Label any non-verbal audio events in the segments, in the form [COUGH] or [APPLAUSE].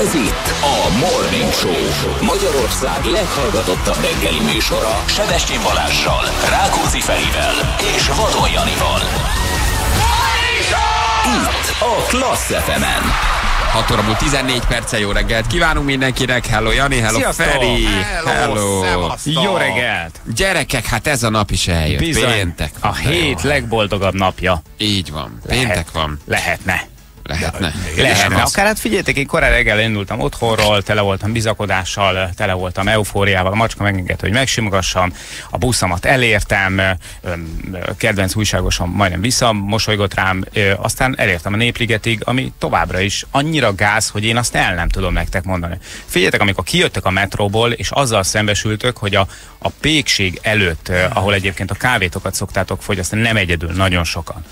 Ez itt a Morning Show. Magyarország leghallgatottabb reggeli műsora. Sebestyen Balázsral, Rákóczi Ferivel és Vadon Janival. Itt a Klassz fm 6 óra múlt 14 perce, jó reggelt kívánunk mindenkinek. Hello Jani, hello Sziasztok! Feri. Hello, szevasztok! Jó reggelt! Gyerekek, hát ez a nap is eljött. Bizony, Péntek. a hét jó. legboldogabb napja. Így van. Péntek van. Lehetne. Lehetne. Lehetne. Nem az. Akár hát figyeljetek, én korán reggel indultam otthonról, tele voltam bizakodással, tele voltam eufóriával, a macska megengedte, hogy megsimogassam, a buszomat elértem, kedvenc újságosom majdnem visszamosolygott rám, ö, aztán elértem a Népligetig, ami továbbra is annyira gáz, hogy én azt el nem tudom nektek mondani. Figyeljetek, amikor kijöttök a metróból, és azzal szembesültök, hogy a, a pékség előtt, ahol egyébként a kávétokat szoktátok fogyasztani, nem egyedül, nagyon sokan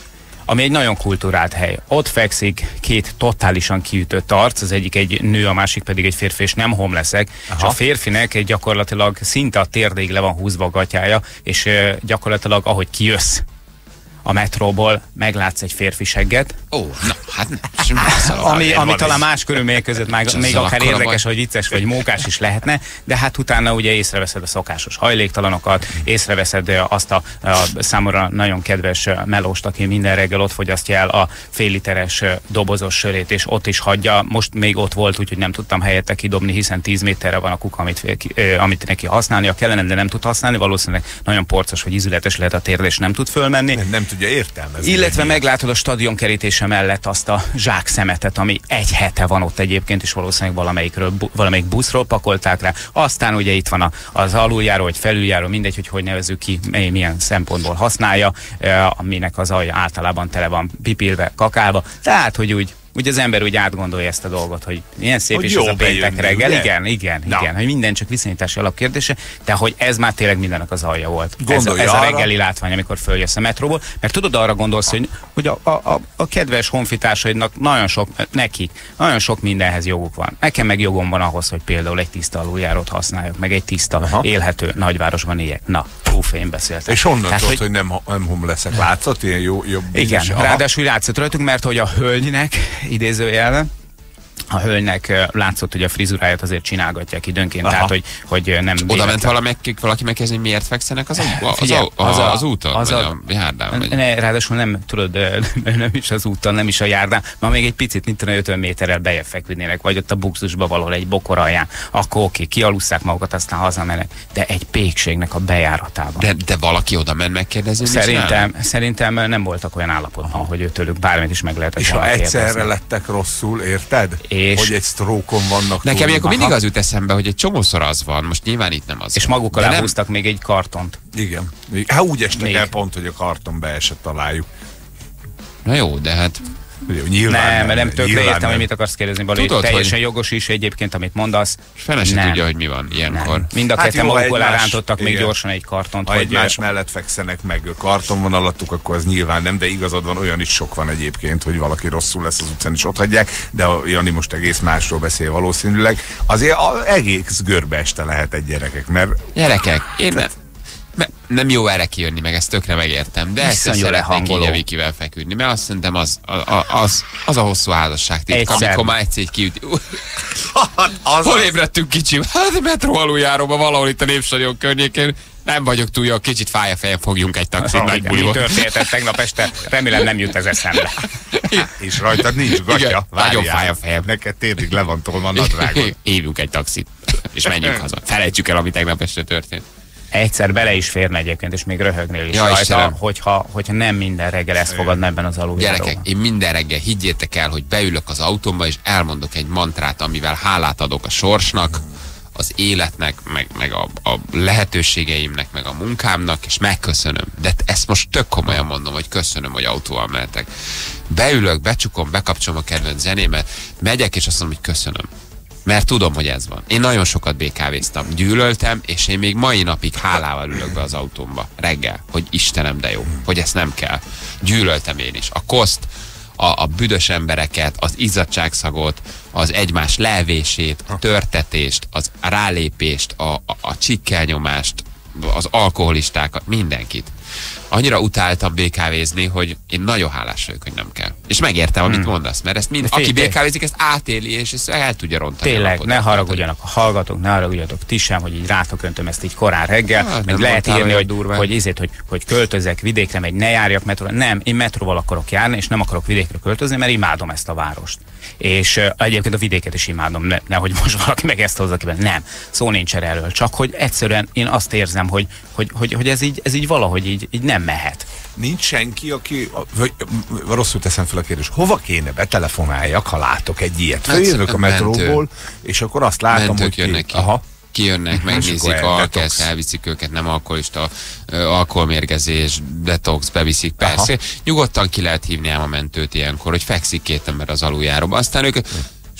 ami egy nagyon kulturált hely. Ott fekszik két totálisan kiütött arc, az egyik egy nő, a másik pedig egy férfi, és nem homleszek. És a férfinek egy gyakorlatilag szinte a térdeig le van húzva a gatyája, és gyakorlatilag ahogy kijössz a metróból, meglátsz egy férfi segget, Ó, na, hát beszarok. [LAUGHS] ami, ami talán más körülmények között Csak még akár érdekes, vagy vicces, vagy mókás is lehetne, de hát utána ugye észreveszed a szokásos hajléktalanokat, észreveszed azt a, a számomra nagyon kedves melóst, aki minden reggel ott fogyasztja el a fél literes ö, dobozos sörét, és ott is hagyja. Most még ott volt, úgyhogy nem tudtam helyette kidobni, hiszen 10 méterre van a kuka, amit, amit neki használnia kellene, de nem tud használni. Valószínűleg nagyon porcos vagy ízületes lehet a térde, és nem tud fölmenni. Nem, nem tudja értelmezni. Illetve meglátod a stadion kerítése mellett azt a zsák szemetet, ami egy hete van ott egyébként, és valószínűleg valamelyikről, bu, valamelyik buszról pakolták rá. Aztán ugye itt van az aluljáró, vagy felüljáró, mindegy, hogy hogy nevezzük ki, milyen szempontból használja, eh, aminek az alja általában tele van pipilve, kakálva. Tehát, hogy úgy Ugye az ember úgy átgondolja ezt a dolgot, hogy milyen szép Hogy is ez a péntek reggel. ugye? Igen, igen, Na. igen. Hogy minden csak viszonyítási alapkérdése, de hogy ez már tényleg mindennek az alja volt. Ez, a- Gondolja ez a arra- reggeli látvány, amikor följössz a metróból, mert tudod, arra gondolsz, hogy, hogy a, a, a, a kedves honfitársaidnak nagyon sok, nekik, nagyon sok mindenhez joguk van. Nekem meg jogom van ahhoz, hogy például egy tiszta aluljárót használjak, meg egy tiszta, Aha. élhető nagyvárosban éljek. Na, uff, én beszéltem. És Tehát, tudod, hogy- hogy nem, nem hom leszek? Látszott ilyen jó, jobb igen? Aha. ráadásul látszott rajtuk, mert hogy a hölgynek, idézőjelben, a hölgynek látszott, hogy a frizuráját azért csinálgatják időnként, Aha. tehát hogy, hogy nem Oda ment véletlen- valaki, valaki megkérdezni, hogy miért fekszenek az, az, az, az, az, az úton, az vagy a- a járdán? Vagy... Ne, ráadásul nem, tudod, [LAUGHS] nem is az úton, nem is a járdán, ma még egy picit, mint tudom, 50 méterrel bejebb feküdnének, vagy ott a buxusba valahol egy bokor alján, akkor oké, kialusszák magukat, aztán hazamennek, de egy pékségnek a bejáratában. De, de valaki oda ment megkérdezni? Szerintem, szerintem nem voltak olyan állapotban, hogy őtőlük bármit is meg lehetett És ha egyszerre kérdezni. lettek rosszul, érted? És- Hogy egy sztrókon vannak Nekem túl. ilyenkor mindig az jut eszembe, hogy egy csomószor az van, most nyilván itt nem az. És magukkal De nem- elhúztak még egy kartont. Igen. Hát úgy estek Még. el pont, hogy a karton beesett alájuk. Na jó, de hát Nyilván Nem, mert nem tökre értem, nem. hogy mit akarsz kérdezni, Bali. Tudod, Teljesen hogy- jogos is egyébként, amit mondasz. se Nem. tudja, hogy mi van ilyenkor. Nem. Mind a Hát ketten rántottak még gyorsan egy kartont, Ha hogy egymás mellett fekszenek meg, karton van alattuk, akkor az nyilván nem, de igazad van, olyan is sok van egyébként, hogy valaki rosszul lesz az utcán és ott hagyják, de a Jani most egész másról beszél valószínűleg. Azért a, egész görbe este lehet egy gyerekek, mert Gyerekek, én nem jó erre kijönni, meg ezt tökre megértem, de ezt szeretnék így lehangoló. a Vikivel feküdni, mert azt szerintem az, a, a, az, az a hosszú házasság titka, amikor már egyszer így kiüt. [LAUGHS] az Hol ébredtünk kicsim? Hát metró aluljáróban, valahol itt a Népstadion környékén. Nem vagyok túl jó, kicsit fáj a fejem, fogjunk egy taxit nagy mi buliba. történt tegnap este, remélem nem jut ez eszembe. és rajtad nincs gatya. Igen, nagyon fáj a fejem. Neked térdig le van tolva a nadrágod. [LAUGHS] Hívjunk egy taxit, és menjünk haza. Felejtsük el, ami tegnap este történt. Egyszer bele is férne egyébként, és még röhögnél is Ja, rajta, Istenem. hogyha, hogyha nem minden reggel ezt fogadna ebben az aluljáróban. Gyerekek, én minden reggel higgyétek el, hogy beülök az autómba, és elmondok egy mantrát, amivel hálát adok a sorsnak, az életnek, meg, meg a, a lehetőségeimnek, meg a munkámnak, és megköszönöm. De ezt most tök komolyan mondom, hogy köszönöm, hogy autóval mehetek. Beülök, becsukom, bekapcsolom a kedvenc zenémet, megyek, és azt mondom, hogy köszönöm. Mert tudom, hogy ez van. Én nagyon sokat békávéztam, gyűlöltem, és én még mai napig hálával ülök be az autómba reggel, hogy Istenem, de jó, hogy ezt nem kell. Gyűlöltem én is. A koszt, a, a büdös embereket, az izzadságszagot, az egymás levését, a törtetést, az a rálépést, a, a, a csikkelnyomást, az alkoholistákat, mindenkit. Annyira utáltam BKV-zni, hogy én nagyon hálás vagyok, hogy nem kell. És megértem, amit mondasz, mert ezt mind, De aki BKV-zik, ezt átéli, és ezt el tudja rontani. Tényleg, ne haragudjanak a hallgatók, ne haragudjatok ti sem, hogy így rátok öntöm ezt így korán reggel, Hát, meg lehet írni, hogy, durván. hogy, izét, hogy, hogy költözek vidékre, meg ne járjak metróval. Nem, én metróval akarok járni, és nem akarok vidékre költözni, mert imádom ezt a várost. És uh, egyébként a vidéket is imádom, ne, nehogy most valaki meg ezt hozza ki, nem, szó nincs erről. Csak hogy egyszerűen én azt érzem, hogy, hogy, hogy, hogy ez, így, ez így valahogy így, így nem mehet. Nincs senki, aki, vagy rosszul teszem fel a kérdést, hova kéne betelefonáljak, ha látok egy ilyet? Hát, Följövök a metróból, és akkor azt látom, Mentők hogy ki... jönnek ki. Aha. kijönnek, megnézik, alkesz, elviszik őket, nem alkoholista, alkoholmérgezés, detox, beviszik, persze. Nyugodtan ki lehet hívni ám a mentőt ilyenkor, hogy fekszik két ember az aluljáróba. Aztán ők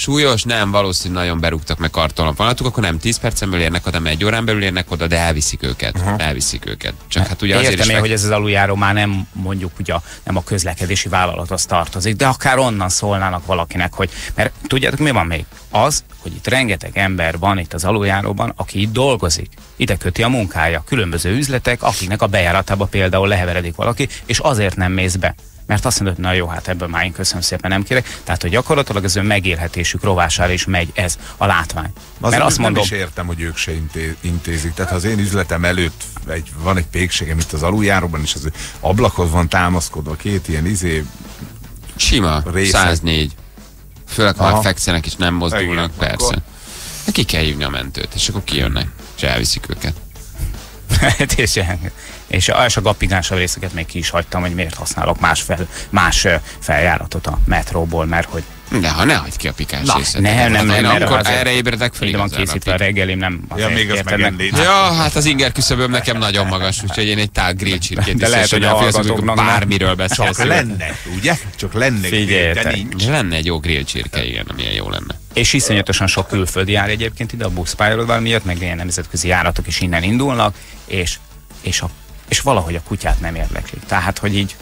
súlyos, nem, valószínű nagyon berúgtak meg kartonok vonatuk, akkor nem 10 percen belül érnek oda, hanem egy órán belül érnek oda, de elviszik őket. Elviszik őket. Csak hát ugye azért Értem is én, meg... hogy ez az aluljáró már nem mondjuk ugye nem a közlekedési vállalathoz tartozik, de akár onnan szólnának valakinek, hogy, mert tudjátok mi van még? Az, hogy itt rengeteg ember van itt az aluljáróban, aki itt dolgozik. Ide köti a munkája. Különböző üzletek, akiknek a bejáratába például leheveredik valaki, és azért nem mész be. Mert azt mondod, hogy na jó, hát ebből már én köszönöm szépen nem kérek. Tehát, hogy gyakorlatilag az ő megélhetésük rovására is megy ez a látvány. Azért Mert azt nem mondom, is értem, hogy ők se inté- intézik. Tehát ha az én üzletem előtt egy, van egy pékségem itt az aluljáróban, és az ablakhoz van támaszkodva két ilyen izé, Sima, Részeg. 104. Főleg, ha Aha. fekszenek és nem mozdulnak, Igen, persze. akkor- Hát Ki kell hívni a mentőt, és akkor kijönnek, és elviszik őket. [LAUGHS] és, és, a, és a gappigánsabb részeket még ki is hagytam, hogy miért használok más, fel, más feljáratot a metróból, mert hogy De ha ne hagyd ki a pikás Na, részet. nem, nem, Hát nem, én mert akkor azért erre ébredek fel így van készítve a reggelim, nem azért még érted meg. Ja, hát az inger küszöböm nekem nagyon magas, úgyhogy én egy tál grill csirkét De lehet, hogy a nem. bármiről beszélsz. csak lenne, ugye? Csak lenne, Figyeljetek. de nincs. Lenne egy jó grill csirke, igen, amilyen jó lenne. És iszonyatosan sok külföldi jár egyébként ide a buszpályaudvar miatt, meg ilyen nemzetközi járatok is innen indulnak, és, és, a, és valahogy a kutyát nem érdeklik. Tehát, hogy így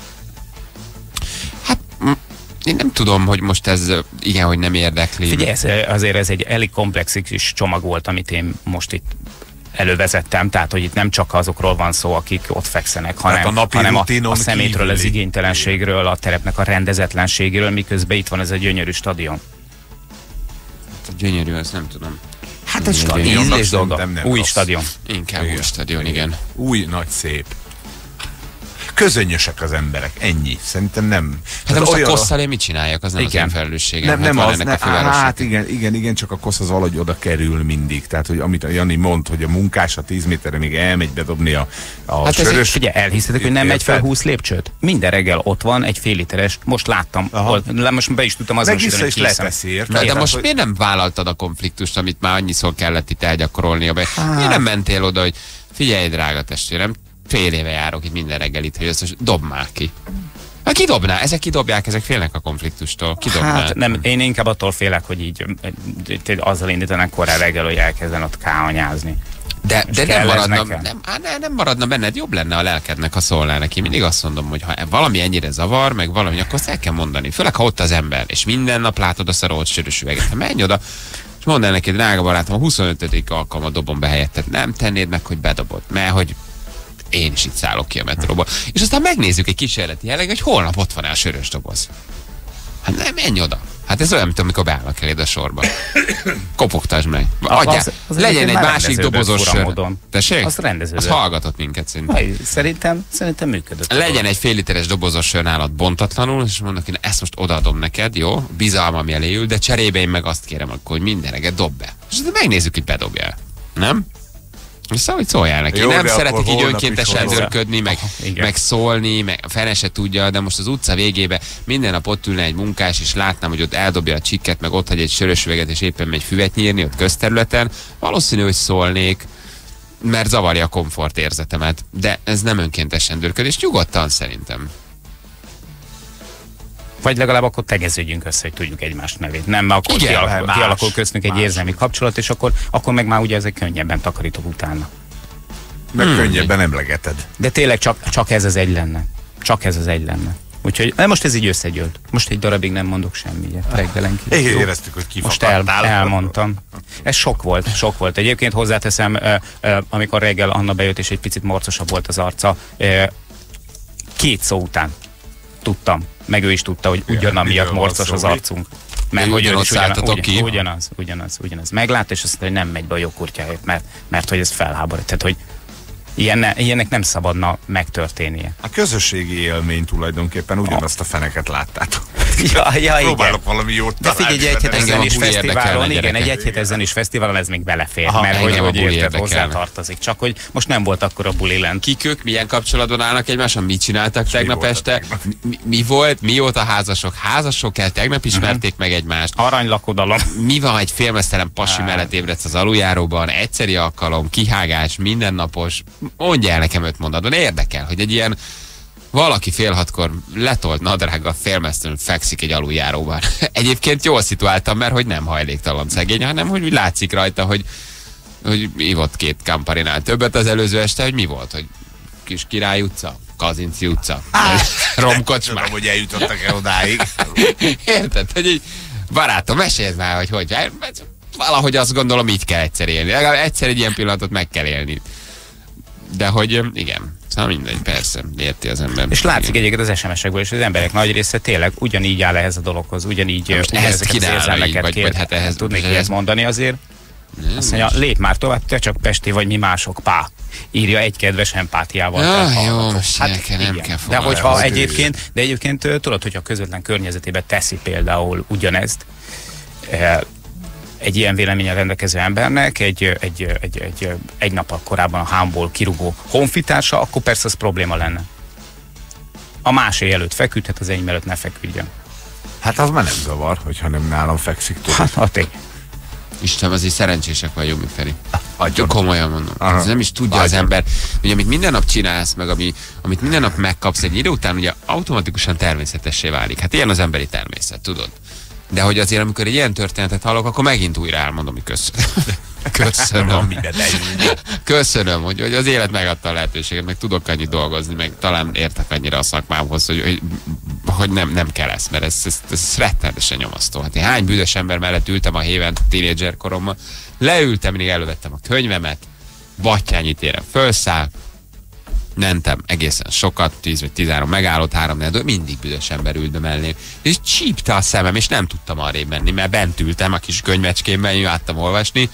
Hát én nem tudom, hogy most ez igen, hogy nem érdekli. Figyelj, ez, azért ez egy elég komplex kis csomag volt, amit én most itt elővezettem, tehát hogy itt nem csak azokról van szó, akik ott fekszenek, hanem, a napi hanem a, a szemétről, az kívüli. igénytelenségről, a terepnek a rendezetlenségéről, miközben itt van ez a gyönyörű stadion. Gyönyörű, ezt nem tudom. Hát a stadionnak Ízlés dolga. szerintem nem Új rossz. stadion. Inkább Igen. új stadion, igen. Új, nagy, szép. Közönösek az emberek, ennyi. Szerintem nem. Hát de most olyan- a kosszal én mit csináljak? Az nem az Igen. én felelősségem. nem, hát nem az, ennek ne, a hát igen, igen, igen, csak a kosz az valahogy oda kerül mindig. Tehát, hogy amit a Jani mond, hogy a munkás a 10 méterre még elmegy bedobni a, a Hát sörös. figyelj, elhiszitek, hogy nem megy fel Érted? 20 lépcsőt? Minden reggel ott van egy fél literes, most láttam, hol, most be is tudtam Meg azonosítani, vissza is leteszi, érted? De Tehát, most hogy- miért nem vállaltad a konfliktust, amit már annyiszor kellett itt elgyakorolnia be? Miért nem mentél oda, hogy figyelj, drága testvérem, fél éve járok itt minden reggelit, hogy ezt dob már ki. Hát ki dobná? Ezek kidobják, ezek félnek a konfliktustól. Ki dobná? Hát nem, én inkább attól félek, hogy így azzal indítanak korán reggel, hogy elkezden ott káanyázni. De, de nem maradna, nekem? nem, á, ne, nem maradna benned, jobb lenne a lelkednek, ha szólnál neki. Mindig azt mondom, hogy ha valami ennyire zavar, meg valami, akkor azt el kell mondani. Főleg, ha ott az ember, és minden nap látod a szarolt sörös üveget. Ha menj oda, és mondd el neki, drága barátom, a 25. alkalmat dobom be helyetted. Nem tennéd meg, hogy bedobod, mert hogy én is itt szállok ki a metróba. És aztán megnézzük egy kísérleti jelleg, hogy holnap ott van-e a sörös doboz. Hát nem, menj oda. Hát ez olyan, mint amikor beállnak eléd a sorba. [COUGHS] Kopogtasd meg. Adjál. az- az Legyen egy másik dobozos sör. módon. Tessék? Az rendeződött. Az hallgatott minket szerintem. Aj, Szerintem, szerintem működött. Legyen egy fél literes dobozos sör nálad bontatlanul, és mondok, hogy ezt most odaadom neked, jó? Bizalmam elé ül, de cserébe én meg azt kérem, akkor, hogy minden reggel dob be. És megnézzük, hogy bedobja. Nem? Vissza, hogy szóljál neki. Jó, nem szeretik így önkéntesen dörködni, meg, meg szólni, meg a fene se tudja, de most az utca végébe minden nap ott ülne egy munkás, és látnám, hogy ott eldobja a csikket, meg ott hagy egy sörös üveget, és éppen megy füvet nyírni ott közterületen. Valószínű, hogy szólnék, mert zavarja a komfort érzetemet, de ez nem önkéntesen dörködés, nyugodtan szerintem. Vagy legalább akkor tegeződjünk össze, hogy tudjuk egymás nevét. Nem, mert akkor Igen, kialakul, más, kialakul köztünk egy más. érzelmi kapcsolat, és akkor, akkor meg már ugye ezek könnyebben takarítok utána. Meg Hmm. könnyebben emlegeted. De tényleg csak, csak ez az egy lenne. Csak ez az egy lenne. Úgyhogy de most ez így összegyűlt. Most egy darabig nem mondok semmit reggelenként. É, Jó? éreztük, hogy Most el, elmondtam. Ez sok volt, sok volt. Egyébként hozzáteszem, amikor reggel Anna bejött, és egy picit morcosabb volt az arca, két szó után tudtam, meg ő is tudta, hogy ugyanam miatt miről van morcos az arcunk. Mert Ő hogy ő ugyanott is ugyan, szálltatok ugyan, ki? ugyanaz, ugyanaz, ugyanaz. Meglát, és azt mondja, hogy nem megy be a jogkurtjáért, mert, mert hogy ez felháborít. Tehát, hogy ilyen, ne- ilyennek nem szabadna megtörténnie. A közösségi élmény tulajdonképpen ugyanazt a feneket láttátok. [LAUGHS] Ja, ja, Próbálok valami jót De figyelj, egy a zenés buli fesztiválon, igen, egy gyerekek. egyhetes zenés fesztiválon ez még belefér, Aha, mert hogy, a hogy érted, érdekelne. hozzátartozik. Csak hogy most nem volt akkor a buli lent. Kik ők, milyen kapcsolatban állnak egymással, mit csináltak tegnap este, mi, mi volt, mióta házasok, házasok el, tegnap ismerték meg egymást, Aranylakodalom. [LAUGHS] mi van, egy félmeztelen pasi mellett ébredsz az aluljáróban, egyszeri alkalom, kihágás, mindennapos, mondja el nekem öt mondatban, érdekel, hogy egy ilyen valaki fél hatkor letolt nadrággal félmeztelenül fekszik egy aluljáróban. [LAUGHS] Egyébként jól szituáltam, mert hogy nem hajléktalan szegény, hanem hogy úgy látszik rajta, hogy, hogy ivott két kamparinál többet az előző este, hogy mi volt, hogy Kis Király utca, Kazinci utca, [LAUGHS] Romkocsmár. Tudom, hogy eljutottak el odáig. [LAUGHS] Érted? Hogy így, barátom, meséld már, hogy hogy. Valahogy azt gondolom, így kell egyszer élni. Legalább egyszer egy ilyen pillanatot meg kell élni. De hogy igen. Szóval mindegy, persze, érti az ember. És látszik Igen. egyébként az SMS-ekből, és az emberek nagy része tényleg ugyanígy áll ehhez a dologhoz, ugyanígy most ehhez az érzelmeket vagy- kér- vagy hát ehhez- tudnék ehhez- ilyet mondani azért. Azt mondja, lép már tovább, te csak Pesti vagy, mi mások, pá. Írja egy kedves empátiával. Telt jó, most el kell- nem kell De hogyha egyébként, de egyébként tudod, hogyha a közvetlen környezetében teszi például ugyanezt, eh, egy ilyen véleményen rendelkező embernek egy, egy, egy, egy, egy nappal korábban a hámból kirugó honfitársa, akkor persze az probléma lenne. A másé előtt feküdhet, az enyém előtt ne feküdjön. Hát az már nem zavar, hogyha nem nálam fekszik tudod. Hát, a tény. Istenem, azért szerencsések vagyunk, mi Feri. Adjon. Komolyan mondom. Aha. Ez nem is tudja az ember, hogy amit minden nap csinálsz, meg ami, amit minden nap megkapsz, egy idő után ugye automatikusan természetessé válik. Hát ilyen az emberi természet, tudod? De hogy azért, amikor egy ilyen történetet hallok, akkor megint újra elmondom, hogy [LAUGHS] köszönöm. Köszönöm. Köszönöm, hogy, hogy az élet megadta a lehetőséget, meg tudok annyit dolgozni, meg talán értek annyira a szakmámhoz, hogy, hogy, hogy nem, nem kell ezt, mert ez, ez, ez rettenetesen nyomasztó. Hát én hány büdös ember mellett ültem a héven tínédzser koromban, leültem, mindig elővettem a könyvemet, Battyányi téren fölszáll, mentem egészen sokat, 10 vagy 13 megállott, 3 4 mindig büdös ember ült be mellém. És csípte a szemem, és nem tudtam arrébb menni, mert bent ültem a kis könyvecskémben, imádtam olvasni.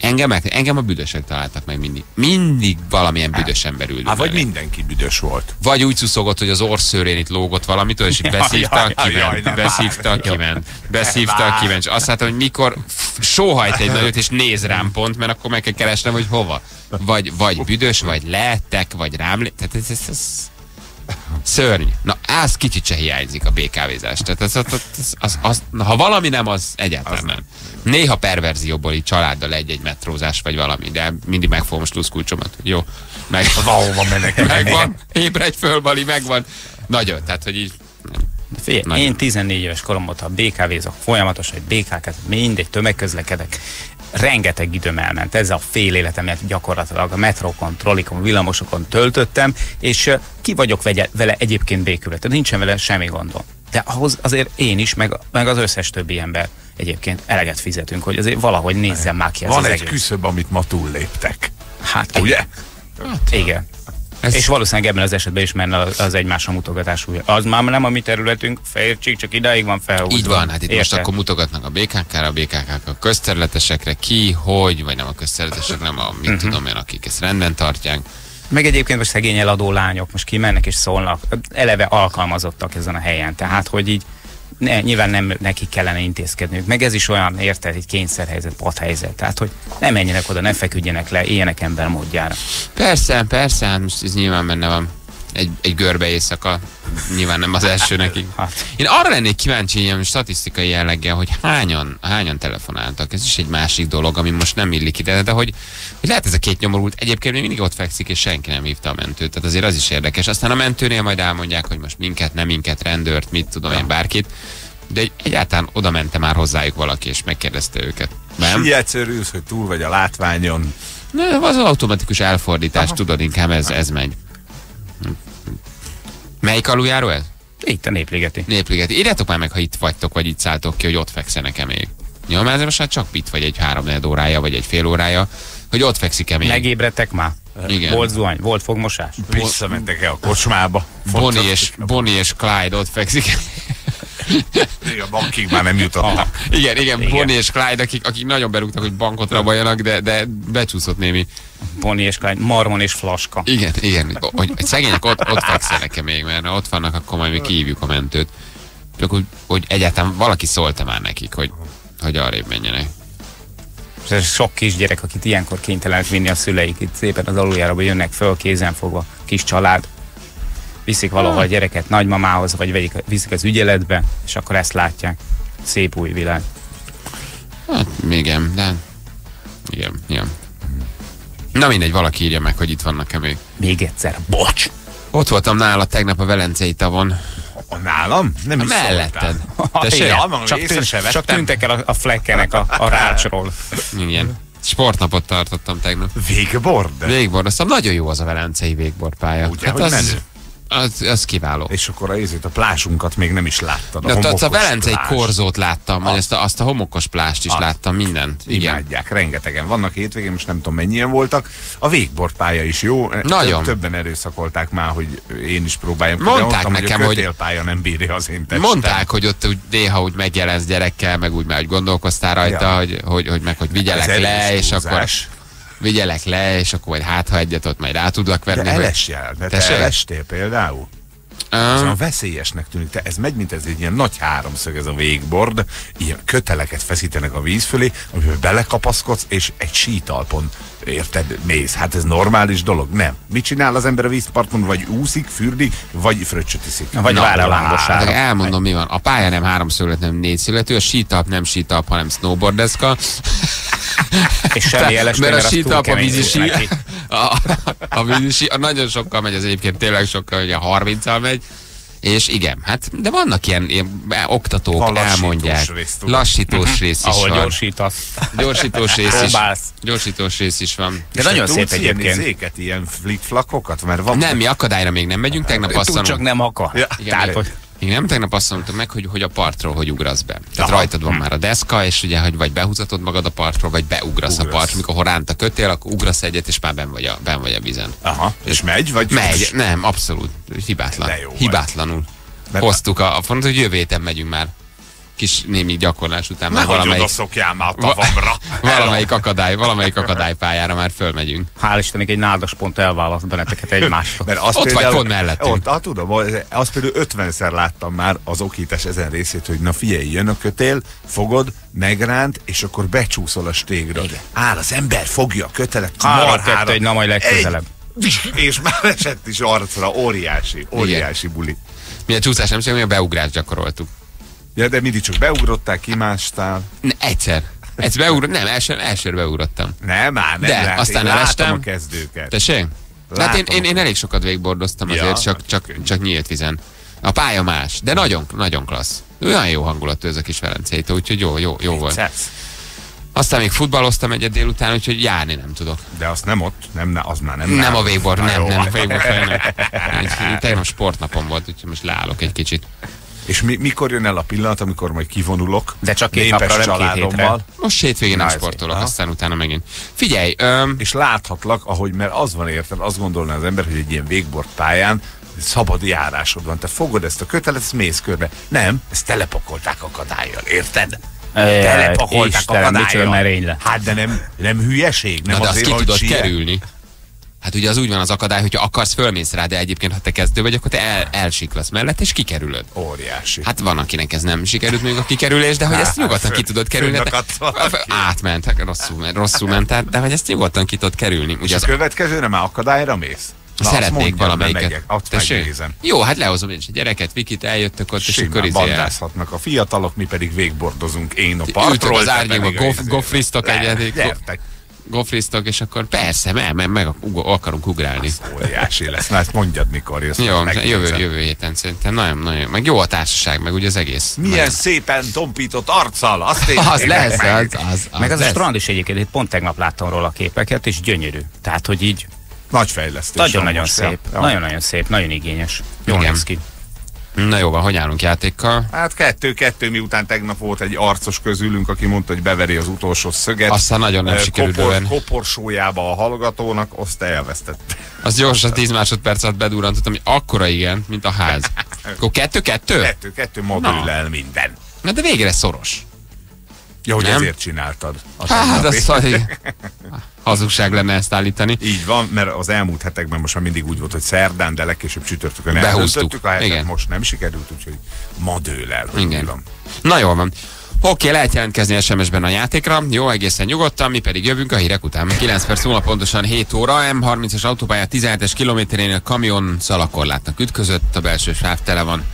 Engem, meg, engem a büdösök találtak meg mindig. Mindig valamilyen büdös ember ült Hát vagy mindenki büdös volt. Vagy úgy szuszogott, hogy az orszőrén itt lógott valamitől, és beszívta, kiment, beszívta, kiment, beszívta, kiment. És azt láttam, hogy mikor sóhajt egy nagyot, és néz rám pont, mert akkor meg kell keresnem, hogy hova. Vagy, vagy büdös, vagy leettek, vagy rám. Tehát ez, ez, ez, szörny. Na, az kicsit se hiányzik a BKV-zás. Tehát az, az, az, az, na, ha valami nem, az egyáltalán nem. Néha perverzióból így családdal egy-egy metrózás vagy valami, de mindig megfogom sluszkulcsomat. Jó, meg, Valahova menekül. [LAUGHS] megvan, ébredj föl, Bali, megvan. Nagyon, tehát, hogy így Figyelj, Nagyon. én 14 éves korom óta BKV-zok folyamatosan, hogy BKK, mindegy, tömegközlekedek. Rengeteg időm elment. Ez a fél életemet gyakorlatilag a metrókon, trollikon, villamosokon töltöttem, és ki vagyok vele egyébként békületet. Nincsen vele semmi gondom. De ahhoz azért én is, meg, meg az összes többi ember egyébként eleget fizetünk, hogy azért valahogy nézzem már ki ez Van az egy egész. küszöb, amit ma túlléptek. Hát, Ugye? Igen. Ez- És valószínűleg ebben az esetben is menne az egymásra mutogatás újra. Az már nem a mi területünk, fejértség, csak idáig van felhúzva. Így van, hát itt most Érted? akkor mutogatnak a BKK-ra, a BKK a közterületesekre, ki, hogy, vagy nem a közterületesek, nem a, mit tudom én, akik ezt rendben tartják. Meg egyébként most szegény eladó lányok most kimennek és szólnak, eleve alkalmazottak ezen a helyen, tehát hogy így ne, nyilván nem nekik kellene intézkedniük. Meg ez is olyan, érted, egy kényszerhelyzet, padhelyzet. Tehát, hogy ne menjenek oda, ne feküdjenek le, éljenek ember módjára. Persze, persze, hát most ez nyilván benne van. Egy, egy görbe éjszaka, nyilván nem az első nekik. Hát. Én arra lennék kíváncsi ilyen statisztikai jelleggel, hogy hányan, hányan telefonáltak. Ez is egy másik dolog, ami most nem illik ide, de hogy, hogy lehet ez a két nyomorult egyébként még mindig ott fekszik, és senki nem hívta a mentőt. Tehát azért az is érdekes. Aztán a mentőnél majd elmondják, hogy most minket, nem minket, rendőrt, mit tudom én, bárkit. De egy- egyáltalán oda mente már hozzájuk valaki, és megkérdezte őket. Nem? Így egyszerűsz, hogy túl vagy a látványon. Ne, az automatikus elfordítás, tudod, inkább ez, ez megy. Melyik aluljáró ez? Itt a népligeti. Népligeti. Írjátok már meg, ha itt vagytok, vagy itt szálltok ki, hogy ott fekszenek-e még. Jó, mert ez most már csak itt vagy egy három órája, vagy egy fél órája, hogy ott fekszik-e még. Megébredtek már? Igen. Volt zuhany, volt fogmosás? Visszamentek-e a kocsmába? Bonnie és, Bonnie és Clyde ott fekszik. [LAUGHS] A bankig már nem jutottak. Igen, igen, igen, Bonnie és Clyde, akik, akik nagyon berúgtak, hogy bankot raboljanak, de, de becsúszott némi. Bonnie és Clyde, Marmon és Flaska. Igen, igen, hogy szegények ott, ott fekszenek-e még, mert ott vannak, akkor majd mi kihívjuk a mentőt. Csak hogy, hogy egyáltalán valaki szólta már nekik, hogy, hogy arrébb menjenek. És ez sok kisgyerek, akit ilyenkor kénytelenek vinni a szüleik, itt szépen az aluljáróba jönnek föl, kézen fogva, kis család, viszik valahol a gyereket nagymamához, vagy vegyik, viszik az ügyeletbe, és akkor ezt látják. Szép új világ. Hát igen, de igen, igen. Na mindegy, valaki írja meg, hogy itt vannak-e még. Még egyszer, bocs! Ott voltam nála tegnap a Velencei tavon. A nálam? Nem A is melletted. [LAUGHS] Ja, Csak, tűn, csak tűntek el a, a flekkenek a, a rácsról. Igen. Sportnapot tartottam tegnap. Végbord? Végbordoztam. Nagyon jó az a Velencei végbordpálya. Ugye, hogy az, menő? Az, az kiváló. És akkor a, ezért a plásunkat még nem is láttad. De a homokos Velencei plázs. korzót láttam, vagy azt a, azt a homokos plást is Azt. láttam, mindent. Igen. Imádják, rengetegen vannak hétvégén, most nem tudom mennyien voltak. A végbordpálya is jó. Nagyon. Többen erőszakolták már, hogy én is próbáljam. Mondták mondtam, nekem, hogy a kötélpálya nem bírja az én testem. Mondták, hogy ott úgy néha úgy megjelensz gyerekkel, meg úgy már hogy gondolkoztál rajta, Ja. hogy, hogy, hogy meg hogy vigyelek le, és akkor. Vigyelek le, és akkor majd hát, ha egyet ott majd rá tudlak De venni. hogy- elesjel, de te elestél például? Szóval veszélyesnek tűnik. Te, ez megy, mint ez egy ilyen nagy háromszög ez a végbord, ilyen köteleket feszítenek a víz fölé, amiben belekapaszkodsz, és egy sítalpon érted, mész. Hát ez normális dolog. Nem. Mit csinál az ember a vízparton? Vagy úszik, fürdik, vagy fröccsöt iszik. Vagy vár a hát lángosára. elmondom, mi van. A pálya nem háromszöglet, nem négyszögletű, a sítalp nem sítalp, hanem snowboardeszka. [LAUGHS] És semmi elestél, Mert a sítalp a vízi sí, [LAUGHS] a, a vízi sí, a nagyon sokkal megy, az egyébként tényleg sokkal, ugye 30-al megy. És igen, hát, de vannak ilyen, ilyen oktatók, Van lassítós elmondják. rész, tudom. Lassítós rész is Ahol van. gyorsítasz. Gyorsítós rész is. Gyorsítós rész is van. De nagyon Te szép egyébként. izéket, ilyen flikflakokat? Mert van Nem, mi akadályra még nem megyünk, tegnap azt Tud, csak nem akar. Ja, igen, Tehát, hogy még nem, tegnap azt mondtam meg, hogy, hogy a partról hogy ugrasz be. Tehát Aha. rajtad van már a deszka, és ugye, hogy vagy behúzatod magad a partról, vagy beugrasz a Ugrasz. part. Mikor ránt a kötél, akkor ugrasz egyet, és már ben vagy a, ben vagy a vízen. Aha, és megy, vagy? Megy, nem, abszolút. Hibátlan. Hibátlanul. Mert- Hoztuk a, a fontos, hogy jövő héten megyünk már. Kis némi gyakorlás után már valamelyik, már a tavamra. [LAUGHS] valamelyik akadály, valamelyik akadálypályára már fölmegyünk. hál' Istennek egy nádas pont elválaszt benneteket egymástól. Mert azt Ott vagy például, pont mellettünk. Ott, ah, tudom, azt például 50-szer láttam már az okítás ezen részét, hogy na figyelj, jön a kötél, fogod, megránt, és akkor becsúszol a stégről. Áll az ember, fogja a kötelet, marhára. kettő, egy, na majd legközelebb. Egy, [LAUGHS] és már esett is arcra, óriási, óriási buli. Mi a csúszás nem csak, mi a beugrást gyakoroltuk. Ja, de mindig csak beugrottál, kimástál. Ne, egyszer. Egyszer beugrott, nem, első, elsőre beugrottam. Nem, már nem De, lát, aztán én látom elestem. a kezdőket. Tessék? Hát én, Látom. én, én elég sokat végigbordoztam Ja, azért, csak, csak, csak nyílt vizen. A pálya más, de nagyon, nagyon klassz. Olyan jó hangulatú ez a kis Velencétől, úgyhogy jó, jó, jó volt. Szex. Aztán még futballoztam egyet délután, úgyhogy járni nem tudok. De azt nem ott, nem, ne, az már nem Nem nálad. a végbor, nem, nem, a végbor [LAUGHS] Tegnap sportnapom volt, úgyhogy most leállok egy kicsit. És mi, mikor jön el a pillanat, amikor majd kivonulok? De csak két napra, nem két családommal, Most hétvégén nem Na, sportolok, aha. aztán utána megint. Figyelj, öm, és láthatlak, ahogy, mert az van érted, azt gondolná az ember, hogy egy ilyen végbort pályán szabad járásod van. Te fogod ezt a kötelet, ezt mész körbe. Nem, ezt telepakolták akadályjal, érted? Telepakolták Istenem, micsoda akadályjal. merény lett. Hát de nem, nem hülyeség, nem na de azt azért, ki hogy tudod kerülni. Hát ugye az úgy van az akadály, hogyha akarsz, fölmész rá, de egyébként, ha te kezdő vagy, akkor te el, elsiklasz mellett, és kikerülöd. Óriási. Hát van, akinek ez nem sikerült még a kikerülés, de hogy ezt Hát, nyugodtan ki tudod kerülni. Átment, hát rosszul rosszul ment, de hogy ezt nyugodtan ki tudod kerülni. és Ugye a az, következőre már akadályra mész? Na, szeretnék mondjad, mert valamelyiket. Megyek, megnézem. Jó, hát lehozom én is a gyereket, Vikit, eljöttök ott, és Simán akkor izé bandázhatnak a fiatalok, mi pedig végbordozunk. Én a Ültök partról, az te árnyékba, a gof- izé- gofriztok egyedik. Gyertek, Gofriztok, és akkor persze, meg, meg, meg akarunk ugrálni. óriási lesz. Na ezt mondjad, mikor jössz. Jó, jövő, jövő héten szerintem nagyon, nagyon, meg jó a társaság, meg ugye az egész. Milyen Nagyon- szépen tompított arccal, azt én Az lesz, meg. az, az, az Meg az a lesz. strand is egyébként, itt pont tegnap láttam róla a képeket, és gyönyörű. Tehát, hogy így Nagy fejlesztés. nagyon-nagyon szép. Nagyon-nagyon szép, nagyon igényes. Jó Igen. néz ki. Na jó van, hogy állunk játékkal? Hát kettő-kettő, miután tegnap volt egy arcos közülünk, aki mondta, hogy beveri az utolsó szöget. Aztán nagyon nem sikerült kopor. Koporsójába a hallgatónak, azt elvesztette. Az gyorsan 10 másodperc alatt bedurrantottam, hogy akkora igen, mint a ház. [LAUGHS] Akkor kettő-kettő? Kettő-kettő modüllel minden. Na de végre szoros. Ja, hogy Nem? ezért csináltad. Hát, az szóval [LAUGHS] hazugság lenne ezt állítani. Így van, mert az elmúlt hetekben most már mindig úgy volt, hogy szerdán, de legkésőbb csütörtökön eldöntöttük, a hetet Igen. most nem sikerült, úgyhogy ma dől el, Igen. van. Na jól van. Oké, lehet jelentkezni SMS-ben a játékra. Jó, egészen nyugodtan, mi pedig jövünk a hírek után. 9 perc múlva pontosan 7 óra, M30-as autópálya 17-es kilométerénél kamion szalakorlátnak ütközött, a belső sáv tele van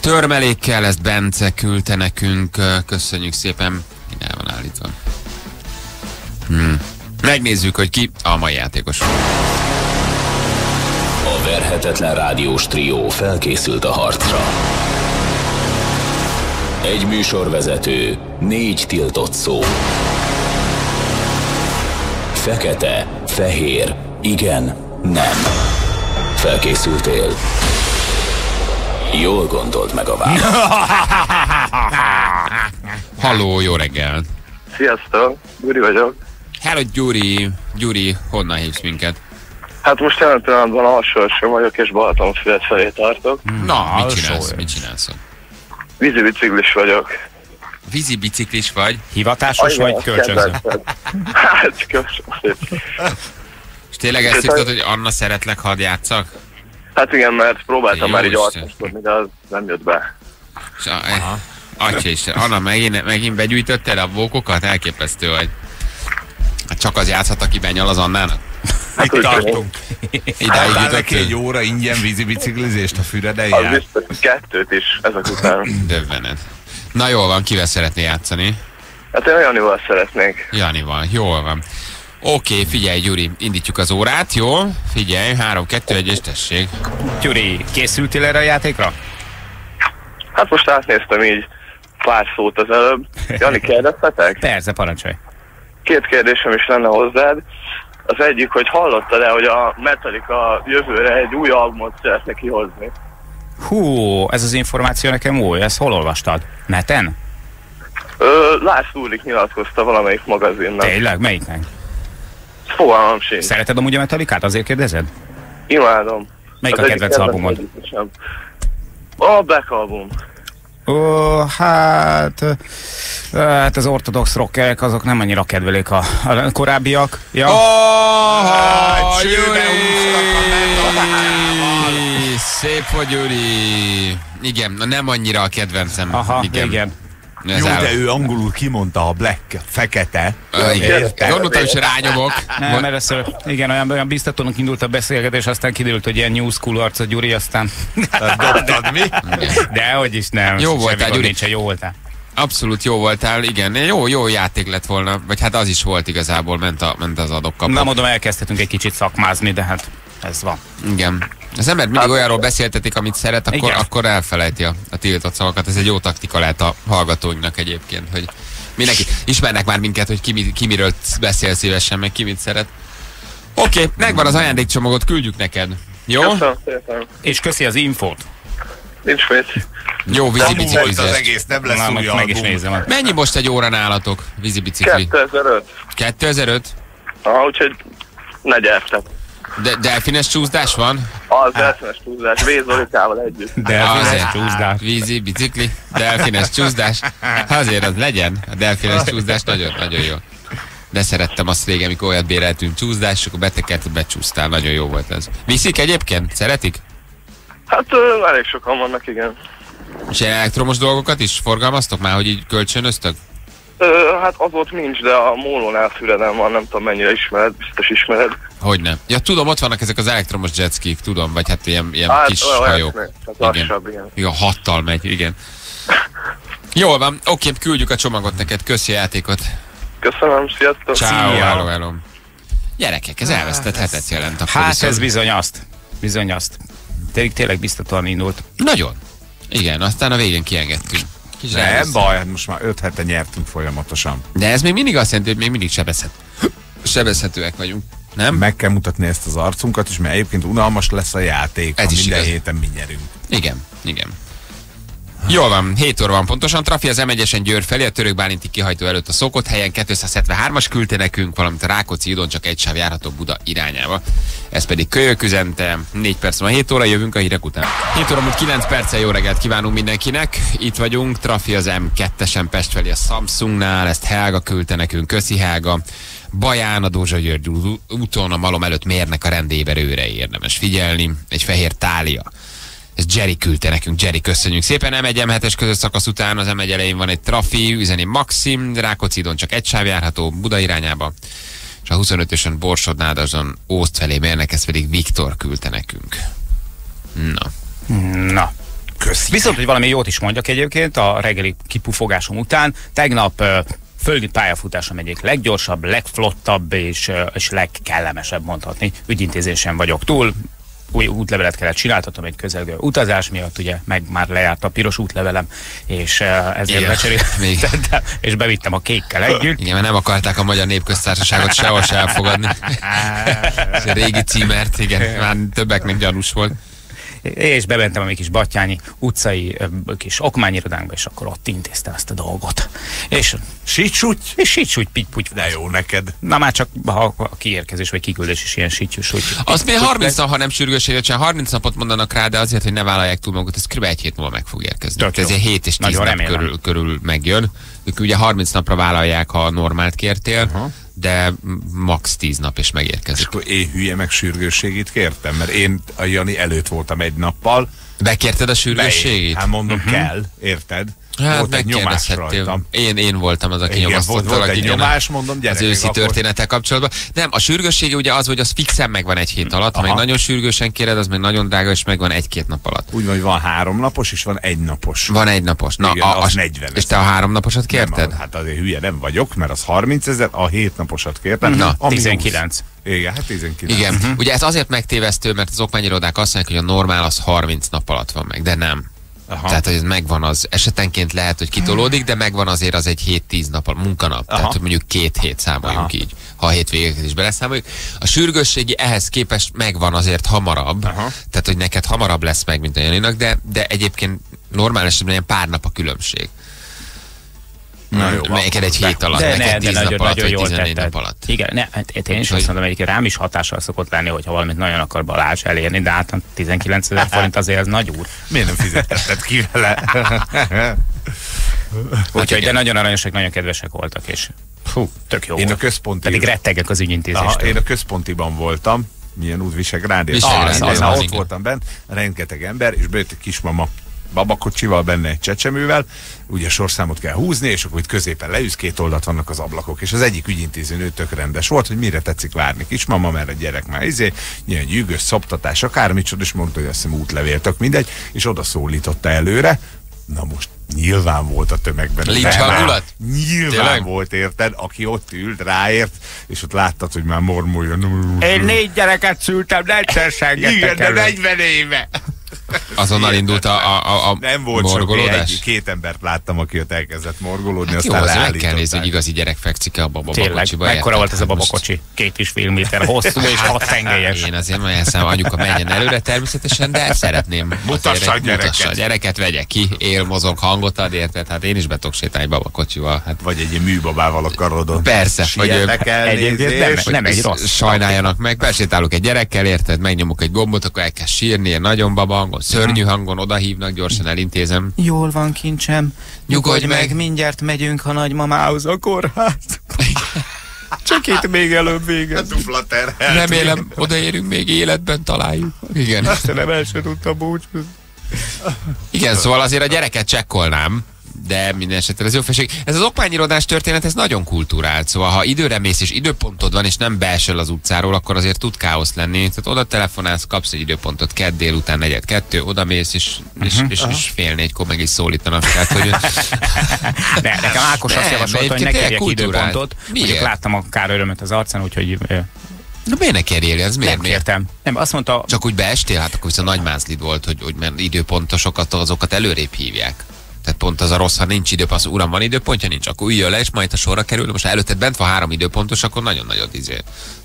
törmelékkel, ezt Bence küldte nekünk, köszönjük szépen, el van állítva. Hmm. Megnézzük, hogy ki a mai játékos. A verhetetlen rádiós trió felkészült a harcra. Egy műsorvezető, négy tiltott szó. Fekete, fehér, igen, nem. Felkészültél? Jól gondold meg a választ. [LAUGHS] Halló, jó reggel! Sziasztok, Gyuri vagyok. Hello, Gyuri! Gyuri, honnan hívsz minket? Hát most jelen pillanatban alsósra vagyok, és Balatonfüred felé tartok. Na, mit csinálsz? Mit csinálsz? Vízi biciklis vagyok. Vízi biciklis vagy, Hivatásos Igen, vagy kölcsönző? [LAUGHS] Hát, köszönöm és tényleg ezt hogy Anna szeretlek, hadd játszak? Hát igen, mert próbáltam Jó már így alkaszkodni, de az nem jött be. És a, eh, Atya Isten, Anna, megint, megint begyűjtötted a bókokat? Elképesztő vagy. Hát csak az játszhat, aki benyal az Annának? Itt úgy tartunk. Idáig Adtál neki egy óra ingyen vízi biciklizést a Füreden Az biztos kettőt is ezek után. döbbenet. Na jól van, kivel szeretné játszani? Hát én olyanival szeretnék. Janival, jól van. Oké, figyelj Gyuri, indítjuk az órát, jó? Figyelj, 3, 2, 1 és tessék. Gyuri, készültél erre a játékra? Hát most átnéztem így pár szót az előbb. Jani, kérdezhetek? [LAUGHS] Persze, parancsolj. Két kérdésem is lenne hozzád. Az egyik, hogy hallottad-e, hogy a Metallica jövőre egy új albumot szeretne kihozni? Hú, ez az információ nekem új, ezt hol olvastad? Neten? Ö, László Úrik nyilatkozta valamelyik magazinnak. Tényleg? Melyiknek? Fogalmam sincs. Szereted amúgy a Metallicát? Azért kérdezed? Imádom. Melyik Az a kedvenc albumod? A Black album. Ó, hát... Hát az ortodox rockerek azok nem annyira kedvelik a, a korábbiak. Ja. Oh, Hát, Gyuri! Szép vagy, Gyuri! Igen, nem annyira a kedvencem. Aha, igen. igen. Ez Jó, áll- de ő angolul kimondta a black, fekete. Gondoltam, hogy rányomok. Nem, mert először, igen, olyan, olyan biztatónak indult a beszélgetés, aztán kiderült, hogy ilyen new school arc a Gyuri, aztán... Dobtad mi? De hogy is nem. Jó voltál, gond Gyuri. Nincs, jó voltál. Abszolút jó voltál, igen. Jó, jó játék lett volna. Vagy hát az is volt igazából, ment, a, ment az adok Na mondom, elkezdhetünk egy kicsit szakmázni, de hát ez van. Igen. Az ember mindig olyanról beszéltetik, amit szeret, akkor, Igen. akkor elfelejti a, a tiltott szavakat. Ez egy jó taktika lehet a hallgatóinknak egyébként, hogy mindenki ismernek már minket, hogy ki, ki miről beszél szívesen, meg ki mit szeret. Oké, okay, megvan az ajándékcsomagot, küldjük neked. Jó? Köszönöm szépen. És köszi az infót. Nincs mit. Jó vízi Kamu volt az egész, nem lesz Na, új meg is nézem. Mennyi most egy óra nálatok, vízi bicikli? 2005. 2005? Aha, úgyhogy ne gyertek. De delfines csúszdás van? Az elsőnes túlzás, Vézolikával együtt. De Azért. ez csúszdás. Vízi, bicikli, delfines csúszdás. Azért az legyen. A delfines csúszdás nagyon, nagyon jó. De szerettem azt régen, amikor olyat béreltünk csúszdás, akkor betekert, becsúsztál. Nagyon jó volt ez. Viszik egyébként? Szeretik? Hát elég sokan vannak, igen. És elektromos dolgokat is forgalmaztok már, hogy így kölcsönöztök? Ö, hát az ott nincs, de a Mólónál Füreden van, nem tudom mennyire ismered, biztos ismered. Hogy nem? Ja, tudom, ott vannak ezek az elektromos jetskik, tudom, vagy hát ilyen, ilyen Hát kis olyan- hajók. olyan, tehát lassabb, igen. Igen, hattal megy, igen. Jól van, oké, küldjük a csomagot neked, köszi a játékot. Köszönöm, sziasztok! Ciao, Szia. hello, hello. Gyerekek, ez elvesztett hetet jelent. Hát ez bizony azt. Bizony azt. Tényleg, tényleg biztatóan indult. Nagyon. Igen, aztán a végén kiengedtünk. Kis Nem baj, hát most már öt hete nyertünk folyamatosan. De ez még mindig azt jelenti, hogy még mindig sebezhet. sebezhetőek vagyunk. Nem? Meg kell mutatni ezt az arcunkat is, mert egyébként unalmas lesz a játék, Ez ha is minden igaz. héten mi nyerünk. Igen. Igen. Jól van, 7 óra van pontosan. Trafi az M1-esen Győr felé, a török Bálinti kihajtó előtt a szokott helyen 273-as küldte nekünk, valamint a Rákóczi udon csak egy sáv járható Buda irányába. Ez pedig kölyök üzente. 4 perc van 7 óra, jövünk a hírek után. 7 óra múlt 9 perccel jó reggelt kívánunk mindenkinek. Itt vagyunk, Trafi az M2-esen Pest felé a Samsungnál, ezt Helga küldte nekünk, köszi Helga. Baján a Dózsa György úton a malom előtt mérnek a rendéberőre érdemes figyelni. Egy fehér tália. Ez Jerry küldte nekünk. Jerry, köszönjük szépen. M1 M7-es közös szakasz után az M1 elején van egy trafi, üzeni Maxim, Rákóczidon csak egy sáv járható Buda irányába, és a 25-ösön Borsod Nádasdon Ószt felé mérnek, ezt pedig Viktor küldte nekünk. Na, Na. Köszi. Viszont, hogy valami jót is mondjak egyébként, a reggeli kipufogásom után, tegnap földi pályafutásom egyik leggyorsabb, legflottabb és, és legkellemesebb mondhatni. Ügyintézésen vagyok túl, új útlevelet kellett csináltatom egy közelgő utazás miatt, ugye meg már lejárt a piros útlevelem, és uh, ezért Igen, becseréltem, [LAUGHS] és bevittem a kékkel együtt. igen, mert nem akarták a Magyar Népköztársaságot sehol se elfogadni. [LAUGHS] Ez a régi címert, igen, már többeknek gyanús volt. És bementem a mi kis Batyányi utcai kis okmányirodánkba, és akkor ott intéztem ezt a dolgot. És, Sicsúgy? és így úgy pitty De jó neked. Na már csak ha a kiérkezés vagy kiküldés is ilyen. Úgy, Azt még 30 nap, ha nem sürgőséget csinál, 30 napot mondanak rá, de azért, hogy ne vállalják túl magukat, ez kb. egy hét múlva meg fog érkezni. Tök ez 7 és 10 Nagyon nap remélem. körül, körül megjön. Ők ugye 30 napra vállalják, ha normált kértél, uh-huh. De max 10 nap és És megérkezik. akkor én hülye meg sürgősségit kértem, mert én a Jani előtt voltam egy nappal. Bekérted a sürgősségét? Hát mondom, kell, érted? Hát volt egy nyomás megkérdezhettél. rajtam. Én, én voltam az, aki Igen, volt- nyomasztott volt egy nyomás, mondom, az őszi akkor- történettel kapcsolatban. Nem, a sürgőssége ugye az, hogy az fixen megvan egy hét alatt, ha meg Aha. nagyon sürgősen kéred, az meg nagyon drága, és megvan egy-két nap alatt. Úgy van, hogy van három napos, és van egy napos. Van egy napos. Na, Igen, a, az a, 40 És te a három naposat kérted? Nem, hát azért hülye nem vagyok, mert az 30 ezer, a 7 naposat kértem. Na, ami 19. 20. Igen, hát 19. Igen. Uh-huh. Ugye ez azért megtévesztő, mert az okmányirodák azt mondják, hogy a normál az 30 nap alatt van meg, de nem. Aha. Tehát, hogy ez megvan az, esetenként lehet, hogy kitolódik, de megvan azért az egy 7-10 nap a munkanap. Aha. Tehát, hogy mondjuk két hét számoljunk Aha. így, ha a hétvégeket is beleszámoljuk. A sürgősségi ehhez képest megvan azért hamarabb, Aha. tehát, hogy neked hamarabb lesz meg, mint a Janinak, de, de egyébként normál esetben ilyen pár nap a különbség. Na jó, Neked egy hét alatt, De, neked ne, de 10 nagyon, nap alatt, nagyon jól 14 tetted. nap alatt. Igen, ne, hát én is azt mondom, hogy rám is hatással szokott lenni, hogyha valamit nagyon akar Balázs elérni, de hát 19 ezer [LAUGHS] forint azért az nagy úr. Miért nem fizetetted ki vele? [LAUGHS] Úgyhogy, de nagyon aranyosak, nagyon kedvesek voltak, és fú, tök jó Én a központi... Pedig rettegek az Aha, ügyintézéstől. én a központiban voltam, milyen út Visegrád, és Visegrád, az, az ott igen. voltam bent, rengeteg ember, és bejött egy kismama babakocsival, benne egy csecsemővel, ugye sorszámot kell húzni, és akkor itt középen leülsz, két oldalt vannak az ablakok, és az egyik ügyintézőnő tök rendes volt, hogy mire tetszik várni kismama, mert a gyerek már izé, ilyen gyűgös szoptatás, akármicsoda, és mondta, hogy azt hiszem útlevél, tök mindegy, és oda szólította előre, na most nyilván volt a tömegben. Lincs hangulat? Nyilván Tényleg? volt, érted? Aki ott ült, ráért, és ott láttad, hogy már mormoljon. Én négy gyereket szültem, de egyszer Igen, de elő. 40 éve. Azonnal indult a, a, a, a Nem volt sok, morgolódás? egy, két embert láttam, aki ott elkezdett morgolódni, Hát jó, aztán azért meg kell nézni, hogy igazi gyerek fekszik abba a babakocsiba. mekkora volt ez a Hát babakocsi? Két és fél méter hosszú és hat tengelyes. Én azért majd eszem, anyuka menjen előre természetesen, de szeretném. Mutassa a gyereket. Mutassa a gyereket, vegye ki, él, mozog, hangot ad, érted? Hát én is be tudok sétálni babakocsival. Hát Vagy egy ilyen műbabával a karodon. Persze, hogy Egyébként elnézést. nem egy rossz. Sajnáljanak meg, besétálok egy gyerekkel, érted? Megnyomok egy gombot, akkor elkezd sírni, ilyen nagyon baba hangon, szörnyű hangon, odahívnak, gyorsan elintézem. Jól van, kincsem. Nyugodj meg. mindjárt megyünk a nagymamához a kórház. Csak itt még előbb vége. Dupla terhelt. Remélem, odaérünk még életben találjuk. Igen. Aztán el sem tudta búcsúzni. Igen, szóval azért a gyereket csekkolnám, de minden esetre ez jó felség. Ez az okmányirodás történet, ez nagyon kultúrált. Szóval, ha időre mész és időpontod van, és nem beesel az utcáról, akkor azért tud káosz lenni. Tehát oda telefonálsz, kapsz egy időpontot kedd délután negyed kettő, oda mész, és, és, Mhm. és, és fél négykor meg is szólítanak. Tehát, hogy [LAUGHS] Ne, nekem Ákos azt javasolta, hogy ne kérjek időpontot. Miért? Láttam a kár örömöt az arcán, úgyhogy Na miért ne kérjél? Ez miért? nem miért? kértem. Nem, azt mondta, Csak úgy beestél, hát akkor viszont nagy mázlid volt, hogy, hogy mert időpontosokat, azokat előrébb hívják. Tehát pont az a rossz, ha nincs időpont, az uram van időpontja, nincs, akkor üljön le, és majd ha sorra kerül, most ha előtted bent van három időpontos, akkor nagyon nagyot izé.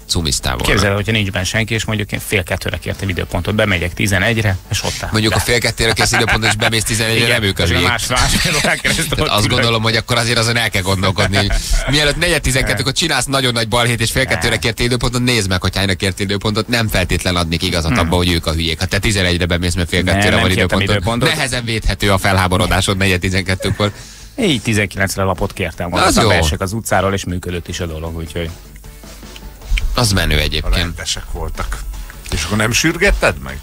Cumisztál volna. Képzeld, hogyha nincs benne senki, és mondjuk én fél kettőre kértem időpontot, bemegyek 11-re, és ott áll. Mondjuk a fél kettőre kész időpontot, és bemész 11 re nem ők a hülyék. más, ott azt gondolom, hogy akkor azért azon el kell gondolkodni. hogy Mielőtt 4 12 akkor csinálsz nagyon nagy balhét, és fél kettőre kértél időpontot, nézd meg, hogy hányra kértél időpontot, nem feltétlen adnék igazat abba, hogy ők a hülyék. Ha te 11-re bemész, mert fél kettőre van időpontot, időpontot. nehezen védhető a felháborodásod 4 12-kor. Így 19-re lapot kértem volna. Az jó. beesek az utcáról, és működött is a dolog, úgyhogy Az menő A egyébként. rendesek voltak. És akkor nem sürgetted meg?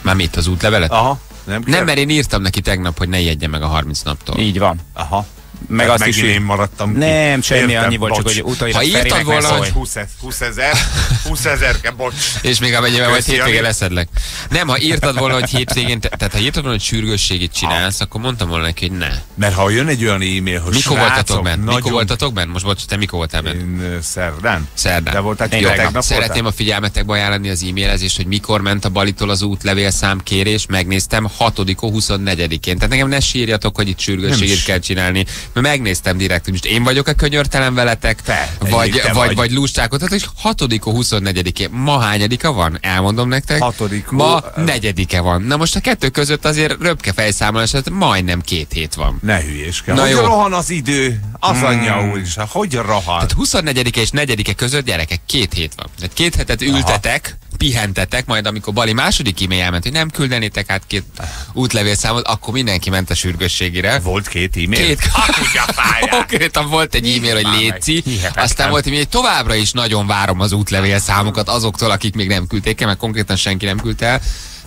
Már mit, az útlevelet? Aha. Nem, Nem, kell? mert én írtam neki tegnap, hogy ne jegye meg a 30 naptól. így van. Aha. Meg azt is, én maradtam ki. nem, semmi Értem, annyi volt, csak hogy utóirat Ha írtad volna, hogy 20, e- 20 ezer, 20 ezer, bocs. És még amennyiben majd hétvégén leszedlek. Nem, ha írtad volna, hogy hétvégén, te- tehát ha írtad volna, hogy sürgősségit csinálsz, akkor mondtam volna neki, hogy ne. Mert ha jön egy olyan e-mail, hogy Mikor voltatok bent? Mikor voltatok bent? Most bocs, te mikor voltál bent? Én szerdán. Szerdán. De voltál tegnap tegnap Szeretném a figyelmetekbe ajánlani az e-mailezést, hogy mikor ment a Balitól az útlevélszám kérés, megnéztem 6 24-én. Tehát nekem ne sírjatok, hogy itt sürgősségét kell csinálni, mert megnéztem direkt, hogy most én vagyok a könyörtelen veletek, Te, vagy, te vagy, vagy. vagy lustákot, tehát hogy 6 24-én. Ma hányadika van? Elmondom nektek. Hatodikó, Ma negyedike van. Na most a kettő között azért röpke fejszámolás, tehát majdnem két hét van. Ne hülyéskedj. Na Hogy jó. rohan az idő? Az anyja úr is. Hogy rohan? Tehát 24 és 4 között gyerekek két hét van. Tehát két hetet ültetek, pihentetek, majd amikor Bali második e-mail elment, hogy nem küldenétek át két útlevélszámot, akkor mindenki ment a sürgősségére. Volt két e-mail? Két. [LAUGHS] Konkrétan volt egy e-mail, hogy Hihetetlen. aztán volt egy továbbra is nagyon várom az útlevél számokat azoktól, akik még nem küldték el, mert konkrétan senki nem küldte el.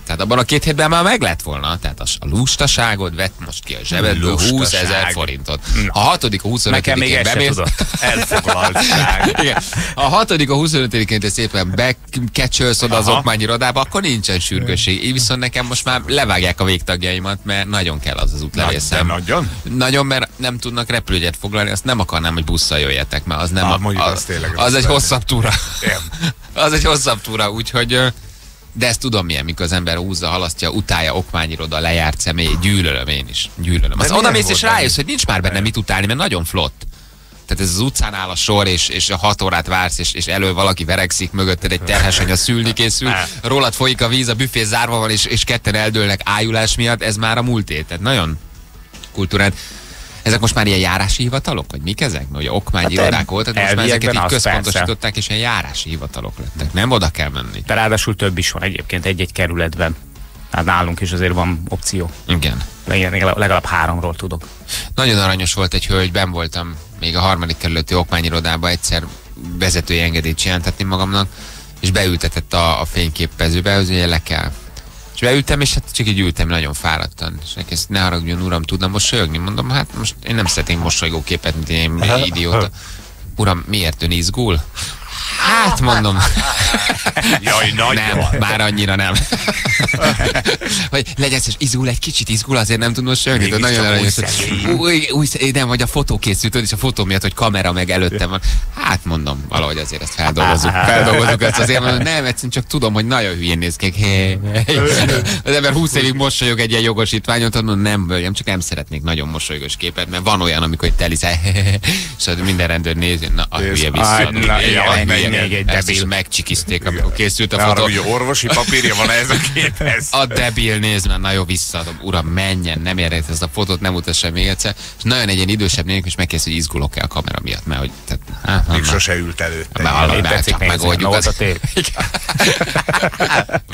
Tehát abban a két hétben már meg lett volna. Tehát a lustaságod vett most ki a zsebedből 20 ezer forintot. A hatodik, a 25 Nekem még ezt se bemész, tudott. Elfoglaltság. [LAUGHS] igen. A hatodik, a 25-én te szépen bekecsölsz oda az okmányirodába, akkor nincsen sürgősség. Így viszont nekem most már levágják a végtagjaimat, mert nagyon kell az az útlevélszám. nagyon? Nagyon, mert nem tudnak repülőgyet foglalni, azt nem akarnám, hogy busszal jöjjetek, mert az nem Ah, a, mondjuk az, az az egy hosszabb túra. [LAUGHS] Az egy hosszabb túra, úgyhogy de ezt tudom milyen, mikor az ember húzza, halasztja, utálja, okmányiroda, lejárt személy, gyűlölöm én is, gyűlölöm. Az oda mész és rájössz, hogy nincs már benne mit utálni, mert nagyon flott. Tehát ez az utcán áll a sor, és, és a hat órát vársz, és, és elő valaki verekszik, mögötted egy terhes anya szülni készül, rólad folyik a víz, a büfé zárva van, és, és ketten eldőlnek ájulás miatt, ez már a múlté. Tehát nagyon kultúrát. Ezek most már ilyen járási hivatalok, vagy mik ezek? Mert ugye okmányirodák Hát, voltak, de most már ezeket így központosították, és ilyen járási hivatalok lettek. Nem oda kell menni. De ráadásul több is van egyébként egy-egy kerületben. Hát nálunk is azért van opció. Igen. Legalább legalább háromról tudok. Nagyon aranyos volt egy hölgy, ben voltam még a harmadik kerületi okmányirodába egyszer vezetői engedélyt csináltatni magamnak, és beültetett a, a fényképezőbe, hogy ugye le kell. És beültem, és hát csak így ültem nagyon fáradtan. És ezt ne haragudjon, uram, tudna mosolyogni? Mondom, hát most én nem szeretnék mosolygó képet, mint én [LAUGHS] idióta. Uram, miért ön izgul? Hát mondom, [LAUGHS] Jaj, nagy nem, már annyira nem. [LAUGHS] Vagy legyen szíves, izgul egy kicsit, izgul, azért nem tud mosolyogni. Mégis Nagyon aranyos. Új, új, nem, vagy a fotó készült, és a fotó miatt, hogy kamera meg előttem van. Hát mondom, valahogy azért ezt feldolgozzuk. [LAUGHS] Feldolgozzuk ezt azért, mondom, nem, egyszerűen csak tudom, hogy nagyon hülyén néz ki. Az ember 20 évig mosolyog egy ilyen jogosítványon, mondom, nem, nem, csak nem szeretnék nagyon mosolygós képet, mert van olyan, amikor telisz, és minden rendőr nézi, na a hülye vissza. Hülye. még egy Ezt is debil. megcsikizték, amikor készült a Arra, fotó. hogy orvosi papírja van ez a képhez. A debil nézd már, na jó, visszaadom. Uram, menjen, nem érhet ezt a fotót, nem utassa még egyszer. És nagyon egy ilyen idősebb nénik, és megkérdez, hogy izgulok-e a kamera miatt, mert hogy... Tehát, hát, Még sose ült előtte. már Én már csak megoldjuk. Az... [LAUGHS]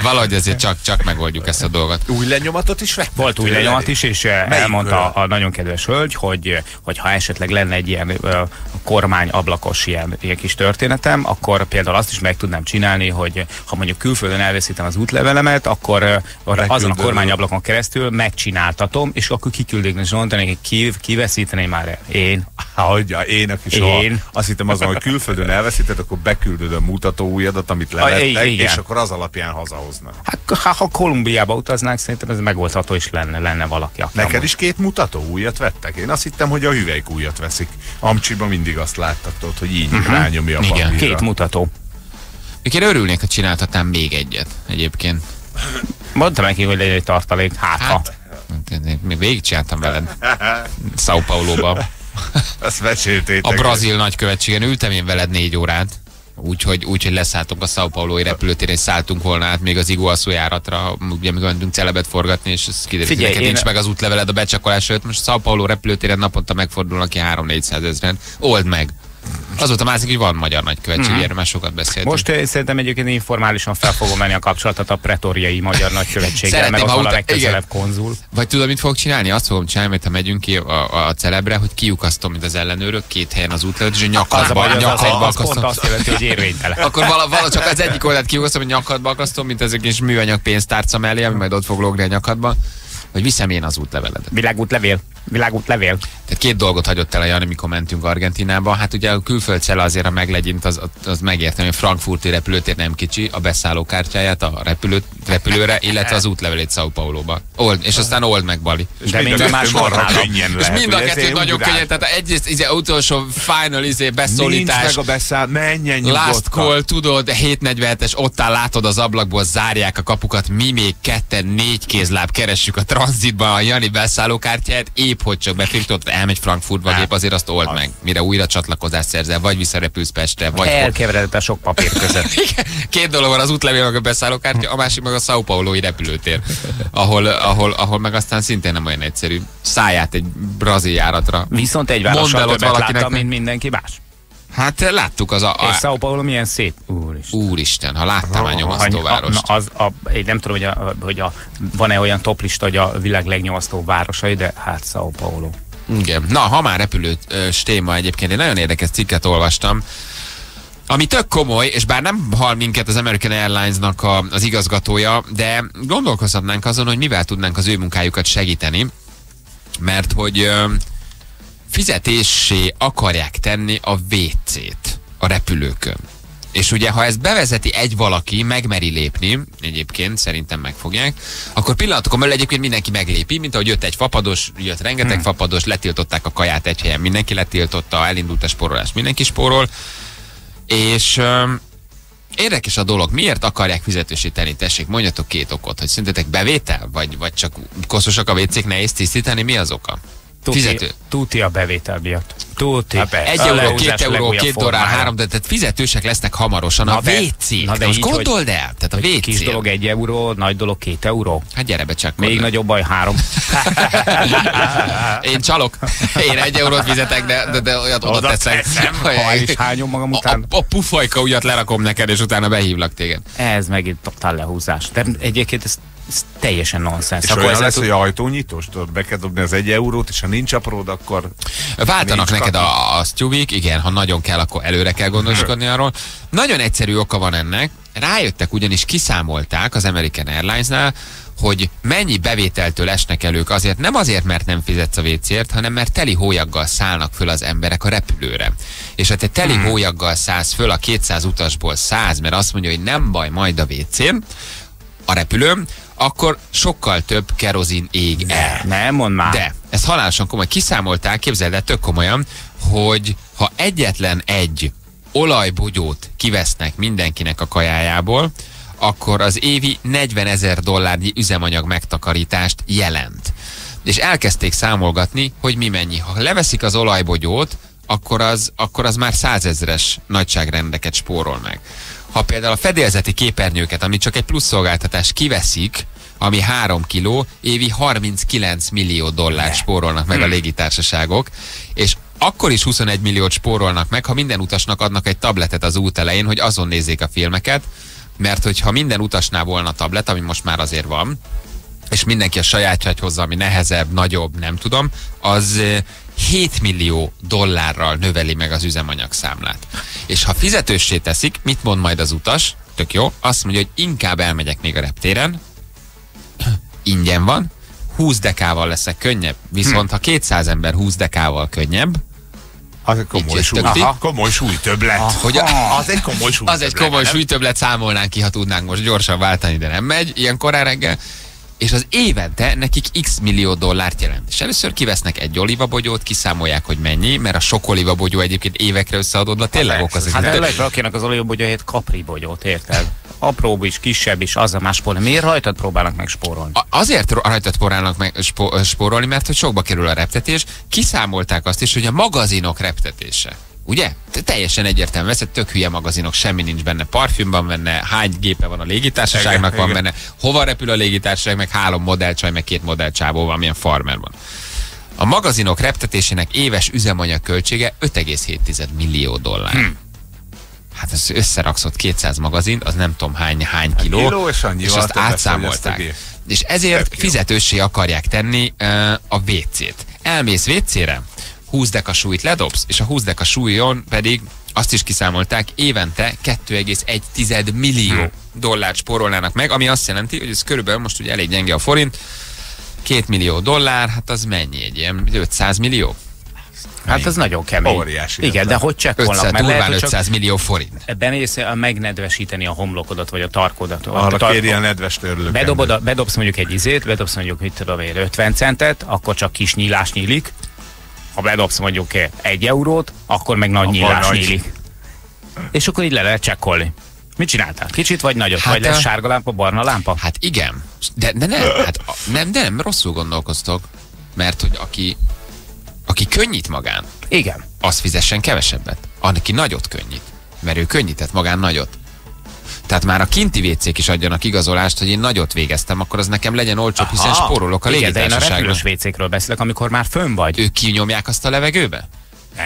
Valahogy azért csak, csak megoldjuk ezt a dolgot. Új lenyomatot is vett? Volt új lenyomat is, és eh, elmondta a nagyon kedves hölgy, hogy, eh, hogy ha esetleg lenne egy ilyen ö, kormány ablakos ilyen, ilyen kis történetem, akkor például azt is meg tudnám csinálni, hogy ha mondjuk külföldön elveszítem az útlevelemet, akkor azon a kormányablakon keresztül megcsináltatom, és akkor kiküldik, és mondanék, hogy ki, kiveszíteném már el. Én. Hagyja, én, aki soha. Én. Azt hittem azon, hogy külföldön elveszíted, akkor beküldöd a mutatóujjadat, amit A- levettek, és akkor az alapján hazahoznak. Hát ha, ha Kolumbiába utaznánk, szerintem ez megoldható is lenne, lenne valaki. aki Neked amúgy- is két mutató újat vettek? Én azt hittem, hogy a hüvelyk újat veszik. Amcsiban mindig azt láttak, tudod, hogy így uh-huh. rányomja a papírra. Két mutató. Még én örülnék, ha csináltatnám még egyet egyébként. Mondtam neki, hogy legyen egy tartalék, hát, ha. Hát, én még végigcsináltam veled. São Paulo-ba. Azt meséltétek. A brazil nagykövetségen ültem én veled négy órát. Úgyhogy úgy, hogy leszálltunk a São Paulo-i és szálltunk volna át még az Iguazu járatra, ugye mi mentünk celebet forgatni, és ez kiderült, Figyelj, neked én- nincs meg az útleveled a becsakolás előtt. Most São Paulo repülőtéren naponta megfordulnak ki 3-400 ezeren. Old meg! Azóta másik, hogy van magyar nagykövetség, erről már sokat beszéltünk. Most eh, szerintem egyébként informálisan fel fogom menni a kapcsolatot a pretoriai magyar nagykövetséggel, mert ott van a legközelebb konzul. Vagy tudod, mit fogok csinálni? Azt fogom csinálni, mert ha megyünk ki a, a, celebre, hogy kiukasztom, mint az ellenőrök, két helyen az útlevet, és a Az nyakadba, az, az, nyakadba pont azt jelenti, hogy érvénytelen. [LAUGHS] Akkor vala, vala csak az egyik oldalt kiúszom, hogy nyakadba akasztom, mint ezek is műanyag pénztárca mellé, ami majd ott fog lógni a nyakadba, hogy viszem én az útleveledet. Világút levél. Világút levél. Tehát két dolgot hagyott el a Jani, mikor mentünk Argentinába. Hát ugye a külföldszele azért a meglegyint, az, az megértem, hogy a frankfurti repülőtér nem kicsi, a beszállókártyáját a repülő, repülőre, illetve az útlevelét São Paulo-ba. Old, és aztán old meg Bali. De mind a más marha könnyen És lehet, mind a kettő nagyon könnyen, tehát egyrészt izé, utolsó final izé, Nincs beszólítás, meg a beszáll, menjen Last call, tudod, 747-es, ott áll, látod az ablakból, zárják a kapukat, mi még ketten, négy kézláb keressük a tranzitban a Jani beszállókártyáját, épp hogy csak befért, ott elmegy Frankfurtba, épp azért azt old meg, mire újra csatlakozást szerzel, vagy visszarepülsz Pestre, vagy. Elkeveredett a sok papír között. [LAUGHS] Két dolog van, az útlevél meg a beszállókártya, a másik meg a São Paulo-i repülőtér, ahol, ahol, ahol meg aztán szintén nem olyan egyszerű. Száját egy brazil járatra. Viszont egy ott többet valakinek, láttam, mint mindenki más. Hát láttuk az a... És a São Paulo milyen szép. Úristen. úristen, ha láttál már nyomasztó Annyi- várost. A, az, a, én nem tudom, hogy, a, hogy a, van-e olyan toplista, hogy a világ legnyomasztóbb városai, de hát São Paulo. Igen. Na, ha már repülő téma egyébként, én nagyon érdekes cikket olvastam, ami tök komoly, és bár nem hal minket az American Airlines-nak a, az igazgatója, de gondolkozhatnánk azon, hogy mivel tudnánk az ő munkájukat segíteni, mert hogy fizetésé akarják tenni a WC-t a repülőkön. És ugye, ha ezt bevezeti egy valaki, megmeri lépni, egyébként szerintem megfogják, akkor pillanatokon belül egyébként mindenki meglépi, mint ahogy jött egy fapados, jött rengeteg hmm. fapados, letiltották a kaját egy helyen, mindenki letiltotta, elindult a spórolás, mindenki spórol, és öm, érdekes a dolog, miért akarják fizetősíteni? Tessék, mondjatok két okot, hogy szerintetek bevétel, vagy, vagy csak koszosak a WC-k, nehéz tisztítani, mi az oka? Fizető. Tuti, tuti a bevétel miatt. Tuti. Hát. Egy A euró, két euró, két dollár, három, de tehát fizetősek lesznek hamarosan Na a WC. na de Most így, gondold el, tehát a WC. Kis dolog egy euró, nagy dolog két euró. Hát gyere be csak. Még nagyobb baj három. [LAUGHS] Én csalok. Én egy eurót fizetek, de, de, de olyat oda, Oda teszek. teszem, ha is hányom magam a, után. a, a pufajka újat lerakom neked, és utána behívlak téged. Ez megint totál lehúzás. De egyébként ez, ez teljesen nonsens. És olyan lesz, hogy ajtónyitós, tudod, be kell dobni az egy eurót, és ha nincs apród, akkor Váltanak neked kapi. a, a sztyuvik, igen, ha nagyon kell, akkor előre kell gondoskodni arról. Nagyon egyszerű oka van ennek. Rájöttek ugyanis, kiszámolták az American Airlines-nál, hogy mennyi bevételtől esnek el ők azért, nem azért, mert nem fizetsz a WC-ért, hanem mert teli hólyaggal szállnak föl az emberek a repülőre. És ha te teli hmm. hólyaggal szállsz föl a 200 utasból 100, mert azt mondja, hogy nem baj, majd a WC-n, a repülőn, akkor sokkal több kerozin ég el. Nem, mondd már. De, ezt halálosan komoly. Kiszámolták, képzeld el tök komolyan, hogy ha egyetlen egy olajbogyót kivesznek mindenkinek a kajájából, akkor az évi 40 ezer dollárnyi üzemanyag megtakarítást jelent. És elkezdték számolgatni, hogy mi mennyi. Ha leveszik az olajbogyót, akkor az, akkor az már százezres nagyságrendeket spórol meg. Ha például a fedélzeti képernyőket, ami csak egy plusz szolgáltatás kiveszik, ami 3 kiló, évi 39 millió dollár spórolnak meg a légitársaságok, és akkor is 21 milliót spórolnak meg, ha minden utasnak adnak egy tabletet az út elején, hogy azon nézzék a filmeket, mert hogyha minden utasnál volna tablet, ami most már azért van, és mindenki a sajátját hozza, ami nehezebb, nagyobb, nem tudom, az eh, 7 millió dollárral növeli meg az üzemanyagszámlát. És ha fizetőssé teszik, mit mond majd az utas? Tök jó. Azt mondja, hogy inkább elmegyek még a reptéren, [CLEARS THROAT] ingyen van, 20 dekával leszek könnyebb. Viszont ha 200 ember 20 dekával könnyebb, az egy komoly súly. Aha, komoly súly többlet. Hogy a- az egy komoly súly az egy többlet, komoly súlytöblet számolnánk ki, ha tudnánk most gyorsan váltani, de nem megy, ilyen korán reggel. És az évente nekik x millió dollárt jelent. És először kivesznek egy olivabogyót, kiszámolják, hogy mennyi, mert a sok olivabogyó egyébként évekre összeadódva tényleg okoz. Hát el lehet rakinak az kapri bogyót, érted? Apróbb is, kisebb is, az a más spórolni. Miért rajtad próbálnak meg spórolni? A- Azért rajtad porálnak meg spórolni, mert hogy sokba kerül a reptetés. Kiszámolták azt is, hogy a magazinok reptetése Ugye? Te- Teljesen egyértelmű, veszed tök hülye magazinok, semmi nincs benne. Parfüm van benne, hány gépe van a légitársaságnak, van benne, hova repül a légitársaság, meg három modellcsaj, meg két modellcsábó van, milyen farmer van. A magazinok reptetésének éves üzemanyag költsége 5,7 millió dollár. Hm. Hát ez összeraksz ott 200 magazint, az nem tudom hány, hány kiló, kiló, és annyival azt átszámolták. a. És ezért fizetőssé akarják tenni uh, a WC-t. Elmész WC-re, 20 deka súlyt ledobsz, és a 20 deka súlyon pedig azt is kiszámolták, évente 2,1 millió Hm. dollárt spórolnának meg, ami azt jelenti, hogy ez körülbelül most ugye elég gyenge a forint, 2 millió dollár, hát az mennyi egy ilyen 500 millió? Hát ez nagyon kemény. Óriási Igen, de hogy csekkolnak? 500, Mert lehet, durván hogy csak 500 millió forint. bemész a megnedvesíteni a homlokodat, vagy a tarkodat. Arra a tar- kéri a nedves törlők. Bedobod a, bedobsz mondjuk egy izét, bedobsz mondjuk mit tudom én, 50 centet, akkor csak kis nyílás nyílik. Ha bedobsz mondjuk egy eurót, akkor meg nagy Akkor nyílás nagy. nyílik. És akkor így le lehet csekkolni. Mit csináltál? Kicsit vagy nagyot? Hát, vagy lesz sárga lámpa, barna lámpa? Hát igen, de, de nem, hát a- nem, de nem, rosszul gondolkoztok, mert hogy aki, aki könnyít magán, Igen. az fizessen kevesebbet. Aki nagyot könnyít, mert ő könnyített magán nagyot. Tehát már a kinti vécék is adjanak igazolást, hogy én nagyot végeztem, akkor az nekem legyen olcsóbb, hiszen Aha. spórolok a Igen, de én a repülős vécékről beszélek, amikor már fönn vagy. Ők kinyomják azt a levegőbe?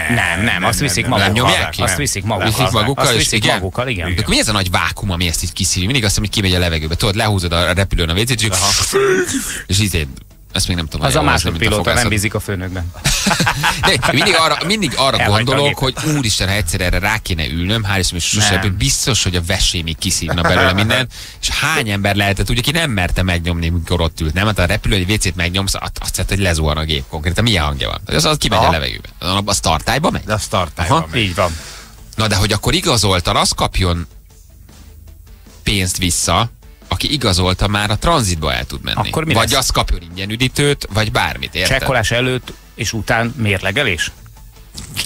Nem, nem, azt viszik nem, nem magukkal. nyomják ki? Azt viszik magukkal. Viszik magukkal, Azt viszik igen? magukkal, igen. De akkor mi ez a nagy vákum, ami ezt így kiszíri? Mindig azt hogy kimegy a levegőbe. Tudod, lehúzod a repülőn a vécét, és, és így ezt még nem tudom. Az a elolvasni, másik mint pilóta nem bízik a főnökben. [LAUGHS] De mindig arra, mindig arra Elhagyta a gondolok, hogy úristen, ha egyszer erre rá kéne ülnöm, hál' Istenem, és sose, biztos, hogy a vesémi kiszívna belőle minden, és hány ember lehetett, úgy, aki nem merte megnyomni, mikor ott ült, nem? Hát a repülő egy WC-t megnyomsz, azt jelenti, hogy lezuhan a gép konkrétan. Milyen hangja van? Az, az kimegy a levegőbe. Az tartályba megy? Tartályban Aha. megy. Így van. Na de hogy akkor igazoltan az kapjon pénzt vissza, aki igazolta már a tranzitba el tud menni. Akkor mi vagy lesz? az kapjon ingyen üdítőt, vagy bármit, érted? Csekkolás előtt és után mérlegelés?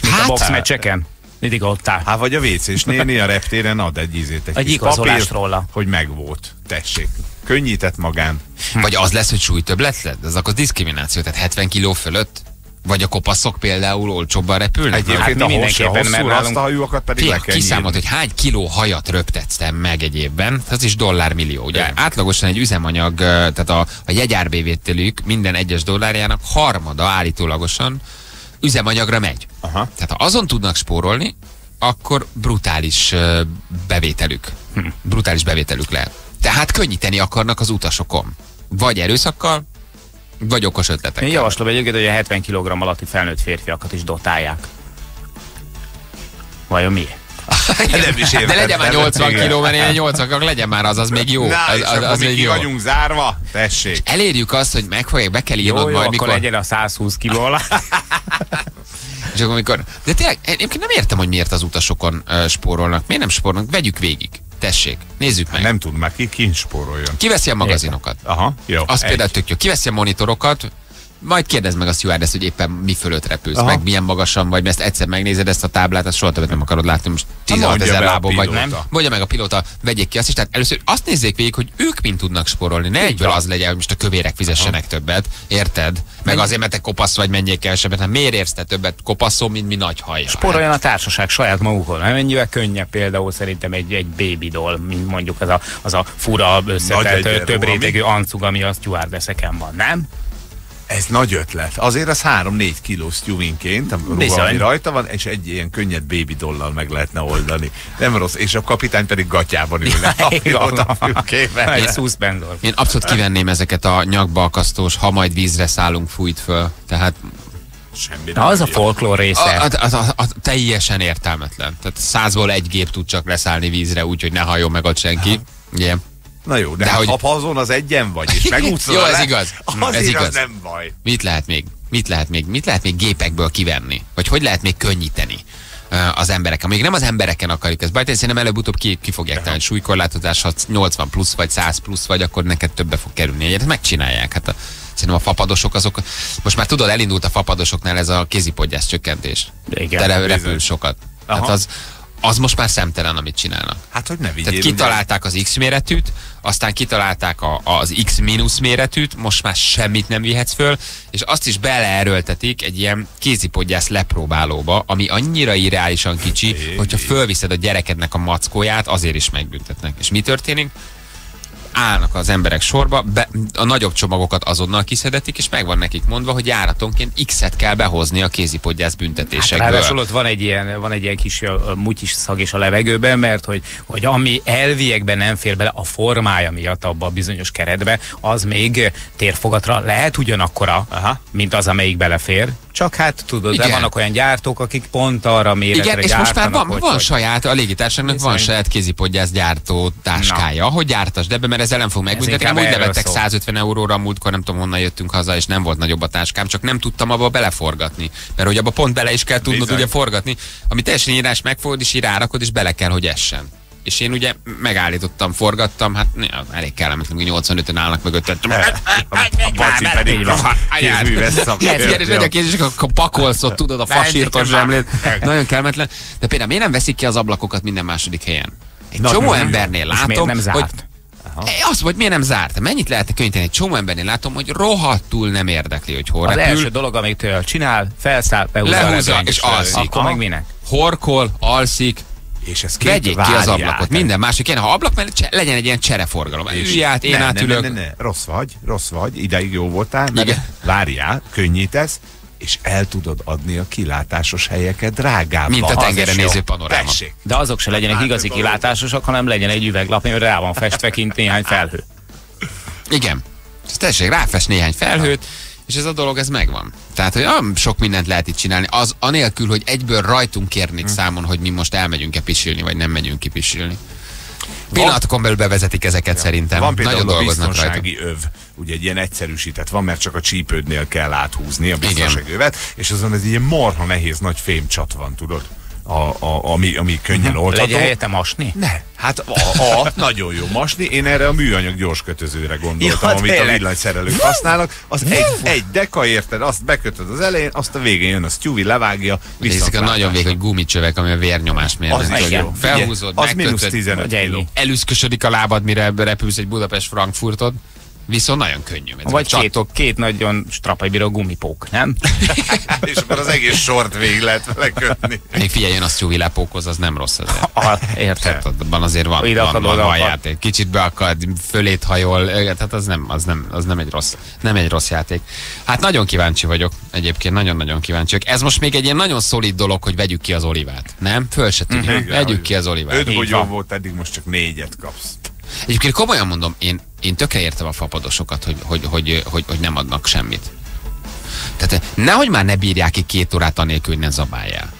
Mint a Hát, boxmeccseken? Mindig ott áll. Hát vagy a WC-s néni a reptéren ad egy ízét, egy, Egy kis papírt, róla. hogy megvolt. Tessék. Könnyített magán. Vagy az lesz, hogy súlytöbblet lett? Ez akkor diszkrimináció, tehát 70 kiló fölött? Vagy a kopaszok például olcsóbban repülnek? Egyébként Hát a mindenképpen, mert nálunk- rasztahajókat pedig le Fia, kell kiszámolt, hogy hány kiló hajat röptettem meg egy évben, az is dollármillió. Ugye Igen. átlagosan egy üzemanyag, tehát a, a jegyárbevételük minden egyes dollárjának harmada állítólagosan üzemanyagra megy. Aha. Tehát ha azon tudnak spórolni, akkor brutális bevételük. Hm. Brutális bevételük lehet. Tehát könnyíteni akarnak az utasokon. Vagy erőszakkal, vagy okos ötletekkel. Én javaslom egyébként, hogy a 70 kg alatti felnőtt férfiakat is dotálják. Vajon mi? [LAUGHS] Nem is De legyen már értettem. 80 Igen. kiló, mert én 80 kg legyen már az, az még jó. Na, az, és az, az még ki jó. vagyunk zárva? Tessék. Elérjük azt, hogy megfogják, be kell írnod Jó, jó, majd, akkor mikor... legyen a 120 kg alá. [LAUGHS] És akkor mikor... De tényleg, egyébként nem értem, hogy miért az utasokon uh, spórolnak. Miért nem spórolnak? Vegyük végig. Tessék, nézzük meg. Nem tud már ki, kint spóroljon. Kiveszi a magazinokat. Aha, jó. Az egy. például tök jó. Kiveszi a monitorokat, majd kérdezd meg a stewardess, hogy éppen mi fölött repülsz, Aha. meg milyen magasan vagy, mert ezt egyszer megnézed ezt a táblát, azt soha többet nem akarod látni, most 16 mondja ezer lábon vagy. Nem? Mondja meg a pilóta, vegyék ki azt is. Tehát először azt nézzék végig, hogy ők mind tudnak spórolni. Ne egyből van. az legyen, hogy most a kövérek fizessenek többet. Érted? Meg azért, mert te kopasz vagy, menjél kevesebbet. Hát miért érsz te többet kopaszó, mint mi nagy hajjal? Spóroljon a társaság saját magukon. Nem mennyivel könnyebb például szerintem egy, egy baby doll, mint mondjuk az a, az a fura összetett több rétegű ancug, ami a stewardesseken van, nem? Ez nagy ötlet. Azért az 3-4 kiló ruha, Bizony. ami rajta van, és egy ilyen könnyed baby dollal meg lehetne oldani. Nem rossz. És a kapitány pedig gatyában ülne. [LAUGHS] Egy szuszpenzor. Én abszolút kivenném ezeket a nyakba akasztós, ha majd vízre szállunk, fújt föl. Tehát Semmi Na, az a folklór része. A, a, a, a, teljesen értelmetlen. Tehát százból egy gép tud csak leszállni vízre, úgyhogy ne hajjon meg ott senki. Igen. Na jó, de, De de hogy- ha azon az egyen vagy, és [LAUGHS] megúszol Jó, ez le, igaz. [LAUGHS] Azért Ez igaz. az nem baj. Mit lehet még? Mit lehet még? Mit lehet még gépekből kivenni? Vagy hogy lehet még könnyíteni? ö, az embereken. Még nem az embereken akarjuk ezt bajtani, szerintem előbb-utóbb ki, ki fogják találni súlykorlátozás, ha 80 plusz vagy 100 plusz vagy, akkor neked többe fog kerülni. Ezt megcsinálják. Hát a, szerintem a fapadosok azok, most már tudod, elindult a fapadosoknál ez a kézipodgyász csökkentés. Igen, Te repül sokat. Hát az, az most már szemtelen, amit csinálnak. Hát, hogy ne vigyél. Tehát kitalálták az X méretűt, aztán kitalálták a, az X mínusz méretűt, most már semmit nem vihetsz föl, és azt is beleerőltetik egy ilyen kézipodgyász lepróbálóba, ami annyira irreálisan kicsi, hogyha fölviszed a gyerekednek a mackóját, azért is megbüntetnek. És mi történik? Állnak az emberek sorba, be, a nagyobb csomagokat azonnal kiszedetik, és meg van nekik mondva, hogy járatonként X-et kell behozni a kézipodgyász büntetésekből. Hát ráadásul ott van egy ilyen, van egy ilyen kis mutyis szag is a levegőben, mert hogy, hogy ami elviekben nem fér bele a formája miatt abba a bizonyos keretbe, az még térfogatra lehet ugyanakkora, Aha. mint az, amelyik belefér. Csak hát tudod, de Igen. vannak olyan gyártók, akik pont arra méretre Igen, és most már van, hogy, van hogy- saját, a légitársaságnak van saját kézipodgyász gyártó táskája, hogy gyártas, de ebbe, mert ezzel nem fog megbüntetni. Úgy levettek szól. 150 euróra, múltkor nem tudom honnan jöttünk haza, és nem volt nagyobb a táskám, csak nem tudtam abba beleforgatni. Mert hogy abba pont bele is kell tudnod Bizony. ugye forgatni, ami teljesen írás megfogod, és így írárakod, és bele kell, hogy essen. És én ugye megállítottam, forgattam, hát ne, elég kellemetlen, hogy 85-ön állnak mögöttem. A baci pedig van. kézműves és a kéz, és akkor pakolsz ott, tudod, a fasírtos zsemlét. Nagyon kellemetlen. De például miért nem veszik ki az ablakokat minden második helyen? Egy csomó nem. embernél látom, nem hogy zárt? E, Az, hogy miért nem zárt? Mennyit lehet könyvteni? Egy csomó embernél látom, hogy rohadtul nem érdekli, hogy hol Az repül. első dolog, amit csinál, felszáll, behúzza a Lehúzza, és alszik. Akkor Aha. meg minek? Horkol, alszik, És ez két vegyék ki az ablakot. Minden másik ilyen, ha ablak mellett legyen egy ilyen csereforgalom. Ülj át, én ne, átülök. Ne, ne, ne, ne, rossz vagy, rossz vagy, ideig jó voltál, mert Igen. várjál, könnyítesz, és el tudod adni a kilátásos helyeket drágábban. Mint a jó. néző panoráma. Tessék. De azok se legyenek Hát, igazi valóban. kilátásosak, hanem legyen egy üveglap, amiben rá van festve kint néhány felhő. Igen. Tessék, ráfest néhány felhőt, és ez a dolog, ez megvan. Tehát, hogy ah, sok mindent lehet itt csinálni, az anélkül, hogy egyből rajtunk kérnék Hm. számon, hogy mi most elmegyünk-e pisilni, vagy nem megyünk ki pisilni. Pillanatokon belül bevezetik ezeket szerintem. Van például Nagyon a dolgoznak rajta. biztonsági öv, ugye egy ilyen egyszerűsített van, mert csak a csípődnél kell áthúzni a biztonsági övet, és azon ez ilyen marha nehéz nagy fémcsat van, tudod? A, a, ami, ami könnyen oldható. Legyen helyette masni? Ne, hát a, a, nagyon jó masni. Én erre a műanyag gyors kötözőre gondoltam, Ja, amit a villanyszerelők használnak. Az egy, egy deka, érted? Azt bekötöd az elején, azt a végén jön a Stewie, levágja, Ezek a nagyon vékony gumicsövek, ami a vérnyomás Az mérnek. tudod, jó. Felhúzod, Ugye, Az mínusz megkötöd, 15 Vagy ennyi. kiló. elüszkösödik a lábad, mire repülsz egy Budapest-Frankfurtot, viszont nagyon könnyű. Ezek Vagy a két, két nagyon strapai bíró gumipók, nem? [LAUGHS] És akkor az egész sort végig lehet vele kötni. Még figyelj, jön a Stewie lepókhoz, az nem rossz azért. [LAUGHS] Ah, érted. Tehát abban azért van, Ide van, van, van játék. Kicsit beakad, fölét hajol, tehát az nem, az, nem, az nem, egy rossz, nem egy rossz játék. Hát nagyon kíváncsi vagyok, egyébként nagyon-nagyon kíváncsi vagyok. Ez most még egy ilyen nagyon szolid dolog, hogy vegyük ki az olivát. Nem? Föl se tudjuk. Igen, Vegyük hogy ki az olivát. Öt bogyó volt, eddig most csak négyet kapsz. Egyébként komolyan mondom, én, én tökre értem a fapadosokat, hogy, hogy, hogy, hogy, hogy nem adnak semmit. Tehát nehogy már ne bírják ki két órát anélkül, hogy ne zabáljál.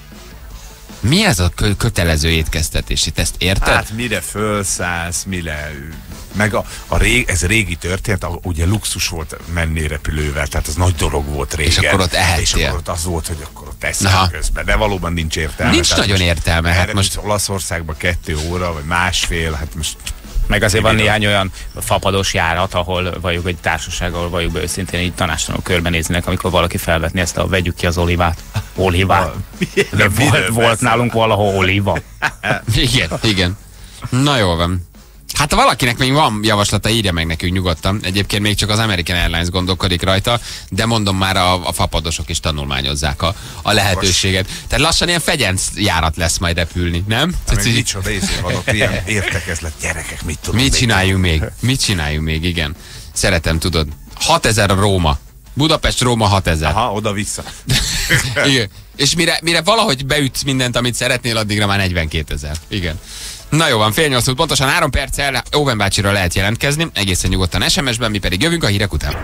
Mi ez a kö- kötelező étkeztetés? Itt ezt érted? Hát mire fölszállsz, mire... Meg a, a rég, ez régi történet, ahol ugye luxus volt menni repülővel, tehát az nagy dolog volt régen. És akkor ott ehettél. És akkor ott az volt, hogy akkor ott Aha. eszel közben, de valóban nincs értelme. Nincs Tehát nagyon most értelme, hát most Olaszországban kettő óra, vagy másfél, hát most Meg azért van néhány olyan fapados járat, ahol vagyunk egy társaság, ahol vagyunk be őszintén így tanástalanul körbenéznek, amikor valaki felvetni ezt a vegyük ki az olivát. Olivát. De volt, volt nálunk valahol oliva. Igen, igen. Na jól van. Hát ha valakinek még van javaslata, írja meg nekünk nyugodtan. Egyébként még csak az American Airlines gondolkodik rajta, de mondom már a, a fapadosok is tanulmányozzák a, a lehetőséget. Tehát lassan ilyen fegyenc járat lesz majd repülni, nem? Hát Tehát így- micsoda észé van ott, ilyen [LAUGHS] értekezlet, gyerekek, mit tudom. Mit csináljunk még? Mit csináljunk még, igen. Szeretem, tudod. 6000 a Róma. Budapest, Róma 6000. Aha, oda-vissza. [LAUGHS] Igen. És mire, mire valahogy beütsz mindent, amit szeretnél, addigra már 42 ezer. Igen. Na jó van, fél nyolc múlt, pontosan három perccel Óven bácsira lehet jelentkezni, egészen nyugodtan SMS-ben, mi pedig jövünk a hírek után.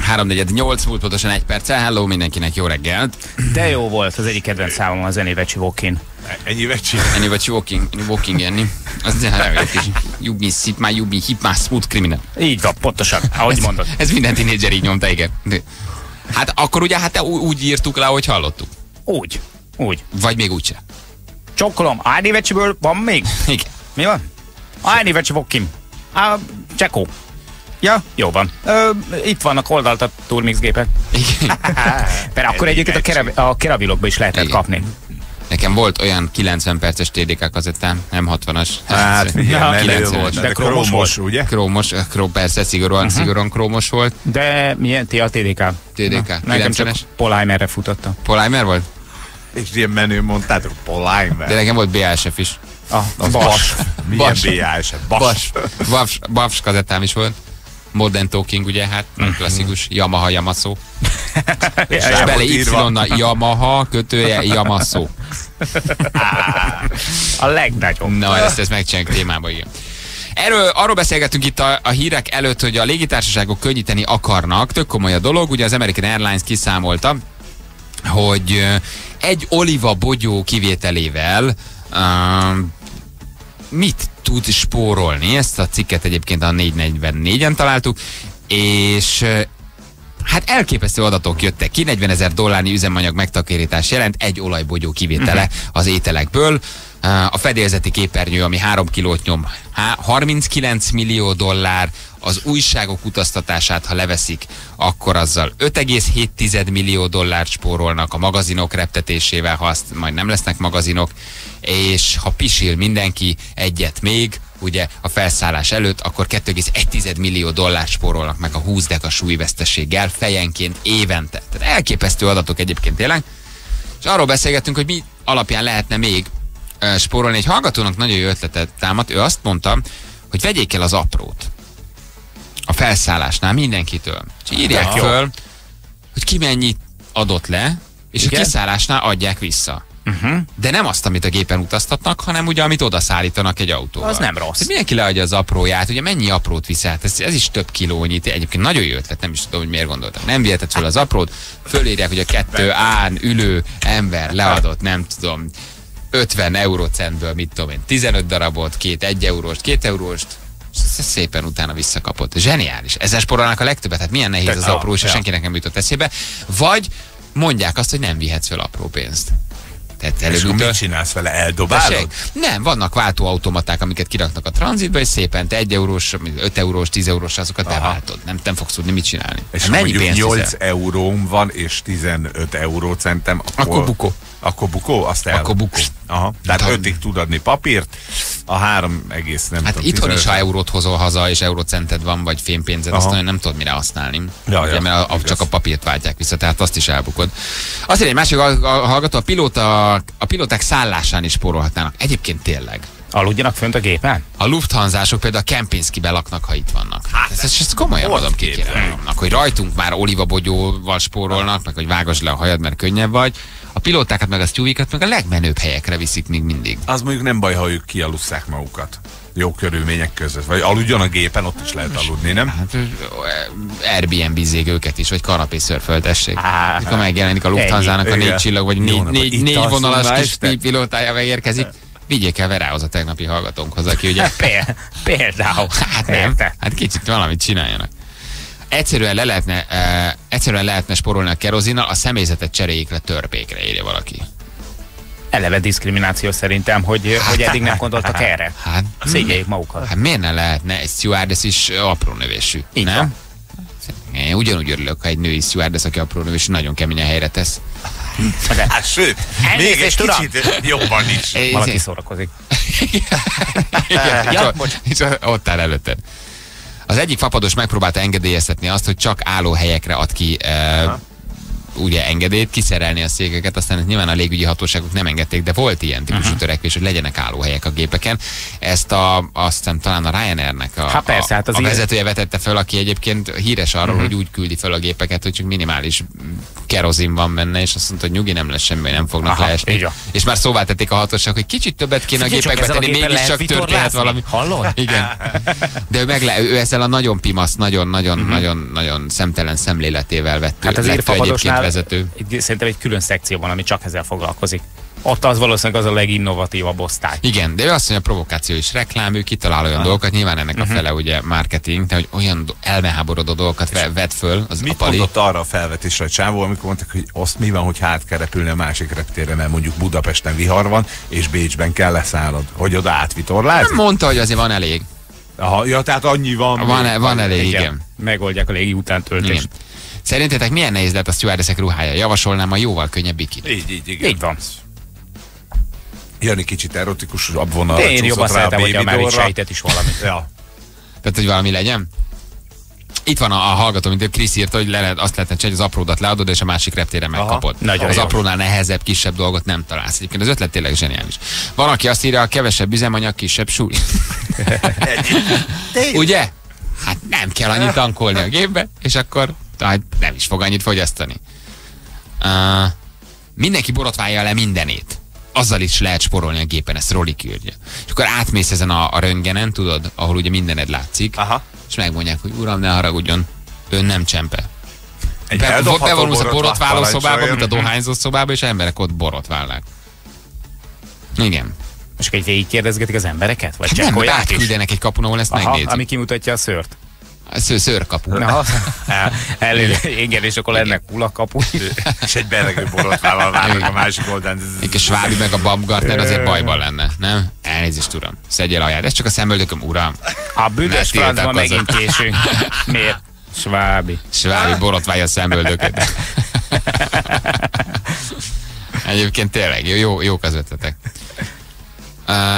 3 nyolc múlt, pontosan egy perccel. Hello mindenkinek, jó reggelt. De jó volt, az egyik kedvenc számom a zenébe Csivokin. Ennyivel csinál. Ennyi vagy walking, walking enni. Az egy kis you be sip my, you be hip my smooth criminal. Így van, pontosan, ahogy mondod. Ez minden tínédzser így nyomta, igen. De- Hát akkor ugye hát úgy írtuk le, hogy hallottuk. Úgy, úgy. Vagy még úgyse. Csokkolom, ID vecsiből van még? Igen. Mi van? ID vecsivokim. A Csekó. Ja, jó van. Ö, itt vannak oldalt a Turmix gépek. Igen. [LAUGHS] Mert akkor egyébként a, kera, a keravilokba is lehetett Igen. kapni. Nekem volt olyan 90 perces TDK kazettám, nem 60-as. Hát [LAUGHS] Ja, menő 90-es. volt. De De krómos krómos, ugye? Krómos, króm, persze, szigorúan, uh-huh. szigorúan krómos volt. De milyen ti a TDK? TDK, Na, nekem csak 90-es. Polheimerre futottam. Polimer volt? És ilyen menő mondtátok, Polimer. De nekem volt BASF is. A Bas. Milyen Bas. BAS? Bas. Bas, kazettám is volt. Modern Talking, ugye, hát klasszikus Yamaha Yamaso. [LAUGHS] És bele. Y-na Yamaha kötője Yamaso. [LAUGHS] A legnagyobb. Na, ezt, ezt megcsináljuk témába, igen. Erről, arról beszélgettünk itt a, a hírek előtt, hogy a légitársaságok könnyíteni akarnak. Tök komoly a dolog. Ugye az American Airlines kiszámolta, hogy egy oliva bogyó kivételével um, mit tud spórolni. Ezt a cikket egyébként a 444-en találtuk, és ö, Hát elképesztő adatok jöttek ki, 40 ezer dollárnyi üzemanyag megtakarítás jelent egy olajbogyó kivétele az ételekből. Uh, A fedélzeti képernyő, ami 3 kilót nyom, há- 39 millió dollár, az újságok utaztatását, ha leveszik, akkor azzal 5,7 millió dollárt spórolnak a magazinok reptetésével, ha azt majd nem lesznek magazinok, és ha pisil mindenki egyet még, ugye a felszállás előtt, akkor 2,1 millió dollárt spórolnak meg a 20 deka súlyvesztességgel fejenként évente. Tehát elképesztő adatok egyébként tényleg. És arról beszélgettünk, hogy mi alapján lehetne még spórolni. Egy hallgatónak nagyon jó ötletet támadt. Ő azt mondta, hogy vegyék el az aprót. A felszállásnál mindenkitől. És írják föl, hogy ki mennyit adott le, és Igen? a kiszállásnál adják vissza. Uh-huh. De nem azt, amit a gépen utaztatnak, hanem ugye, amit oda szállítanak egy autóval. Az nem rossz. Tehát mindenki leadja az apróját, ugye mennyi aprót visz át, ez, ez is több kilónyi, egyébként nagyon jó ötlet, nem is tudom, hogy miért gondoltam. Nem vihetett fel az aprót, fölírják, hogy a kettő án ülő ember leadott, nem tudom, 50 eurocentből, mit tudom én, 15 darabot, két 1 euróst, két euróst, és ezt szépen utána visszakapott. Zseniális. Ezzel sporolnak a legtöbbet. Hát milyen nehéz Te- az ah, apró, és ja. senkinek nem jutott eszébe. Vagy mondják azt, hogy nem vihetsz fel apró pénzt. Tehát És akkor előbb mit csinálsz vele? Eldobálod? Tessék? Nem, vannak váltóautomaták, amiket kiraknak a tranzitba, és szépen te 1 eurós, 5 eurós, 10 eurós, azokat beváltod. Nem, nem fogsz tudni mit csinálni. És Hát mennyi mondjuk pénzt 8 hiszel? euróm van, és 15 eurócentem, akkor... Akkor bukó. Akkor bukó? Azt el. Akkor bukó. Aha. Tehát Hát, 5 tud adni papírt, a 3 egész nem Hát tudom, itthon is, 15. ha eurót hozol haza, és eurocented van, vagy fémpénzed, azt Aha. nagyon nem tudod mire használni. Ja, Ugye, ja, mert a, igaz. csak a papírt váltják vissza, tehát azt is elbukod. Azt egy másik a, a hallgató, a, pilóta, a pilóták szállásán is spórolhatnának. Egyébként tényleg. Aludjanak fönt a gépen? A Lufthansa-sok például a Kempinski laknak, ha itt vannak. Hát, ezt, ezt, ezt komolyan mondom, ki hogy rajtunk már olivabogyóval spórolnak, meg hogy vágasd le a hajad, mert könnyebb vagy. A pilótákat meg a sztjúikat meg a legmenőbb helyekre viszik még mindig. Az mondjuk nem baj, ha ők kialusszák magukat. Jó körülmények között. Vagy aludjon a gépen, ott is lehet aludni, nem? Hát Airbnb-zég őket is, vagy kanapé szörföltessék. Mikor megjelenik a Lufthansa-nak a négy csillag, vagy négy, négy, négy vonalas kis pilótája megérkezik. Vigyék el Verához a tegnapi hallgatónkhoz, aki ugye... Pé- [LAUGHS] Például. Hát nem. Hát kicsit valamit csináljanak. Egyszerűen le lehetne, uh, egyszerűen lehetne sporolni a kerozinnal, a személyzetet cseréljék le törpékre, írja valaki. Eleve diszkrimináció szerintem, hogy, hogy eddig nem gondoltak erre. Hát, Szégyeljék magukat. hát miért ne lehetne egy stewardess is apró növésű? Így nem? van. Én ugyanúgy örülök, ha egy női stewardess, aki apró növésű, nagyon keményen helyre tesz. De [LAUGHS] Hát sőt, még egy uram! kicsit jobban is. Valaki szórakozik. [LAUGHS] Igen, [LAUGHS] Ja, ott- és ott áll előtted. Az egyik fapados megpróbálta engedélyeztetni azt, hogy csak állóhelyekre ad ki e, ugye engedélyt, kiszerelni a székeket, aztán ezt nyilván a légügyi hatóságok nem engedték, de volt ilyen típusú uh-huh. törekvés, hogy legyenek állóhelyek a gépeken. Ezt a, azt hiszem talán a Ryanairnek a, Há, persze, a, hát az a vezetője vetette fel, aki egyébként híres arról, uh-huh. hogy úgy küldi fel a gépeket, hogy csak minimális kerozin van benne, és azt mondta, hogy nyugi nem lesz semmi, nem fognak Aha, leesni. van. És már szóvá tették a hatóság, hogy kicsit többet kéne a Figyelj csak, gépekbe a tenni, mégiscsak történhet valami. Hallod? [LAUGHS] Igen. De ő, meg le, ő ezzel a nagyon pimasz, nagyon, nagyon, nagyon, nagyon szemtelen szemléletével vett, Mhm. Hát az írfapadosnál vezető. egy- szerintem egy külön szekció van, ami csak ezzel foglalkozik. Ott az valószínűleg az a leginnovatívabb osztály. Igen, de ő azt mondja, provokáció is reklám, ő kitalál olyan dolgokat, nyilván ennek Mhm. a fele ugye marketing, de hogy olyan elmeháborodó dolgokat ve- vet föl az Mit a pali. mondott arra a felvetésre a csávó, amikor mondták, hogy azt mi van, hogy hát kell repülni a másik reptére, mert mondjuk Budapesten vihar van, és Bécsben kell leszállod, hogy oda átvitorlázni? Mondta, hogy azért van elég. Aha, ja, tehát annyi van. Van, még. van elég, igen. Megoldják a légi utántöltést. igen. Szerintetek milyen nehéz lett a stewardessek ruhája? Javasolnám a jóval könnyebb bikini. Így, így, igen. Így van. Jani kicsit erotikusabb vonal. De én jobban szeretem, hogyha már így sejtett is valamit. Ja. Tehát, hogy valami legyen? Itt van a, a hallgató, mint Krisz írta, hogy le lehet, azt lehetne csinálni, hogy az apródat leadod, és a másik reptére megkapod. Nagyon az jó. aprónál nehezebb, kisebb dolgot nem találsz. Egyébként az ötlet tényleg zseniális. Van, aki azt írja, a kevesebb üzemanyag, kisebb súly. [LAUGHS] Ugye? Hát nem kell annyit tankolni a gépbe, és akkor hát nem is fog annyit fogyasztani. Uh, mindenki borotválja le mindenét. Azzal is lehet sporolni a gépen, ezt Roli küldje. És akkor átmész ezen a, a röngenen, tudod, ahol ugye mindened látszik, Aha. és megmondják, hogy uram, ne haragudjon, ön nem csempe. Egy Be, bevonulsz a borotvál borotváló szobába, mint a dohányzó szobába, és emberek ott borotválnak. Igen. Most egy végig kérdezgetik az embereket? Vagy Hát nem, hogy csekkolják is? átküldenek egy kapun, ahol ezt Aha, megnézik. ami kimutatja a szőrt. Sző, szőrkapu. Na, [LAUGHS] [LAUGHS] elő, igen, és akkor lenne kulakapu. És egy belegő borotvával várnak a másik oldalán. Egy Svábi meg a Baumgartner azért bajban lenne, nem? Elnézést, uram. Szedjél aját. Ez csak a szemöldököm, uram. A büdös Ne francba tiltakozz. megint késünk. [LAUGHS] Miért? Svábi. Svábi borotválja a szemöldököt. Egyébként tényleg jó, jó, jók az ötletek.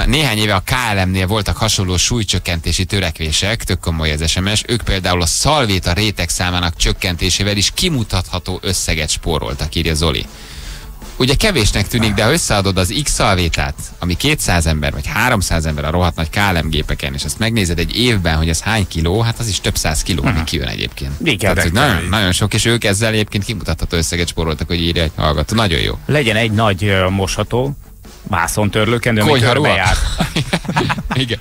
Néhány éve a KLM-nél voltak hasonló súlycsökkentési törekvések, tök komoly az SMS, ők például a szalvéta réteg számának csökkentésével is kimutatható összeget spóroltak, írja Zoli. Ugye kevésnek tűnik, de ha összeadod az X szalvétát, ami 200 ember vagy 300 ember a rohadt nagy KLM gépeken, és azt megnézed egy évben, hogy ez hány kiló, hát az is több száz kiló, ami kijön egyébként. Igen, Tehát, hogy nagyon, nagyon sok, és ők ezzel egyébként kimutatható összeget spóroltak, hogy írja egy hallgató. Nagyon jó. Legyen egy nagy mosható, vászontörlőkendő, ami Konyharúa? körbejár. [LAUGHS] Igen.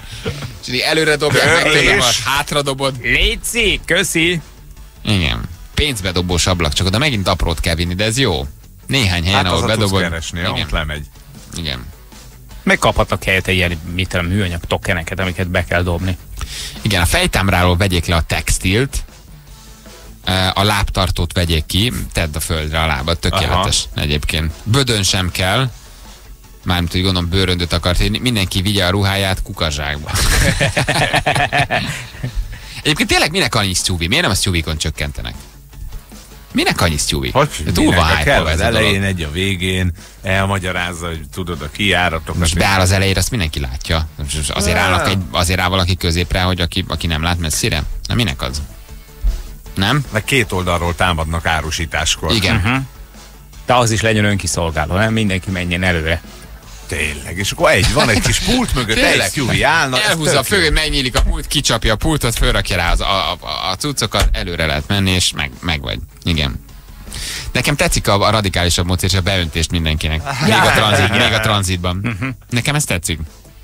És előre dobják, megtörlöm, hátra dobod. Léci, köszi! Igen. Pénzbedobós ablak, csak oda megint aprót kell vinni, de ez jó. Néhány helyen, Hát ahol bedobod. keresni, igen, ott lemegy. igen. Megkaphatnak helyette ilyen, mit tudom, műanyag tokeneket, amiket be kell dobni. Igen, a fejtámráról vegyék le a textilt, a lábtartót vegyék ki, tedd a földre a lábad, tökéletes Aha. egyébként. Bödön sem kell, mármint, hogy gondolom bőröndöt akart írni, mindenki vigye a ruháját kukazsákba. [LAUGHS] Egyébként tényleg minek annyi sztyúvi? Miért nem a sztyúvikon csökkentenek? Minek annyi sztyúvi? Hogy Túl van kell az ez a dolog. elején, egy a végén, elmagyarázza, hogy tudod a kijáratokat. Most beáll az elejére, azt mindenki látja. Most Azért, állnak egy, azért áll valaki középre, hogy aki, aki nem lát messzire? Na minek az? Nem? Meg két oldalról támadnak árusításkor. Igen. Uh-huh. De az is legyen önkiszolgáló, nem mindenki menjen előre. Tényleg. És akkor egy, van egy kis pult mögött, Tényleg. egy sztyúvi állna. Elhúzza a fő, megnyílik a pult, kicsapja a pultot, fölrakja rá az, a, a, a cuccokat, előre lehet menni, és meg, meg vagy. Igen. Nekem tetszik a, a radikálisabb módszer, és a beöntést mindenkinek. Még a, tranzit, még a tranzitban. Nekem ez tetszik.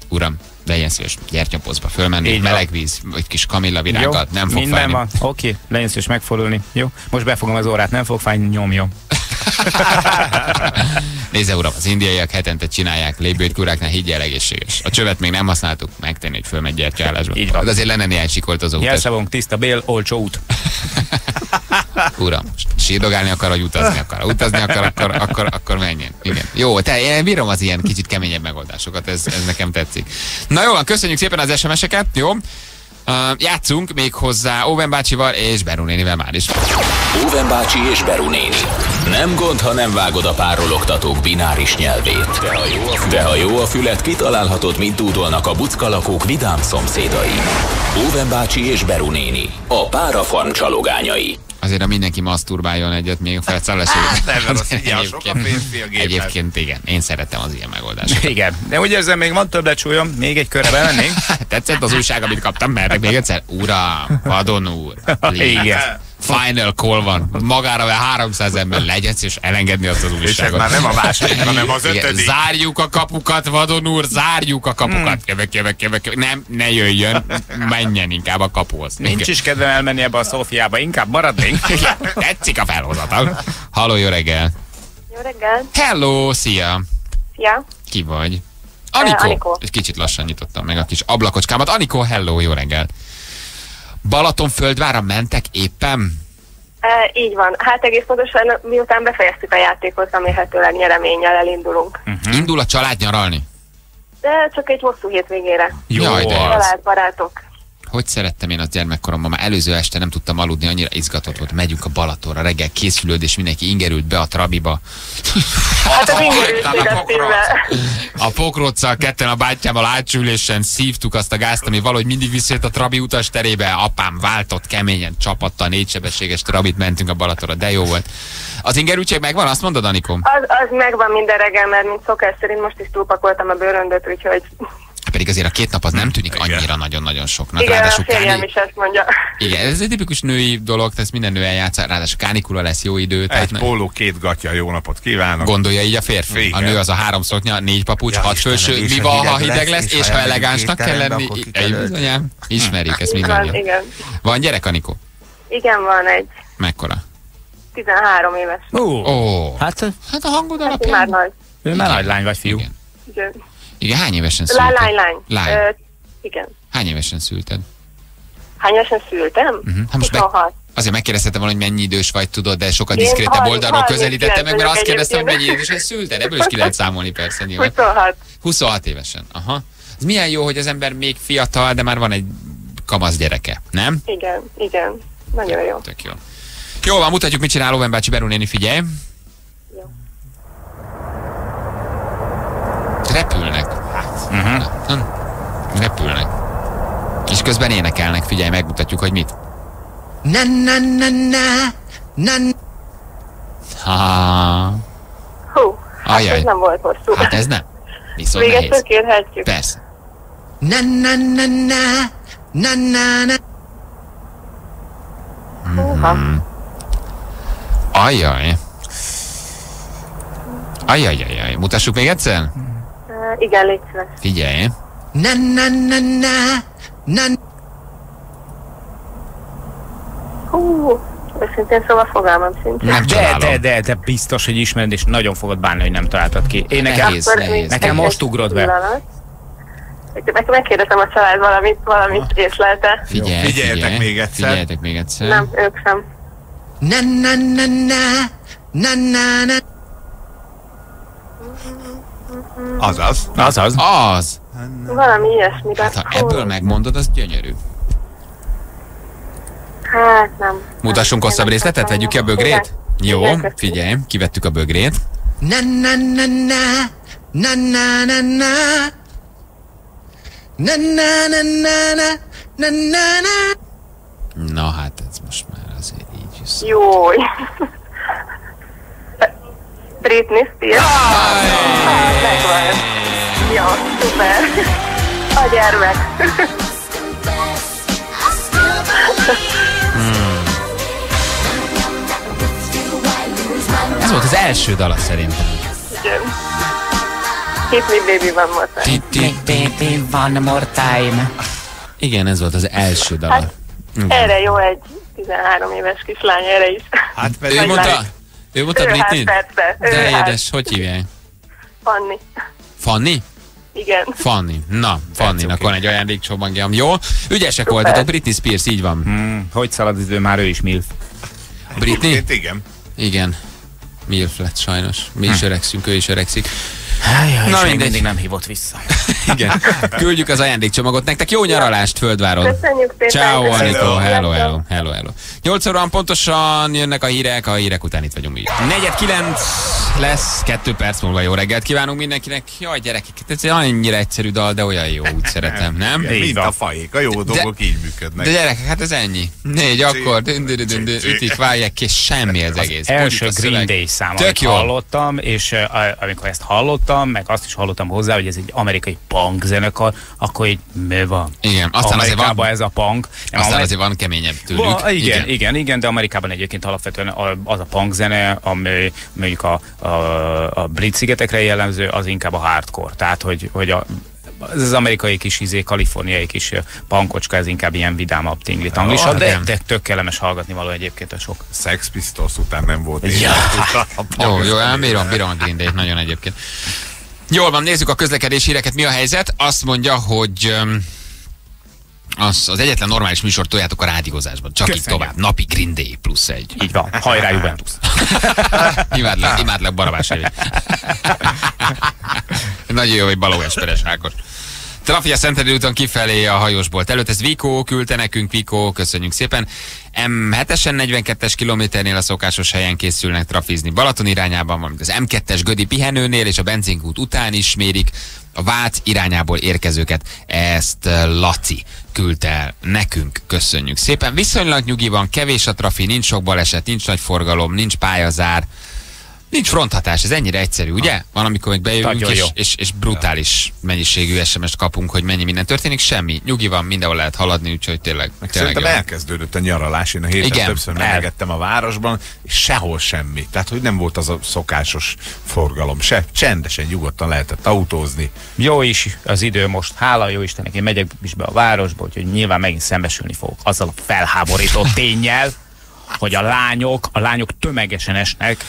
Uram, legyen szíves, gyertyapozba fölmenni, Így meleg víz, egy kis kamilla virágot, nem fog minden fájni. van. Oké, legyen szíves megfordulni. Jó, most befogom az órát, nem fog fájni, nyomjon. [LAUGHS] Nézze uram, az indiaiak hetente csinálják lébőjtkuráknál, higgyel egészséges. A csövet még nem használtuk, megtenni, hogy fölmegy gyertyállásba. Így van. De azért lenne néhány sikoltozó. Jelszavunk, tiszta bél, olcsó út. [LAUGHS] Uram, sírdogálni akar, vagy utazni akar. Ha utazni akar, akkor, akkor, akkor menjen. Igen. Jó, te, én bírom az ilyen kicsit keményebb megoldásokat, ez, ez nekem tetszik. Na jó, van, köszönjük szépen az SMS-eket, jó? Uh, játszunk még hozzá Óven bácsival és Beru nénivel már is. Óven bácsi és Beru néni. Nem gond, ha nem vágod a párologtatók bináris nyelvét. De ha jó a fület, De ha jó a fület kitalálhatod, mit dúdolnak a buckalakók vidám szomszédai. Óven bácsi és Beru néni. A párafarm csalogányai. Azért, ha mindenki maszturbáljon egyet, még a felszállás. nem, mert [LAUGHS] az géphez. Egyébként igen, én szeretem az ilyen megoldásokat. Igen, de úgy érzem, még van többlet súlyom, még egy körre bemennénk. [LAUGHS] Tetszett az újság, amit kaptam, mertek még egyszer? Uram, vadon úr. [LAUGHS] please. Igen. Final call van. Magára vele 300 ember legyetsz, és elengedni azt az És ez újságot. már nem a második, hanem az Igen, ötödik. zárjuk a kapukat, vadon úr, zárjuk a kapukat. Hmm. Jövök, jövök, jövök. Nem, ne jöjjön, menjen inkább a kapuhoz. Nincs is kedvem elmenni ebbe a Szófiába, inkább maradnénk. [LAUGHS] Igen, Tetszik a felhozatal. Halló, jó reggel. Jó reggel! Hello, szia. Szia! Ki vagy? Anikó. Anikó. Egy kicsit lassan nyitottam meg a kis ablakocskámat. Anikó, hello, jó reggel. Balatonföldvára mentek éppen? E, így van. Hát egész pontosan miután befejeztük a játékot, remélhetőleg nyereménnyel elindulunk. Hm. Indul a család nyaralni? De csak egy hosszú hétvégére. Jó, de. Család, barátok. Hogy szerettem én az gyermekkoromban, már előző este nem tudtam aludni, annyira izgatott volt. Megyünk a Balatonra, reggel készülődés, mindenki ingerült be a trabiba. Hát a szívvel. A pokroccal ketten a bátyával átsülésen szívtuk azt a gázt, ami valahogy mindig visszajött a trabi utas terébe. Apám váltott keményen, csapatta a négysebességes trabit, mentünk a Balatonra, de jó volt. Az ingerültség megvan, azt mondod, Anikó? Az, az megvan minden reggel, mert mint szokás szerint most is túlpakoltam a bőröndöt, úgyhogy Pedig azért a két nap az nem tűnik Igen. annyira nagyon-nagyon soknak. igen, a Ráadásul férjem káni... is ezt mondja. Igen, ez egy tipikus női dolog, tehát minden nő eljátsz, ráadásul kánikula lesz jó idő. Tehát Egy ne- póló, két gatya, jó napot kívánok. Gondolja így a férfi. Igen. A nő az a három szoknya, négy papucs, Ja, hat és Mi van, ha hideg lesz, lesz, és ha elegánsnak kell lenni? bizonyám. Ismerjük ezt Van, mindannyian. igen. Van gyerek, Anikó? Igen, van egy Mekkora? 13 éves. Ó, Ó, hát hát a hangod Hát már alapján. nagy. ő már nagy lány vagy fiú. Igen. Igen. Igen, hány évesen szülted? lány, lány. Lány. Ö, igen. Hány évesen szülted? Hány évesen szültem? Hát most meg, 26. azért megkérdeztem volna, hogy mennyi idős vagy, tudod, de sokkal Én diszkrétebb 30 oldalról közelítettem meg, mert azt kérdeztem, hogy mennyi idősen szülted. Ebből is ki lehet számolni persze nyilván. 26. 26 évesen. Aha. Ez milyen jó, hogy az ember még fiatal, de már van egy kamasz gyereke, nem? Igen, igen. Nagyon jó. Tök jó. Jó van, mutatjuk, mit csinál Óven bácsi Beru néni, figyelj. Repülnek. Uh-huh. Repülnek. És közben énekelnek, figyelj, megmutatjuk, hogy mit. Na na na na na Ha, Hú, hát Ajaj. ez nem volt hosszú. hát ez nem. Viszont ezt kérhetjük. Persze. na na na na na na na Húha. Ajaj. Ajajajaj. Mutassuk még egyszer? Igen, légy szíves. Figyelj. na na na na na Hú, őszintén szóval fogalmam sincs. Nem De, de, de, de biztos, hogy ismered, és nagyon fogod bánni, hogy nem találtad ki. Én nekem, Nehéz, Akkor nehéz. Nekem most ugrott be. pillanat. Megkérdezem a család valamit, valamit észlelte. Figyelj, Figyeljetek figyelj. még egyszer. Figyeljetek még egyszer. Nem, ők sem. na na na na na na na Azaz. Azaz. Az. Valami ilyesmi. Hát ha ebből megmondod, az gyönyörű. Hát nem. Mutassunk hosszabb részletet, vegyük ki a bögrét? Igen. Jó, figyelj, kivettük a bögrét. na na na na na na na na na na na na na na na na Na hát ez most már azért így is. Jój. Britney Spears. Hát, megvan. Jó, szuper. A gyermek. Ez volt az első dala szerintem. Igen. Hit me baby van. Ti, ti, ti. Baby, one more time. Igen, ez volt az első dala. Hát, Erre jó egy 13 éves kislány, erre is. Hát pedig mondta, ő Ő hát Britney? persze. Ő De hát. édes, hogy hívják? Fanni. Fanni? Igen. Fanni. Na, Fanninak van egy ajándékcsomagja. Jó? Ügyesek voltatok, Britney Spears, így van. Hmm, hogy szalad az idő, már ő is milf. Britney? Hát igen. Igen. Milf lett sajnos. Mi is öregszünk, ő is öregszik. Hájjaj, Na, mindegy. mindig nem hívott vissza. [LAUGHS] Igen. Küldjük az ajándékcsomagot nektek. Jó nyaralást Földváron. Köszönjük szépen. Ciao. Aniko. Hello, hello, hello, hello. 8 óran pontosan jönnek a hírek, a hírek után itt vagyunk mi. Negyed kilenc lesz, kettő perc múlva jó reggelt kívánunk mindenkinek. Jaj, gyerekek, ez egy annyira egyszerű dal, de olyan jó, úgy szeretem, [LAUGHS] nem? Mint a fajék, a jó dolgok így működnek. De gyerekek, hát ez ennyi. Négy akkor, ütik, vágják, és semmi az egész. Első Green. Day szám, Tök amit jó. hallottam, és uh, amikor ezt hallottam, meg azt is hallottam hozzá, hogy ez egy amerikai punk zenekar, akkor így mi van? Igen, aztán azért Amerikában van, ez a punk. Nem, aztán azért van keményebb tőlük. Va, igen, igen, igen, igen, de Amerikában egyébként alapvetően az a punk zene, ami mondjuk a, a, a brit szigetekre jellemző, az inkább a hardcore. Tehát, hogy, hogy a, ez az amerikai kis izé, kaliforniai kis pankocska, ez inkább ilyen vidámabb tingli tanglisabb, de, de tök kellemes hallgatni való egyébként a sok. Sex Pistols után nem volt. Ja. Jó, jó, hát bírom, bírom a Green Day-t nagyon egyébként. Jól van, nézzük a közlekedési híreket. Mi a helyzet? Azt mondja, hogy öm, az, az egyetlen normális műsor toljátok a rádiózásban. Csak így Köszönjük. tovább. Napi Green Day plusz egy. Így van, hajrá Juventus. [LAUGHS] Imádlak, imádlak Barabás. [LAUGHS] Nagyon jó, hogy Balogh Esperes Ákos. Trafi a Szentendrei úton kifelé a hajósbolt előtt. Ez Vikó küldte nekünk, Vikó, köszönjük szépen. M7-esen 42-es kilométernél a szokásos helyen készülnek trafizni Balaton irányában, valamint az M2-es Gödi pihenőnél és a benzinkút után is mérik a Vác irányából érkezőket. Ezt Laci küldte el nekünk. Köszönjük szépen. Viszonylag nyugi van, kevés a trafi, nincs sok baleset, nincs nagy forgalom, nincs pályazár. Nincs fronthatás, ez ennyire egyszerű, ugye? Van, amikor még bejövünk, és, és, és brutális mennyiségű SMS-t kapunk, hogy mennyi minden történik, semmi. Nyugi van, mindenhol lehet haladni, úgyhogy tényleg, Meg tényleg szerintem jó. elkezdődött a nyaralás, én a héten Igen, többször menegettem a városban, és sehol semmi. Tehát, hogy nem volt az a szokásos forgalom. Se, csendesen, nyugodtan lehetett autózni. Jó is az idő most, hála jó Istennek, én megyek is be a városba, úgyhogy nyilván megint szembesülni fogok azzal a felháborító [LAUGHS] tényel, hogy a lányok, a lányok tömegesen esnek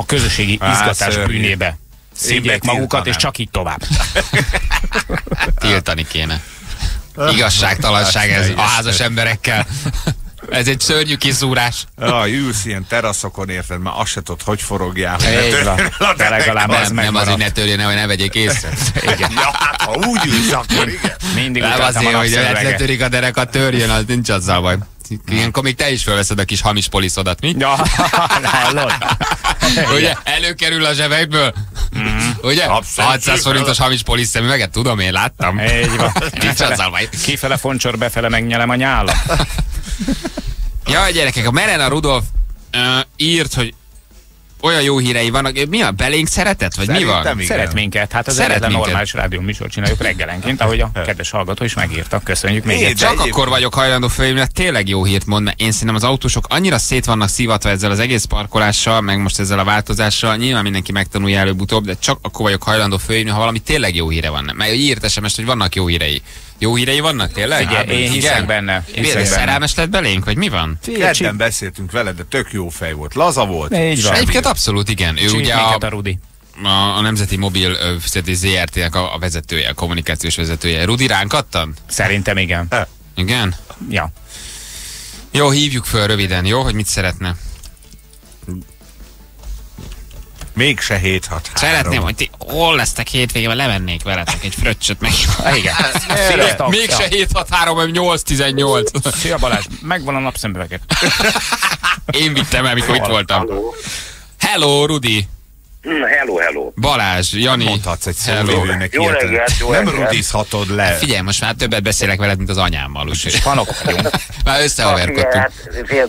a közösségi Á, izgatás szörnyű. bűnébe. Szívják magukat, és csak így tovább. [LAUGHS] Tiltani kéne. Igazságtalanság ez a házas emberekkel. Ez egy szörnyű kiszúrás. Ah, ülsz ilyen teraszokon, érted, már azt se tudod, hogy forogjál, hogy ne a De legalább ez Nem, nem az, hogy ne törjön hogy ne vegyék észre. Igen. Ja, hát ha úgy ülsz, akkor igen. Mindig Nem azért, a hogy napszemüveget. letörik a derek, törjön, az nincs azzal baj. Ilyenkor még te is felveszed a kis hamis poliszodat, mi? Ja, [LAUGHS] hallod? [LAUGHS] Ugye? Előkerül a zsebekből. Ugye? Abszolút. 600 forintos hamis polisz szemüveget, tudom, én láttam. Így van. [LAUGHS] Kifele foncsor, befele megnyelem a nyála. Ja, gyerekek, a Merena Rudolf uh, írt, hogy olyan jó hírei vannak. Mi a belénk szeretett, vagy mi Szerintem van? igen. Szeret minket, hát az Szeret eredetlen minket. normális rádió műsort csináljuk reggelenként, ahogy a [LAUGHS] kedves hallgató is megírta. Köszönjük még egyszer. Csak akkor vagyok hajlandó fölhívni, mert tényleg jó hírt mond, mert én szerintem az autósok annyira szét vannak szívatva ezzel az egész parkolással, meg most ezzel a változással, nyilván mindenki megtanulja előbb-utóbb, de csak akkor vagyok hajlandó fölhívni, ha valami tényleg jó híre van. Mert írt sms hogy vannak jó hírei. Jó hírei vannak tényleg? Figyelj, én Igen? hiszek benne, hiszek benne. szerelmes lett belénk, vagy mi van? Kedden beszéltünk veled, de tök jó fej volt. Laza volt. Így van. Egyébként abszolút igen. Ő Csíp ugye a, a Rudi. a, a Nemzeti Mobil Üzleti ZRT-nek a, a vezetője, a kommunikációs vezetője. Rudi ránk adtan? Szerintem igen. Igen? Ja. Jó, hívjuk föl röviden, jó? Hogy mit szeretne? Mégse 7 6 Szeretném, hogy ti hol lesztek hétvégén, levennék veletek egy fröccsöt meg. [LAUGHS] Igen. Sziasztok. Mégse 763, hanem 818. Szia Balázs, megvan a napszemüveget. [LAUGHS] Én vittem el, mikor itt voltam. Hello, Rudi. Hm, Hello, hello. Balázs, Jani. Mondhatsz egy Hello. szóvivőnek Jó reggelt, jó Nem rudizhatod le. Figyelj, most már többet beszélek veled, mint az anyámmal, úgyhogy Fanok vagyunk. [LAUGHS] már Figyelj, összehaverkodtunk. hát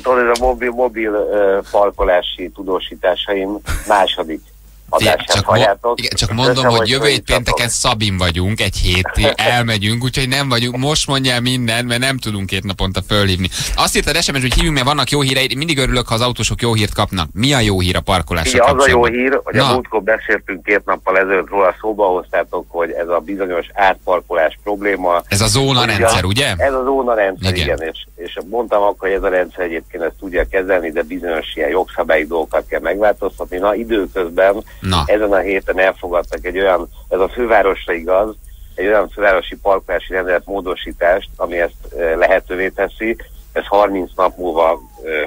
tudod, ez a mobil, mobil uh, parkolási tudósításaim második adását csak, halljátok. igen, csak mondom, Köszönöm, hogy jövő hét pénteken Szabin vagyunk, egy hétig [LAUGHS] elmegyünk, úgyhogy nem vagyunk, most mondja el minden, mert nem tudunk két naponta fölhívni. Azt írtad SMS, hogy hívjunk, mert vannak jó hírei, mindig örülök, ha az autósok jó hírt kapnak. Mi a jó hír a parkolással Ugye az a jó hír, hogy Na. a múltkor beszéltünk két nappal ezelőtt róla, szóba hoztátok, hogy ez a bizonyos átparkolás probléma. Ez a zóna Ugye, rendszer, ugye? Ez a zóna rendszer, Igen. igen, és, és mondtam akkor, hogy ez a rendszer egyébként ezt tudja kezelni, de bizonyos ilyen jogszabályi dolgokat kell megváltoztatni. Na, időközben Na. ezen a héten elfogadtak egy olyan, ez a fővárosra igaz, egy olyan fővárosi parkolási rendelet módosítást, ami ezt lehetővé teszi. Ez 30 nap múlva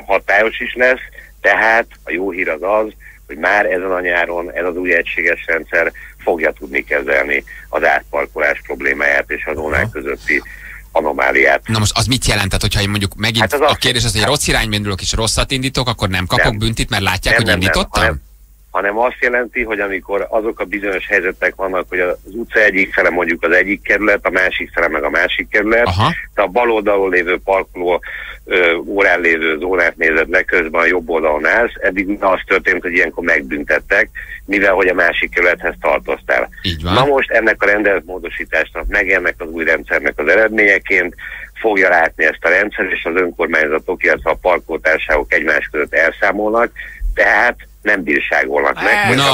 hatályos is lesz, tehát a jó hír az az, hogy már ezen a nyáron ez az új egységes rendszer fogja tudni kezelni az átparkolás problémáját és a zónák közötti anomáliát. Na most az mit jelent? Tehát, hogyha én mondjuk megint Hát az a kérdés az, hogy rossz irányba indulok és rosszat indítok, akkor nem kapok Nem. büntit, mert látják, hogy indítottam? hanem, hanem azt jelenti, hogy amikor azok a bizonyos helyzetek vannak, hogy az utca egyik fele mondjuk az egyik kerület, a másik fele meg a másik kerület, Aha. te a bal oldalon lévő parkoló ö, órán lévő zónát nézed le, közben a jobb oldalon állsz. Eddig az történt, hogy ilyenkor megbüntettek, mivel hogy a másik kerülethez tartoztál. Így van. Na most ennek a rendeletmódosításnak, meg ennek az új rendszernek az eredményeként fogja látni ezt a rendszer, és az önkormányzatok, illetve a parkoltárságok egymás között elszámolnak, tehát nem bírságolnak meg. Na,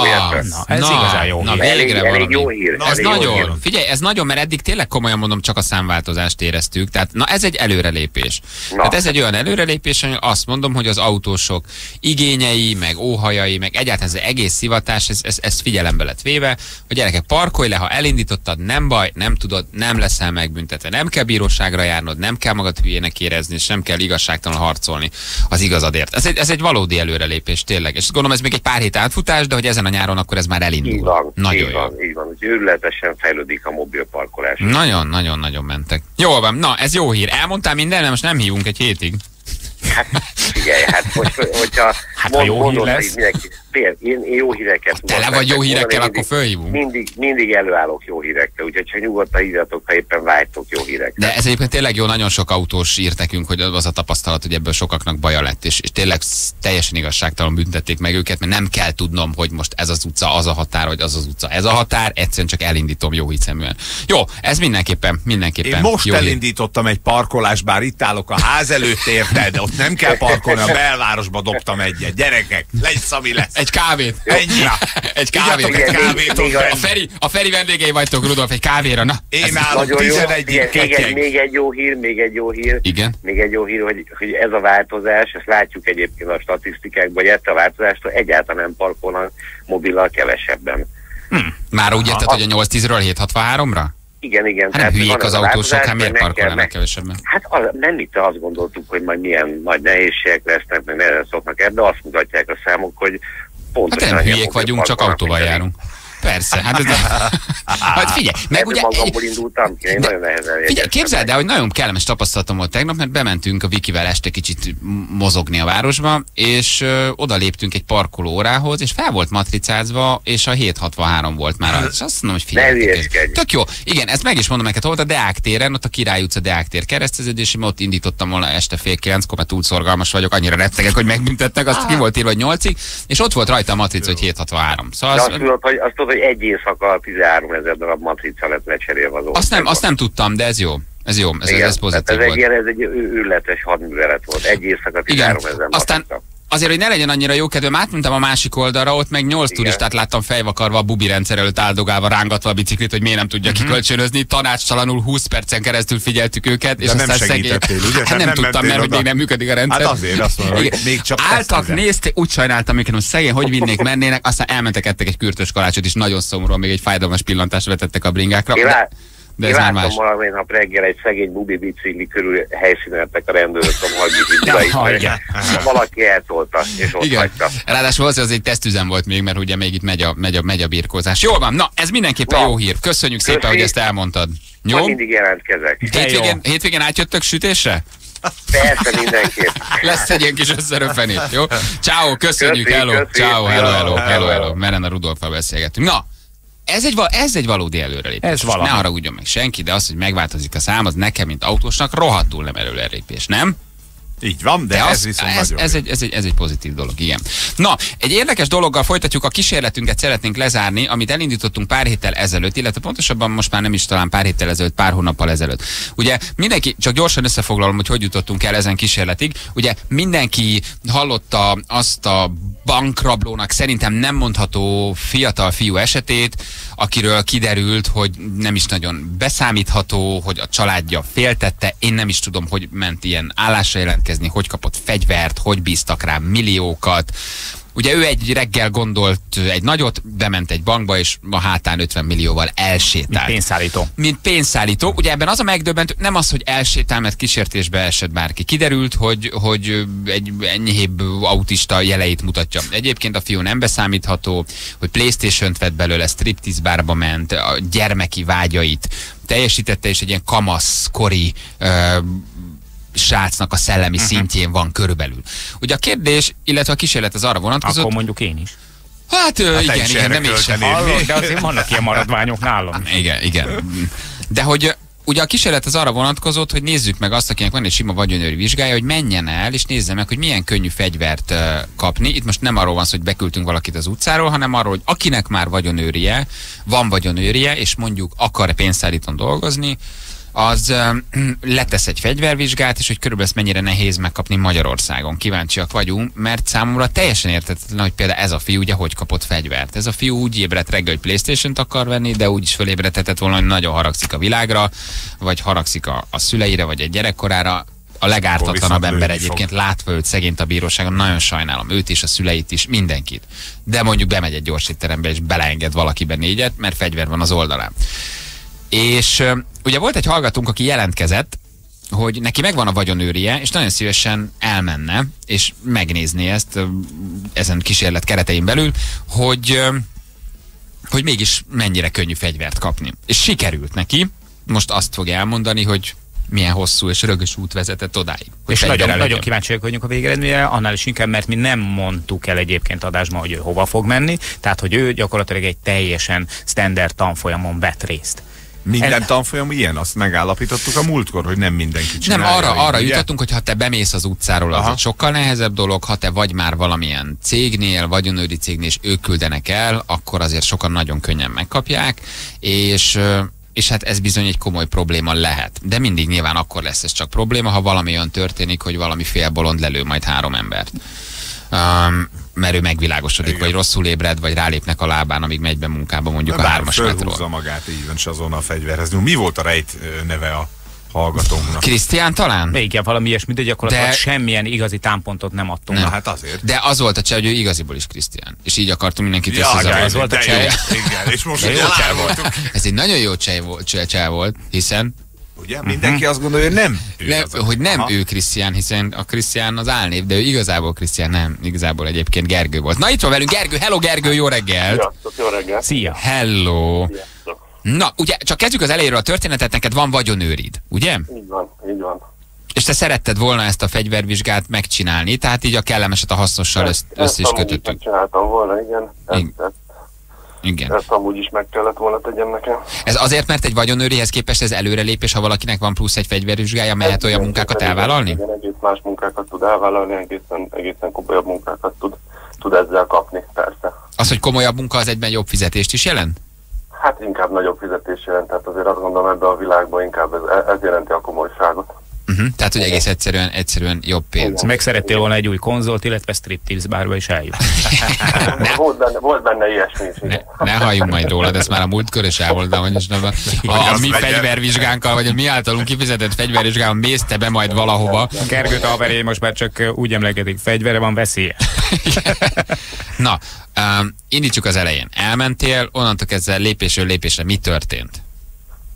na, ez igazán jó na, hír. Elég- valami. elég jó hír. Ez Elég jó nagyon, hír. figyelj, ez nagyon, mert eddig tényleg komolyan mondom, csak a számváltozást éreztük. Tehát na ez egy előrelépés. Na. Tehát ez egy olyan előrelépés, hogy azt mondom, hogy az autósok igényei, meg óhajai, meg egyáltalán ez az egész szivatás, ez, ez, ez figyelembe lett véve, hogy gyerekek, parkolj le, ha elindítottad, nem baj, nem tudod, nem leszel megbüntetve, nem kell bíróságra járnod, nem kell magad hülyének érezni, és nem kell igazságtalan harcolni az igazadért. Ez egy, ez egy valódi előrelépés, tényleg. És gondolom ez még egy pár hét átfutás, de hogy ezen a nyáron akkor ez már elindul. Így van, Nagyon így jó. van, így van. Úgyhogy őrületesen fejlődik a mobil parkolás. Nagyon, nagyon, nagyon mentek. Jól van, na ez jó hír. Elmondtál minden, mert most nem hívunk egy hétig. Hát figyelj, hát most, hogyha [LAUGHS] Hát, ha jó hír lesz. mindenki, Fél, én, én jó híreket Ha tudok tele vagy jó hírekkel, akkor fölhívunk. Mindig, mindig előállok jó hírekkel, úgyhogy csak nyugodtan írjatok, ha éppen vágytok jó hírekre. De ez egyébként tényleg jó, nagyon sok autós írt nekünk, hogy az a tapasztalat, hogy ebből sokaknak baja lett, és, és tényleg teljesen igazságtalan büntették meg őket, mert nem kell tudnom, hogy most ez az utca, az a határ, vagy az az utca, ez a határ, egyszerűen csak elindítom jó hiszeműen. Jó, ez mindenképpen, mindenképpen Én most jó hír. elindítottam egy parkolás, bár itt állok a ház előtt érte, de ott nem kell [LAUGHS] parkolni, a belvárosba dobtam egyet. Gyerekek, lesz, ami lesz. Egy kávét. Ennyi. Egy Igyatok [LAUGHS] kávét. egy kávét még- a- Feri, a Feri vendégei vagytok, Rudolf, egy kávéra, na. Én állok Nagyon jó. 11 Igen, még, egy, még egy jó hír, még egy jó hír. Igen. Még egy jó hír, hogy, hogy ez a változás, ezt látjuk egyébként a statisztikákban, hogy ettől a változástól egyáltalán nem parkolnak mobillal kevesebben. Már úgy érted, hogy a 8-10-ről 763-ra? Igen, igen. Hát nem hülyék az autósok, hát miért parkolnának meg- kevesebben? Hát az, nem itt azt gondoltuk, hogy majd milyen nagy nehézségek lesznek, meg nehezen szoknak ebbe, azt mutatják a számok, hogy Hát pontosan nem annyian hülyék vagyunk, csak autóval járunk. Persze, hát ez Hát figyelj, meg ugye... magamból indultam ki, én De- nagyon nehezen Figyelj, képzeld el, hogy nagyon kellemes tapasztalatom volt tegnap, mert bementünk a Vikivel este kicsit mozogni a városba, és ö, oda léptünk egy parkoló órához, és fel volt matricázva, és a 763 volt már. az. És azt mondom, hogy figyelj. Tök jó. Igen, ezt meg is mondom neked, volt a Deák téren, ott a Király utca Deák tér kereszteződés, ott indítottam volna este fél kilenckor, mert túl szorgalmas vagyok, annyira rettegek, hogy megbüntetnek, azt ki volt írva, hogy 8-ig, és ott volt rajta a matrica, hogy 763. Szóval De az, azt tudod, hogy, azt tudod, hogy egy éjszaka 13 ezer darab matrica lett lecserélve az azt, nem, azt nem tudtam, de ez jó. Ez jó, ez, Igen, ez pozitív tehát ez volt. egy, ilyen, ez egy ő- őrületes hadművelet volt. Egy éjszaka 13 ezer Aztán matrica. Azért, hogy ne legyen annyira jó kedvem, átmentem a másik oldalra, ott meg nyolc turistát láttam fejvakarva a bubi rendszer előtt áldogálva, rángatva a biciklit, hogy miért nem tudja Mhm. kikölcsönözni. Tanácstalanul 20 percen keresztül figyeltük őket, és De nem aztán segítettél, ugye? Hát nem, nem tudtam, mert hogy még nem működik a rendszer. Hát azért azt mondom, hogy még csak Álltak, nézték, úgy sajnáltam őket, hogy szegény, hogy vinnék, mennének, aztán elmentek, ettek egy kürtös kalácsot, és nagyon szomorúan még egy fájdalmas pillantást vetettek a bringákra. Én, De, de én ez már láttam más. valamilyen nap reggel egy szegény bubi bicikli körül helyszíneltek a rendőrök a igen. valaki eltolta, és ott Igen. hagyta. Ráadásul az, az egy tesztüzem volt még, mert ugye még itt megy a, megy a, megy a birkózás. Jól van, na ez mindenképpen Na. jó hír. Köszönjük szépen, Köszi. hogy ezt elmondtad. Jó? Majd mindig jelentkezek. Hétvégén, hétvégén átjöttök sütésre? Persze mindenképp. Lesz egy ilyen kis összeröfenés, jó? Ciao, köszönjük, Köszi, hello, köszi. ciao, hello, hello, Hello, hello, hello. hello. Meren a Rudolfal beszélgetünk. Na, ez egy, ez egy valódi előrelépés. Ez valami. Ne haragudjon meg senki, de az, hogy megváltozik a szám, az nekem, mint autósnak rohadtul nem előrelépés, nem? Így van, de, De ez az, viszont ez, nagyon ez, jó. egy, ez, egy, ez egy pozitív dolog, igen. Na, egy érdekes dologgal folytatjuk, a kísérletünket szeretnénk lezárni, amit elindítottunk pár héttel ezelőtt, illetve pontosabban most már nem is talán pár héttel ezelőtt, pár hónappal ezelőtt. Ugye mindenki, csak gyorsan összefoglalom, hogy hogy jutottunk el ezen kísérletig. Ugye mindenki hallotta azt a bankrablónak szerintem nem mondható fiatal fiú esetét, akiről kiderült, hogy nem is nagyon beszámítható, hogy a családja féltette, én nem is tudom, hogy ment ilyen állásra jelentkezni, hogy kapott fegyvert, hogy bíztak rá milliókat. Ugye ő egy reggel gondolt egy nagyot, bement egy bankba, és a hátán 50 millióval elsétált Pénzszállító. mint pénzszállító. Ugye ebben az a megdöbbentő, nem az, hogy elsétál, mert kísértésbe esett bárki. Kiderült, hogy, hogy egy enyhébb autista jeleit mutatja. Egyébként a fiú nem beszámítható, hogy Playstation-t vett belőle, striptease bárba ment, a gyermeki vágyait teljesítette, és egy ilyen kamaszkori ö, srácnak a szellemi uh-huh. szintjén van körülbelül. Ugye a kérdés, illetve a kísérlet az arra vonatkozott, Akkor mondjuk én is. hát, te igen, is igen, erre nem is költenéd. Hallod, de azért vannak ilyen maradványok nálam. igen, igen. De hogy ugye a kísérlet az arra vonatkozott, hogy nézzük meg azt, akinek van egy sima vagyonőri vizsgája, hogy menjen el, és nézze meg, hogy milyen könnyű fegyvert uh, kapni. Itt most nem arról van szó, hogy beküldtünk valakit az utcáról, hanem arról, hogy akinek már vagyonőrie, van vagyonőrie, és mondjuk akar pénzszállítón dolgozni, az [CLEARS THROAT] letesz egy fegyvervizsgát, és hogy körülbelül ezt mennyire nehéz megkapni Magyarországon. Kíváncsiak vagyunk, mert számomra teljesen értetlen, hogy például ez a fiú ugye hogy kapott fegyvert. Ez a fiú úgy ébredt reggel, hogy Playstation-t akar venni, de úgy is fölébredhetett volna, hogy nagyon haragszik a világra, vagy haragszik a, a szüleire, vagy egy gyerekkorára. A legártatlanabb ember lőni fog. egyébként látva őt szegényt a bíróságon, nagyon sajnálom őt is, a szüleit is, mindenkit. De mondjuk bemegy egy gyorsíterembe és beleenged valakibe négyet, mert fegyver van az oldalán. És ugye volt egy hallgatónk, aki jelentkezett, hogy neki megvan a vagyonőrie, és nagyon szívesen elmenne, és megnézni ezt ezen kísérlet keretein belül, hogy hogy mégis mennyire könnyű fegyvert kapni. És sikerült neki, most azt fog elmondani, hogy milyen hosszú és rögös út vezetett odáig. És nagyon, legyen. nagyon kíváncsiak vagyunk a végeredményre, annál is inkább, mert mi nem mondtuk el egyébként adásban, hogy ő hova fog menni, tehát hogy ő gyakorlatilag egy teljesen standard tanfolyamon vett részt. Minden El- tanfolyam ilyen, azt megállapítottuk a múltkor, hogy nem mindenki Nem, csinálja. arra, így, arra ugye? jutottunk, hogy ha te bemész az utcáról, az Aha. egy sokkal nehezebb dolog, ha te vagy már valamilyen cégnél, vagyonőri cégnél, és ők küldenek el, akkor azért sokan nagyon könnyen megkapják, és és hát ez bizony egy komoly probléma lehet. De mindig nyilván akkor lesz ez csak probléma, ha valami olyan történik, hogy valami félbolond lelő majd három embert. Um, mert ő megvilágosodik, Igen. vagy rosszul ébred, vagy rálépnek a lábán, amíg megy be munkába mondjuk a Bár hármas metról. magát, így van, és azon a fegyverhez. Mi volt a rejt neve a hallgatónknak? Krisztián talán? Még igen, valami ilyesmi, de gyakorlatilag De- semmilyen igazi támpontot nem adtunk. Nem. Na hát azért. De az volt a cseh, hogy ő igaziból is Krisztián. És így akartunk mindenkit Ja, összezavarni. ez volt a cseh. Igen, és most De jó cseh elárultuk. Ez egy nagyon jó cseh volt, cseh, cseh volt hiszen Ugye? Mindenki azt gondolja, hogy nem. ő ne, az hogy nem Aha. ő Krisztián, hiszen a Krisztián az álnév, de ő igazából Krisztián nem, igazából egyébként Gergő volt. Na itt van velünk Gergő, hello Gergő, jó reggelt! Sziasztok, jó reggelt! Szia! Hello! Sziasztok. Na, ugye, csak kezdjük az elejéről a történetet, neked van vagyonőrid, ugye? Így van, így van. És te szeretted volna ezt a fegyvervizsgát megcsinálni, tehát így a kellemeset a hasznossal össz, Ezt össze is kötöttük. megcsináltam volna, igen. Igen. Ezt, ezt, Igen. ezt amúgy is meg kellett volna tegyem nekem. Ez azért, mert egy vagyonőrihez képest ez előrelépés, ha valakinek van plusz egy fegyvervizsgája, mehet olyan munkákat elvállalni? Igen, egész más munkákat tud elvállalni, egészen, egészen komolyabb munkákat tud, tud ezzel kapni, persze. Az, hogy komolyabb munka, az egyben jobb fizetést is jelent? Hát inkább nagyobb fizetés jelent, tehát azért azt gondolom ebben a világban inkább ez, ez jelenti a komolyságot. Uh-huh. Tehát, hogy egész egyszerűen, egyszerűen jobb pénz. Meg szerettél volna egy új konzolt, illetve striptease bárba is eljut. [LAUGHS] Volt, benne, volt benne ilyesmi is, Ne, ne halljunk majd rólad, ezt már a múltkor is elmondtam, hogy a, a, a mi fegyvervizsgánkkal, vagy a mi általunk kifizetett fegyvervizsgán mész te be majd valahova. Gergőt a haverjai most már csak úgy emlegetik, fegyvere van veszélye. [LAUGHS] Na, um, indítsuk az elején. Elmentél, onnantól kezdve lépésről lépésre mi történt?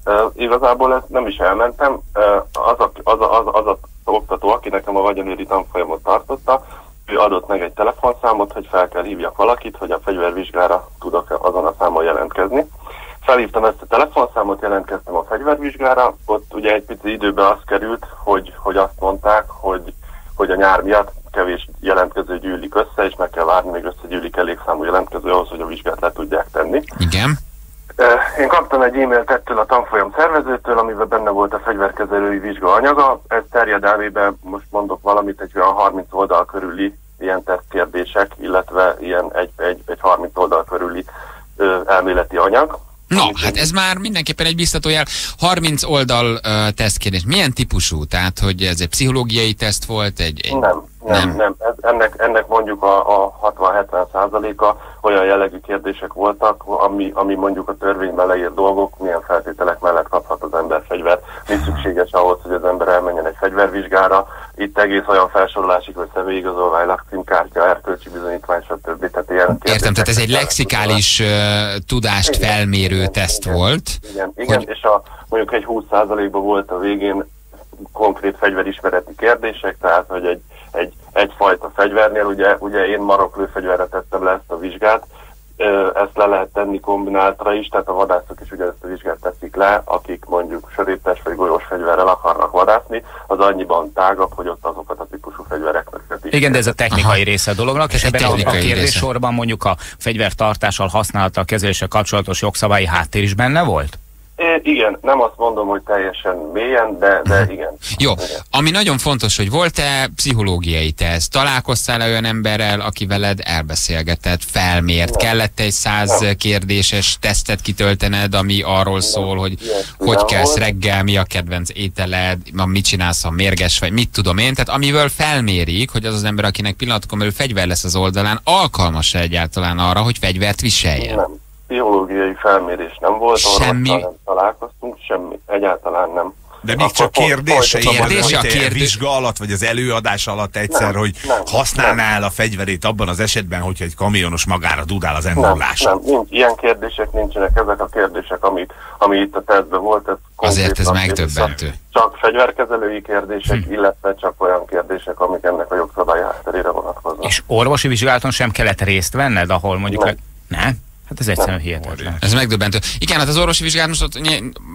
Uh, igazából ezt nem is elmentem. Uh, az, a, az, a, az, az a oktató, aki nekem a vagyonőri tanfolyamot tartotta, ő adott meg egy telefonszámot, hogy fel kell hívjak valakit, hogy a fegyvervizsgára tudok azon a számon jelentkezni. Felhívtam ezt a telefonszámot, jelentkeztem a fegyvervizsgára, ott ugye egy pici időben az került, hogy, hogy azt mondták, hogy, hogy a nyár miatt kevés jelentkező gyűlik össze, és meg kell várni, még összegyűlik elég számú jelentkező ahhoz, hogy a vizsgát le tudják tenni. Igen? Én kaptam egy e-mailt ettől a tanfolyam szervezőtől, amiben benne volt a fegyverkezelői vizsga anyaga. Ez terjedelmében most mondok valamit, egy olyan 30 oldal körüli ilyen tesztkérdések, illetve ilyen egy, egy, egy 30 oldal körüli ö, elméleti anyag. No, Amit hát ez már mindenképpen egy biztató jel. 30 oldal uh, tesztkérdés. Milyen típusú? Tehát, hogy ez egy pszichológiai teszt volt? Egy, egy... Nem, nem, Nem. ennek, ennek mondjuk a, a 60-70 százaléka olyan jellegű kérdések voltak, ami, ami mondjuk a törvényben leírt dolgok, milyen feltételek mellett kaphat az ember fegyvert, mi szükséges ahhoz, hogy az ember elmenjen egy fegyvervizsgára. Itt egész olyan felsorolásig, hogy személyigazolvány, lakcímkártya, erkölcsi bizonyítvány, stb. Tehát ilyen Értem, tehát ez egy lexikális uh, tudást Igen, felmérő igen, teszt igen. volt. Igen, igen Hogy- és a, mondjuk egy 20%-ban volt a végén konkrét fegyverismereti kérdések, tehát hogy egy, egy, egyfajta fegyvernél, ugye, ugye én maroklőfegyverre tettem le ezt a vizsgát, ezt le lehet tenni kombináltra is, tehát a vadászok is ugye ezt a vizsgát teszik le, akik mondjuk sörétes vagy golyós fegyverrel akarnak vadászni, az annyiban tágabb, hogy ott azokat a típusú fegyvereknek is. Igen, de ez a technikai Aha. része a dolognak, és ebben a, a kérdéssorban mondjuk a fegyvertartással, használattal, kezeléssel kapcsolatos jogszabályi háttér is benne volt? É, igen, nem azt mondom, hogy teljesen mélyen, de, de igen. Jó, Igen. ami nagyon fontos, hogy volt-e pszichológiai teszt? Találkoztál-e olyan emberrel, aki veled elbeszélgetett, felmért? Nem. Kellett egy száz Nem. kérdéses tesztet kitöltened, ami arról szól, hogy Ilyesmi hogy nem kelsz volt. reggel, mi a kedvenc ételed, ma mit csinálsz, ha mérges vagy, mit tudom én. Tehát amiből felmérik, hogy az az ember, akinek pillanatokon belül fegyver lesz az oldalán, alkalmas-e egyáltalán arra, hogy fegyvert viseljen? Nem. Pszichológiai felmérés nem volt, Semmi? nem találkoztunk, semmi, egyáltalán nem. De még akkor csak Kérdése hogy a kérdés- vizsga alatt, vagy az előadás alatt egyszer, Nem, hogy nem, használnál a fegyverét abban az esetben, hogyha egy kamionos magára dudál az Nem, emlulás. nem, nincs, ilyen kérdések nincsenek, ezek a kérdések, amit, ami itt a tesztben volt. Ez Azért ez megdöbbentő. Csak, csak fegyverkezelői kérdések, hm. illetve csak olyan kérdések, amik ennek a jogszabály hátterére vonatkoznak. És orvosi vizsgálaton sem kellett részt venned, ahol mondjuk... Nem. Le... Nem? Hát ez egyszerűen hihetetlen. Ez megdöbbentő. Igen, hát az orvosi vizsgálat most ott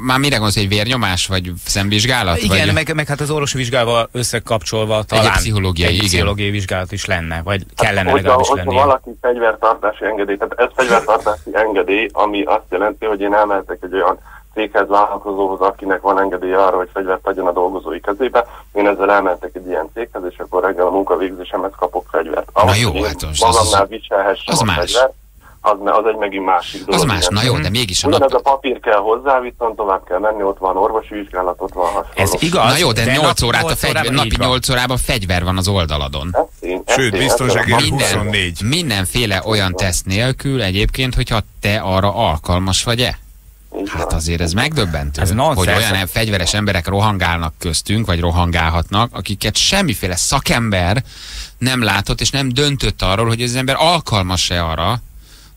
már mire gondolsz, egy vérnyomás, vagy szemvizsgálat? Igen, vagy... meg, meg hát az orvosi vizsgával összekapcsolva talán pszichológiai, egy igen. pszichológiai vizsgálat is lenne, vagy kellene hogyha, legalábbis hogyha lennie. valaki fegyvertartási engedély, tehát ez fegyvertartási engedély, ami azt jelenti, hogy én elmehetek egy olyan céghez, vállalkozóhoz, akinek van engedélye arra, hogy fegyvert adjon a dolgozói kezébe. Én ezzel elmehetek egy ilyen céghez, és akkor reggel a munkavégzésemhez kapok fegyvert. Ahhoz, jó, hát az- magamnál az- viselhessem az a más. fegyvert, az, az egy megint másik dolog. Az más, na jó, de mégis a Ugyanez a papír kell hozzá, viszont tovább kell menni, ott van orvosi vizsgálat, ott van hasonló. Ez igaz, Na jó, de, de 8 órát a nyolc fegyver, órában napi így van. 8 órában fegyver van az oldaladon. Ez tény, ez Sőt, Minden, 24. mindenféle olyan teszt nélkül egyébként, hogyha te arra alkalmas vagy-e? Hát azért ez megdöbbentő, Ez hogy olyan fegyveres emberek rohangálnak köztünk, vagy rohangálhatnak, akiket semmiféle szakember nem látott és nem döntött arról, hogy ez az ember alkalmas-e arra,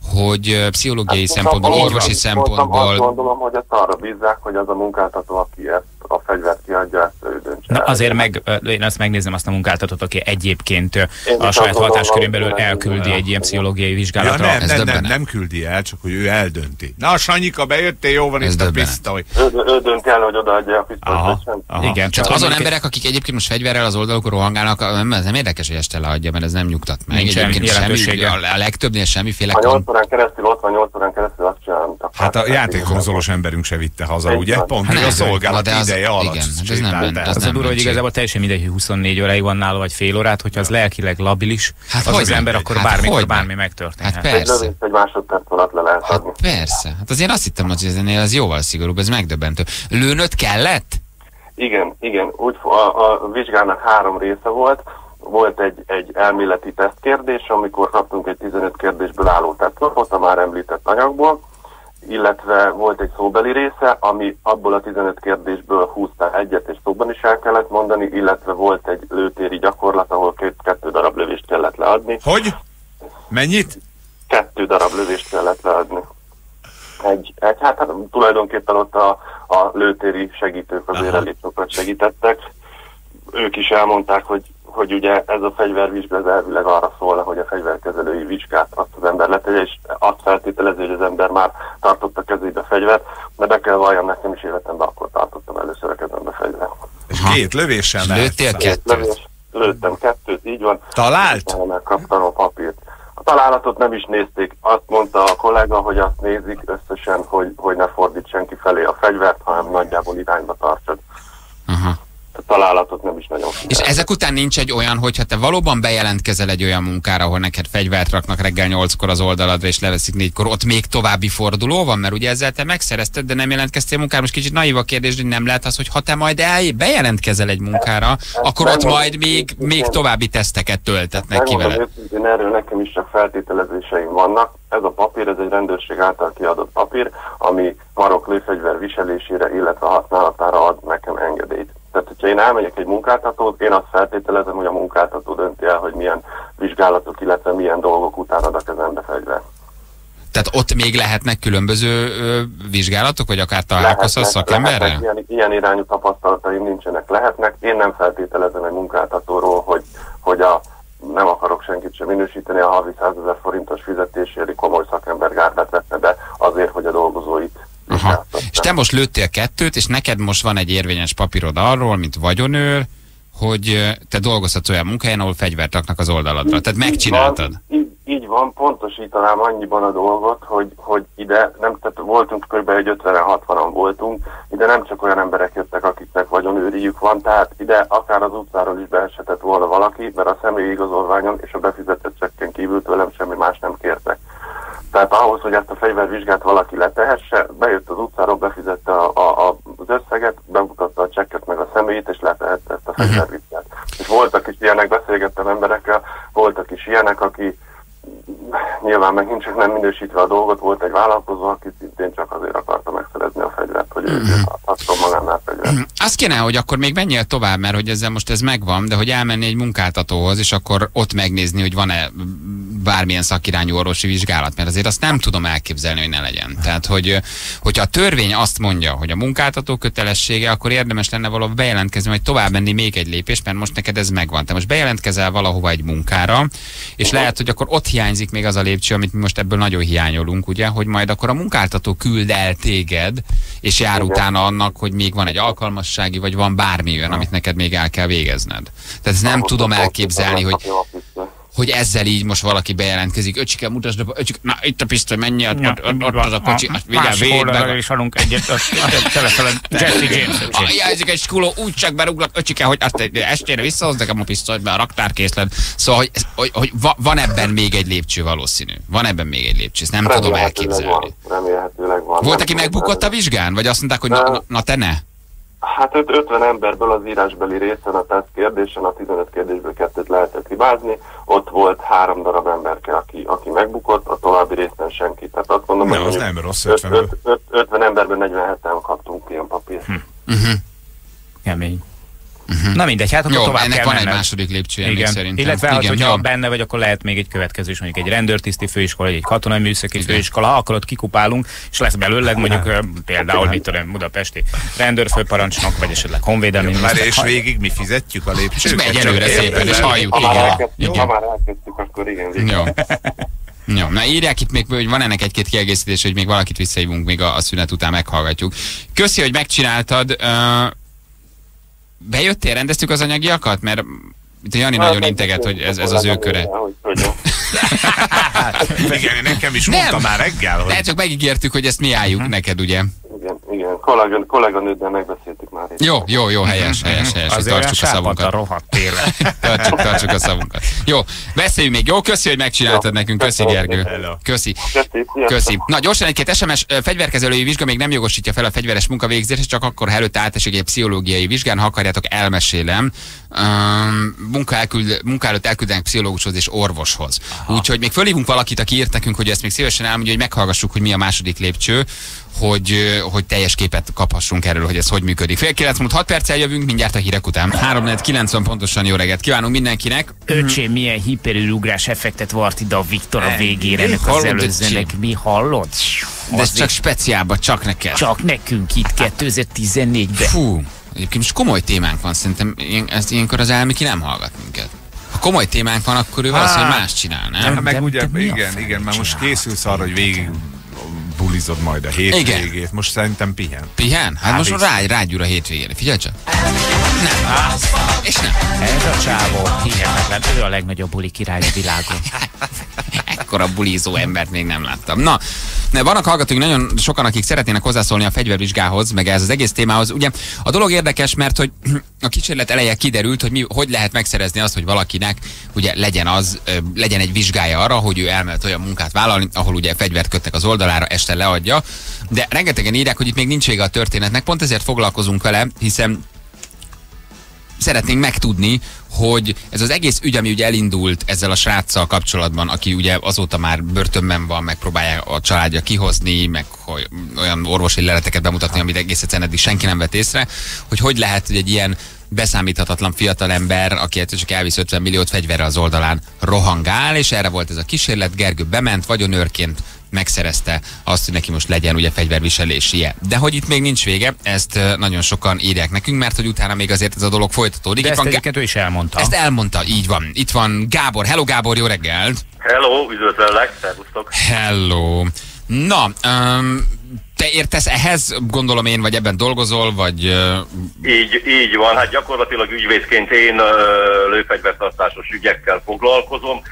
hogy pszichológiai Hát, szempontból, orvosi mondtam, Azt szempontból... gondolom, hogy ezt arra bízzák, hogy az a munkáltató, aki ezt a fegyvert kiadja, ezt ő döntse. Na el. azért meg, én azt megnézem azt a munkáltatót, aki egyébként Én a saját hatáskörén belül elküldi egy ilyen pszichológiai Ja, vizsgálatra. nem, Ez nem, nem, döbbenet. nem küldi el, csak hogy ő eldönti. Na, Sanyika, bejöttél, jó van Ez itt a pisztoly. Ő, ő dönt el, hogy odaadja a pisztolyt. Igen, csak Csak azon emberek, akik egyébként most fegyverrel az oldalukon rohangálnak, nem, ez nem érdekes, hogy este leadja, mert ez nem nyugtat meg. Nincsen Egyébként semmi, a, legtöbbnél semmiféle Ha 8 kan... órán keresztül ott van, 8 órán keresztül azt csinál, amit akar. Hát a játékkonzolos emberünk se vitte haza, ugye? Pont Hát a szolgálat de az- ideje alatt igen, ez nem el. az Az a durva, hogy igazából teljesen mindegy, hogy 24 óráig van nála, vagy fél órát, hogyha az lelkileg labilis, Hát az az ember, akkor Hát bármikor bármi megtörténhet. Hát Egy persze. egy másodperc alatt le lehet Hát adni. persze. Hát azért azt hittem, hogy ez ennél az jóval szigorúbb, ez megdöbbentő. Lőnöd kellett? Igen, igen. Úgy, a, a vizsgának három része volt. Volt egy, egy elméleti tesztkérdés, amikor kaptunk egy 15 kérdésből álló tesztlapot a már említett anyagból, illetve volt egy szóbeli része, ami abból a 15 kérdésből húzta egyet, és szóban is el kellett mondani, illetve volt egy lőtéri gyakorlat, ahol két, kettő darab lövést kellett leadni. Hogy? Mennyit? kettő darab lövést kellett leadni. Egy, egy, hát, hát tulajdonképpen ott a, a lőtéri segítők elég sokat segítettek. Ők is elmondták, hogy, hogy ugye ez a fegyvervizsga ez elvileg arra szólna, hogy a fegyverkezelői vizsgát azt az ember letegye, és azt feltételezi, hogy az ember már tartotta kezébe fegyvert, de be kell valljam, nekem is életemben akkor tartottam először a kezembe fegyvert. És két lövéssel lőttél kettőt? Lövés, lőttem kettőt, így van. Talált? Megkaptam a papírt. A találatot nem is nézték. Azt mondta a kollega, hogy azt nézik összesen, hogy, hogy ne fordít senki felé a fegyvert, hanem nagyjából irányba tartsad. Aha. A találatot nem is nagyon És figyeltek. ezek után nincs egy olyan, hogyha te valóban bejelentkezel egy olyan munkára, ahol neked fegyvert raknak reggel 8-kor az oldaladra, és leveszik 4-kor, ott még további forduló van, mert ugye ezzel te megszerezted, de nem jelentkeztél munkára. Most kicsit naív a kérdés, hogy nem lehet az, hogy ha te majd el, bejelentkezel egy munkára, akkor ott megmondom. majd még, még további teszteket töltetnek ki veled. őszintén, erről nekem is csak feltételezéseim vannak. Ez a papír, ez egy rendőrség által kiadott papír, ami marok lőfegyver viselésére, illetve használatára ad nekem engedélyt. Tehát, hogyha én elmegyek egy munkáltatót, én azt feltételezem, hogy a munkáltató dönti el, hogy milyen vizsgálatok, illetve milyen dolgok után ad a kezembe fegyver. Tehát ott még lehetnek különböző ö, vizsgálatok, vagy akár találkozol szakemberrel? lehetnek ilyen, ilyen irányú tapasztalataim nincsenek, lehetnek. Én nem feltételezem egy munkáltatóról, hogy, hogy a, nem akarok senkit sem minősíteni, a havi 100 ezer forintos fizetésért komoly szakembergárdát vetne be azért, hogy a dolgozóit Aha. És te most lőttél kettőt, és neked most van egy érvényes papírod arról, mint vagyonőr, hogy te dolgozhatsz olyan munkahelyen, ahol fegyvert raknak az oldaladra. Tehát megcsináltad. Így van, így, így van, pontosítanám annyiban a dolgot, hogy, hogy ide nem, tehát voltunk kb. egy 50-60-an voltunk, ide nem csak olyan emberek jöttek, akiknek vagyonőriük van, tehát ide akár az utcáról is beeshetett volna valaki, mert a személyi igazolványon és a befizetett csekken kívül tőlem semmi más nem kértek. Tehát ahhoz, hogy ezt a fegyvervizsgát valaki letehesse, bejött az utcáról, befizette a, a, a, az összeget, bemutatta a csekket meg a személyét, és letehette ezt a fegyvervizsgát. És voltak is ilyenek, beszélgettem emberekkel, voltak is ilyenek, aki nyilván megint csak nem minősítve a dolgot, volt egy vállalkozó, aki szintén csak azért akarta megszerezni a fegyvert, hogy ő tartson magánál fegyvert. Azt kéne, hogy akkor még menjél tovább, mert hogy ezzel most ez megvan, de hogy elmenni egy munkáltatóhoz, és akkor ott megnézni, hogy van-e bármilyen szakirányú orvosi vizsgálat, mert azért azt nem tudom elképzelni, hogy ne legyen. Tehát, hogy hogyha a törvény azt mondja, hogy a munkáltató kötelessége, akkor érdemes lenne valahol bejelentkezni, vagy tovább menni még egy lépés, mert most neked ez megvan. Te most bejelentkezel valahova egy munkára, és lehet, hogy akkor ott hiányzik még az a lépcső, amit mi most ebből nagyon hiányolunk, ugye, hogy majd akkor a munkáltató küld el téged, és jár utána annak, hogy még van egy alkalmassági, vagy van bármi olyan, amit neked még el kell végezned. Tehát ezt nem tudom elképzelni, hogy hogy ezzel így most valaki bejelentkezik, öcsike, mutasd be, öcsike, na itt a pisztoly, menj, ott, ott, ott, ott az a kocsi, azt vigyázz, védd meg. is adunk egyet, telefelen [LAUGHS] Jesse James. Ah, Jelzik egy skuló, úgy csak beruglak, öcsike, hogy azt egy estére visszahoz nekem a pisztolyt be a raktárkészlet. Szóval, hogy, hogy, hogy va- van ebben még egy lépcső valószínű. Van ebben még egy lépcső, ezt nem tudom elképzelni. Van, remélhetőleg van. Volt, aki megbukott a vizsgán? Vagy azt mondták, hogy na, na, na te ne? Hát öt- 50 emberből az írásbeli részen a teszt kérdésen, a 15 kérdésből kettőt lehetett hibázni, ott volt három darab emberke, aki, aki megbukott, a további részen senki. Tehát azt mondom, hogy az mondjuk nem rossz, öt- 50 öt- öt- 50 emberből 47-en kaptunk ilyen papírt. Hm. Uh-huh. Kemény. Na mindegy, hát akkor Jó, tovább ennek kell van egy menned. második lépcsője még Igen. szerintem. Illetve, hát, Igen, hogyha jó. benne vagy, akkor lehet még egy következő is, mondjuk egy rendőrtiszti főiskola, egy katonai műszaki főiskola, ha akarod, kikupálunk, és lesz belőled mondjuk ö, például, mit tudom, budapesti rendőrfőparancsnok, vagy esetleg honvédelmi Már és végig mi fizetjük a És lépcsőket? megy csak előre szépen, és halljuk. Ha már, Igen. elkezdtük, ha Igen. már elkezdtük, akkor igen. Jó. Jó, na írják itt még, hogy van ennek egy-két kiegészítés, hogy még valakit visszahívunk, még a, a szünet után meghallgatjuk. Köszi, hogy megcsináltad. Uh, bejöttél, rendeztük az anyagiakat? Mert itt a Jani Hát, nagyon integet, hogy ez, ez az ő köre. [LAUGHS] Igen, nekem is Nem. mondta már reggel, hogy Lehet, csak megígértük, hogy ezt mi álljuk neked, ugye? Igen, igen. Kollégan, kolléganőddel megbeszéltük már. Jó, jó, jó, helyes, helyes, helyes. hogy Azért Tartsuk a a szavunkat. rohadt télen. [LAUGHS] Tartsuk, tartsuk a szavunkat. Jó, beszéljünk még. Jó, köszi, hogy megcsináltad nekünk. Köszi, Gergő. Hello. Köszi. Köszi. Köszi. Na, gyorsan egy-két SMS fegyverkezelői vizsga még nem jogosítja fel a fegyveres munkavégzésre, csak akkor, ha előtte átesik egy pszichológiai vizsgán, ha akarjátok, elmesélem. Um, munka, elküld, munka előtt elküldenek pszichológushoz és orvoshoz. Úgyhogy még fölhívunk valakit, aki írt nekünk, hogy ezt még szívesen elmondja, hogy meghallgassuk, hogy mi a második lépcső, hogy, hogy teljes képet kaphassunk erről, hogy ez hogy működik. Fél kilenc múlt 6 perccel jövünk, mindjárt a hírek után. 3 90 pontosan jó reggelt kívánunk mindenkinek. Öcsém, milyen hiperülugrás effektet vart ide a Viktor a végére, ennek az előzőnek. Mi hallod? De ez csak speciálba, csak neked. csak nekünk itt 2014-ben. Fú, egyébként most komoly témánk van, szerintem ilyen, ezt ilyenkor az elmi ki nem hallgat minket. Ha komoly témánk van, akkor ő valószínűleg más csinál, nem? Hát meg De- ugye, de igen, igen, már most készülsz arra, hogy végig bulizod majd a hétvégét. Most szerintem pihen. Pihen? Hát most Ávész. rá, rágyúr a hétvégére. Figyelj csak. Nem. És nem. Ez a csávó hihetetlen, ő a legnagyobb buli király a világon. [LAUGHS] Ekkora bulizó embert még nem láttam. Na, vannak hallgatóink nagyon sokan, akik szeretnének hozzászólni a fegyvervizsgához, meg ez az egész témához. Ugye a dolog érdekes, mert hogy [CLEARS THROAT] a kísérlet eleje kiderült, hogy mi, hogy lehet megszerezni azt, hogy valakinek ugye legyen az, legyen egy vizsgája arra, hogy ő elmehet olyan munkát vállalni, ahol ugye fegyvert kötnek az oldalára, este leadja. De rengetegen írják, hogy itt még nincs vége a történetnek, pont ezért foglalkozunk vele, hiszen szeretnénk megtudni, hogy ez az egész ügy, ami ugye elindult ezzel a sráccal kapcsolatban, aki ugye azóta már börtönben van, megpróbálja a családja kihozni, meg hogy olyan orvosi leleteket bemutatni, amit egész egyszerűen eddig senki nem vett észre, hogy hogy lehet, hogy egy ilyen beszámíthatatlan fiatalember, aki egyszer csak elvisz 50 milliót fegyverre az oldalán rohangál, és erre volt ez a kísérlet, Gergő bement vagyonőrként megszerezte azt, hogy neki most legyen ugye fegyverviselésie. De hogy itt még nincs vége, ezt nagyon sokan írják nekünk, mert hogy utána még azért ez a dolog folytatódik. De Itt ezt van ő is elmondta. ezt elmondta, így van. Itt van Gábor. Hello Gábor, jó reggelt! Hello, üdvözöllek, szervusztok. Hello! Na, um, te értesz ehhez, gondolom én, vagy ebben dolgozol, vagy... Így, így van, hát gyakorlatilag ügyvédként én lőfegyvertartásos ügyekkel foglalkozom,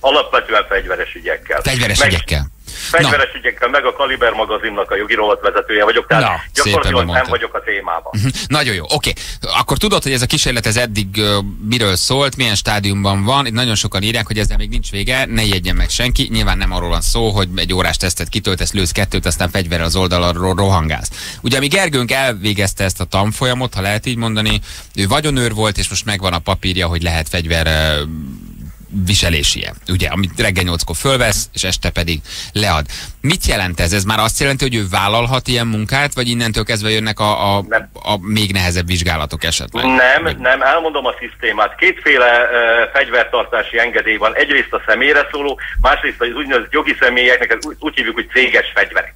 alapvetően fegyveres ügyekkel. fegyveres Meg- ügyekkel. Fegyveres ügyekkel, meg a Kaliber magazinnak a jogi rovatvezetője vagyok, tehát Na, gyakorlatilag nem vagyok a témában. Nagyon jó, oké. Akkor tudod, hogy ez a kísérlet ez eddig uh, miről szólt, milyen stádiumban van. Itt nagyon sokan írják, hogy ezzel még nincs vége, ne jegyen meg senki. Nyilván nem arról van szó, hogy egy órás tesztet kitöltesz, lősz kettőt, aztán fegyverrel az oldalról rohangálsz. Ugye, mi Gergőnk elvégezte ezt a tanfolyamot, ha lehet így mondani, ő vagyonőr volt, és most megvan a papírja, hogy lehet fegyver uh, viselésie, ugye, amit reggel nyolckor fölvesz, és este pedig lead. Mit jelent ez? Ez már azt jelenti, hogy ő vállalhat ilyen munkát, vagy innentől kezdve jönnek a, a, Nem. a még nehezebb vizsgálatok esetleg? Nem, nem, elmondom a szisztémát. Kétféle uh, fegyvertartási engedély van. Egyrészt a személyre szóló, másrészt az úgynevezett jogi személyeknek, ez úgy, úgy hívjuk, hogy céges fegyverek.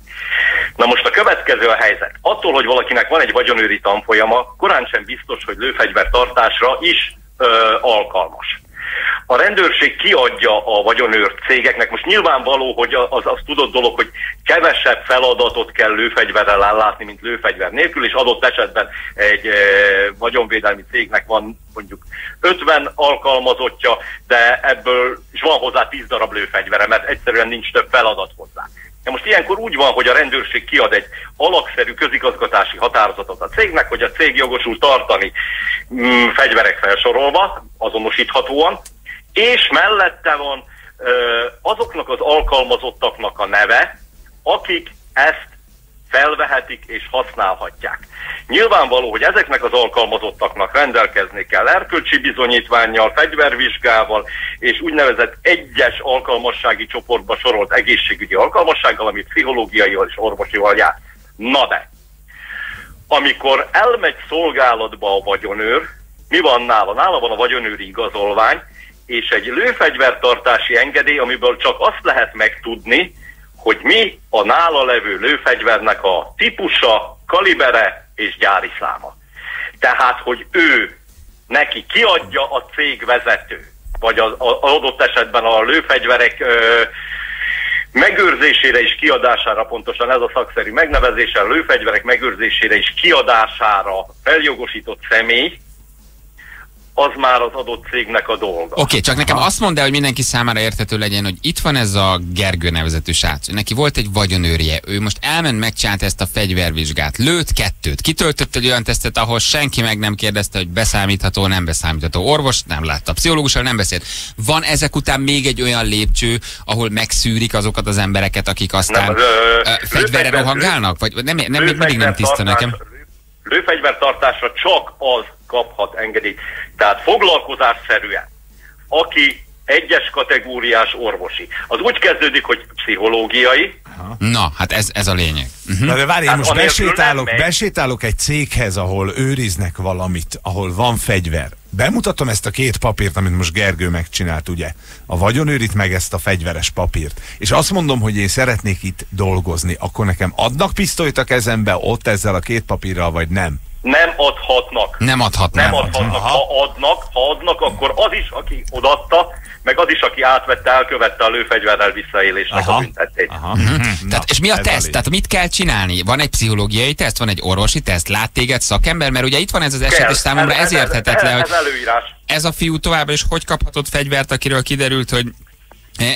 Na most a következő a helyzet. Attól, hogy valakinek van egy vagyonőri tanfolyama, korán sem biztos, hogy lőfegyvertartásra is uh, alkalmas. A rendőrség kiadja a vagyonőr cégeknek, most nyilvánvaló, hogy az, az tudott dolog, hogy kevesebb feladatot kell lőfegyverrel ellátni, mint lőfegyver nélkül, és adott esetben egy e, vagyonvédelmi cégnek van mondjuk 50 alkalmazottja, de ebből is van hozzá 10 darab lőfegyvere, mert egyszerűen nincs több feladat hozzá. De most ilyenkor úgy van, hogy a rendőrség kiad egy alakszerű közigazgatási határozatot a cégnek, hogy a cég jogosul tartani mm, fegyverek felsorolva, azonosíthatóan, és mellette van ö, azoknak az alkalmazottaknak a neve, akik ezt felvehetik és használhatják. Nyilvánvaló, hogy ezeknek az alkalmazottaknak rendelkezni kell erkölcsi bizonyítványjal, fegyvervizsgával és úgynevezett egyes alkalmassági csoportba sorolt egészségügyi alkalmassággal, ami pszichológiaival és orvosival jár. Na de, amikor elmegy szolgálatba a vagyonőr, mi van nála? Nála van a vagyonőri igazolvány, és egy lőfegyvertartási engedély, amiből csak azt lehet megtudni, hogy mi a nála levő lőfegyvernek a típusa, kalibere és gyári száma. Tehát, hogy ő neki kiadja a cég vezető, vagy az, az adott esetben a lőfegyverek ö, megőrzésére és kiadására, pontosan ez a szakszerű megnevezése, a lőfegyverek megőrzésére és kiadására feljogosított személy, az már az adott cégnek a dolga. Oké, okay, csak nekem azt mondd el, hogy mindenki számára érthető legyen, hogy itt van ez a Gergő nevezetű srác. Neki volt egy vagyonőrje, ő most elment, megcsinált ezt a fegyvervizsgát, lőtt kettőt, kitöltött egy olyan tesztet, ahol senki meg nem kérdezte, hogy beszámítható, nem beszámítható. Orvos nem látta, pszichológussal nem beszélt. Van ezek után még egy olyan lépcső, ahol megszűrik azokat az embereket, akik aztán Nem, ö, fegyverre rohangálnak? Vagy nem, nem, még mindig nem tiszta nekem. Lőfegyvertartásra csak az kaphat engedélyt. Tehát foglalkozásszerűen, aki egyes kategóriás orvosi. Az úgy kezdődik, hogy pszichológiai, Na, hát ez, ez a lényeg. Uh-huh. Na de várj, én Hát most besétálok, besétálok egy céghez, ahol őriznek valamit, ahol van fegyver. Bemutatom ezt a két papírt, amit most Gergő megcsinált, ugye? A vagyonőrit, meg ezt a fegyveres papírt. És azt mondom, hogy én szeretnék itt dolgozni. Akkor nekem adnak pisztolyt a kezembe ott ezzel a két papírral, vagy nem? Nem adhatnak. Nem adhatnám. Nem adhatnak. Aha. Ha adnak, ha adnak, akkor az is, aki odatta, meg az is, aki átvette, elkövette a lőfegyverrel visszaélésnek a büntetét. Aha. Mhm. Na, Tehát, és mi a teszt? Tehát mit kell csinálni? Van egy pszichológiai teszt, van egy orvosi teszt, lát téged szakember? Mert ugye itt van ez az eset, Kell. és számomra ez érthetetlen, ez, hogy ez előírás. ez a fiú továbbra is hogy kaphatott fegyvert, akiről kiderült, hogy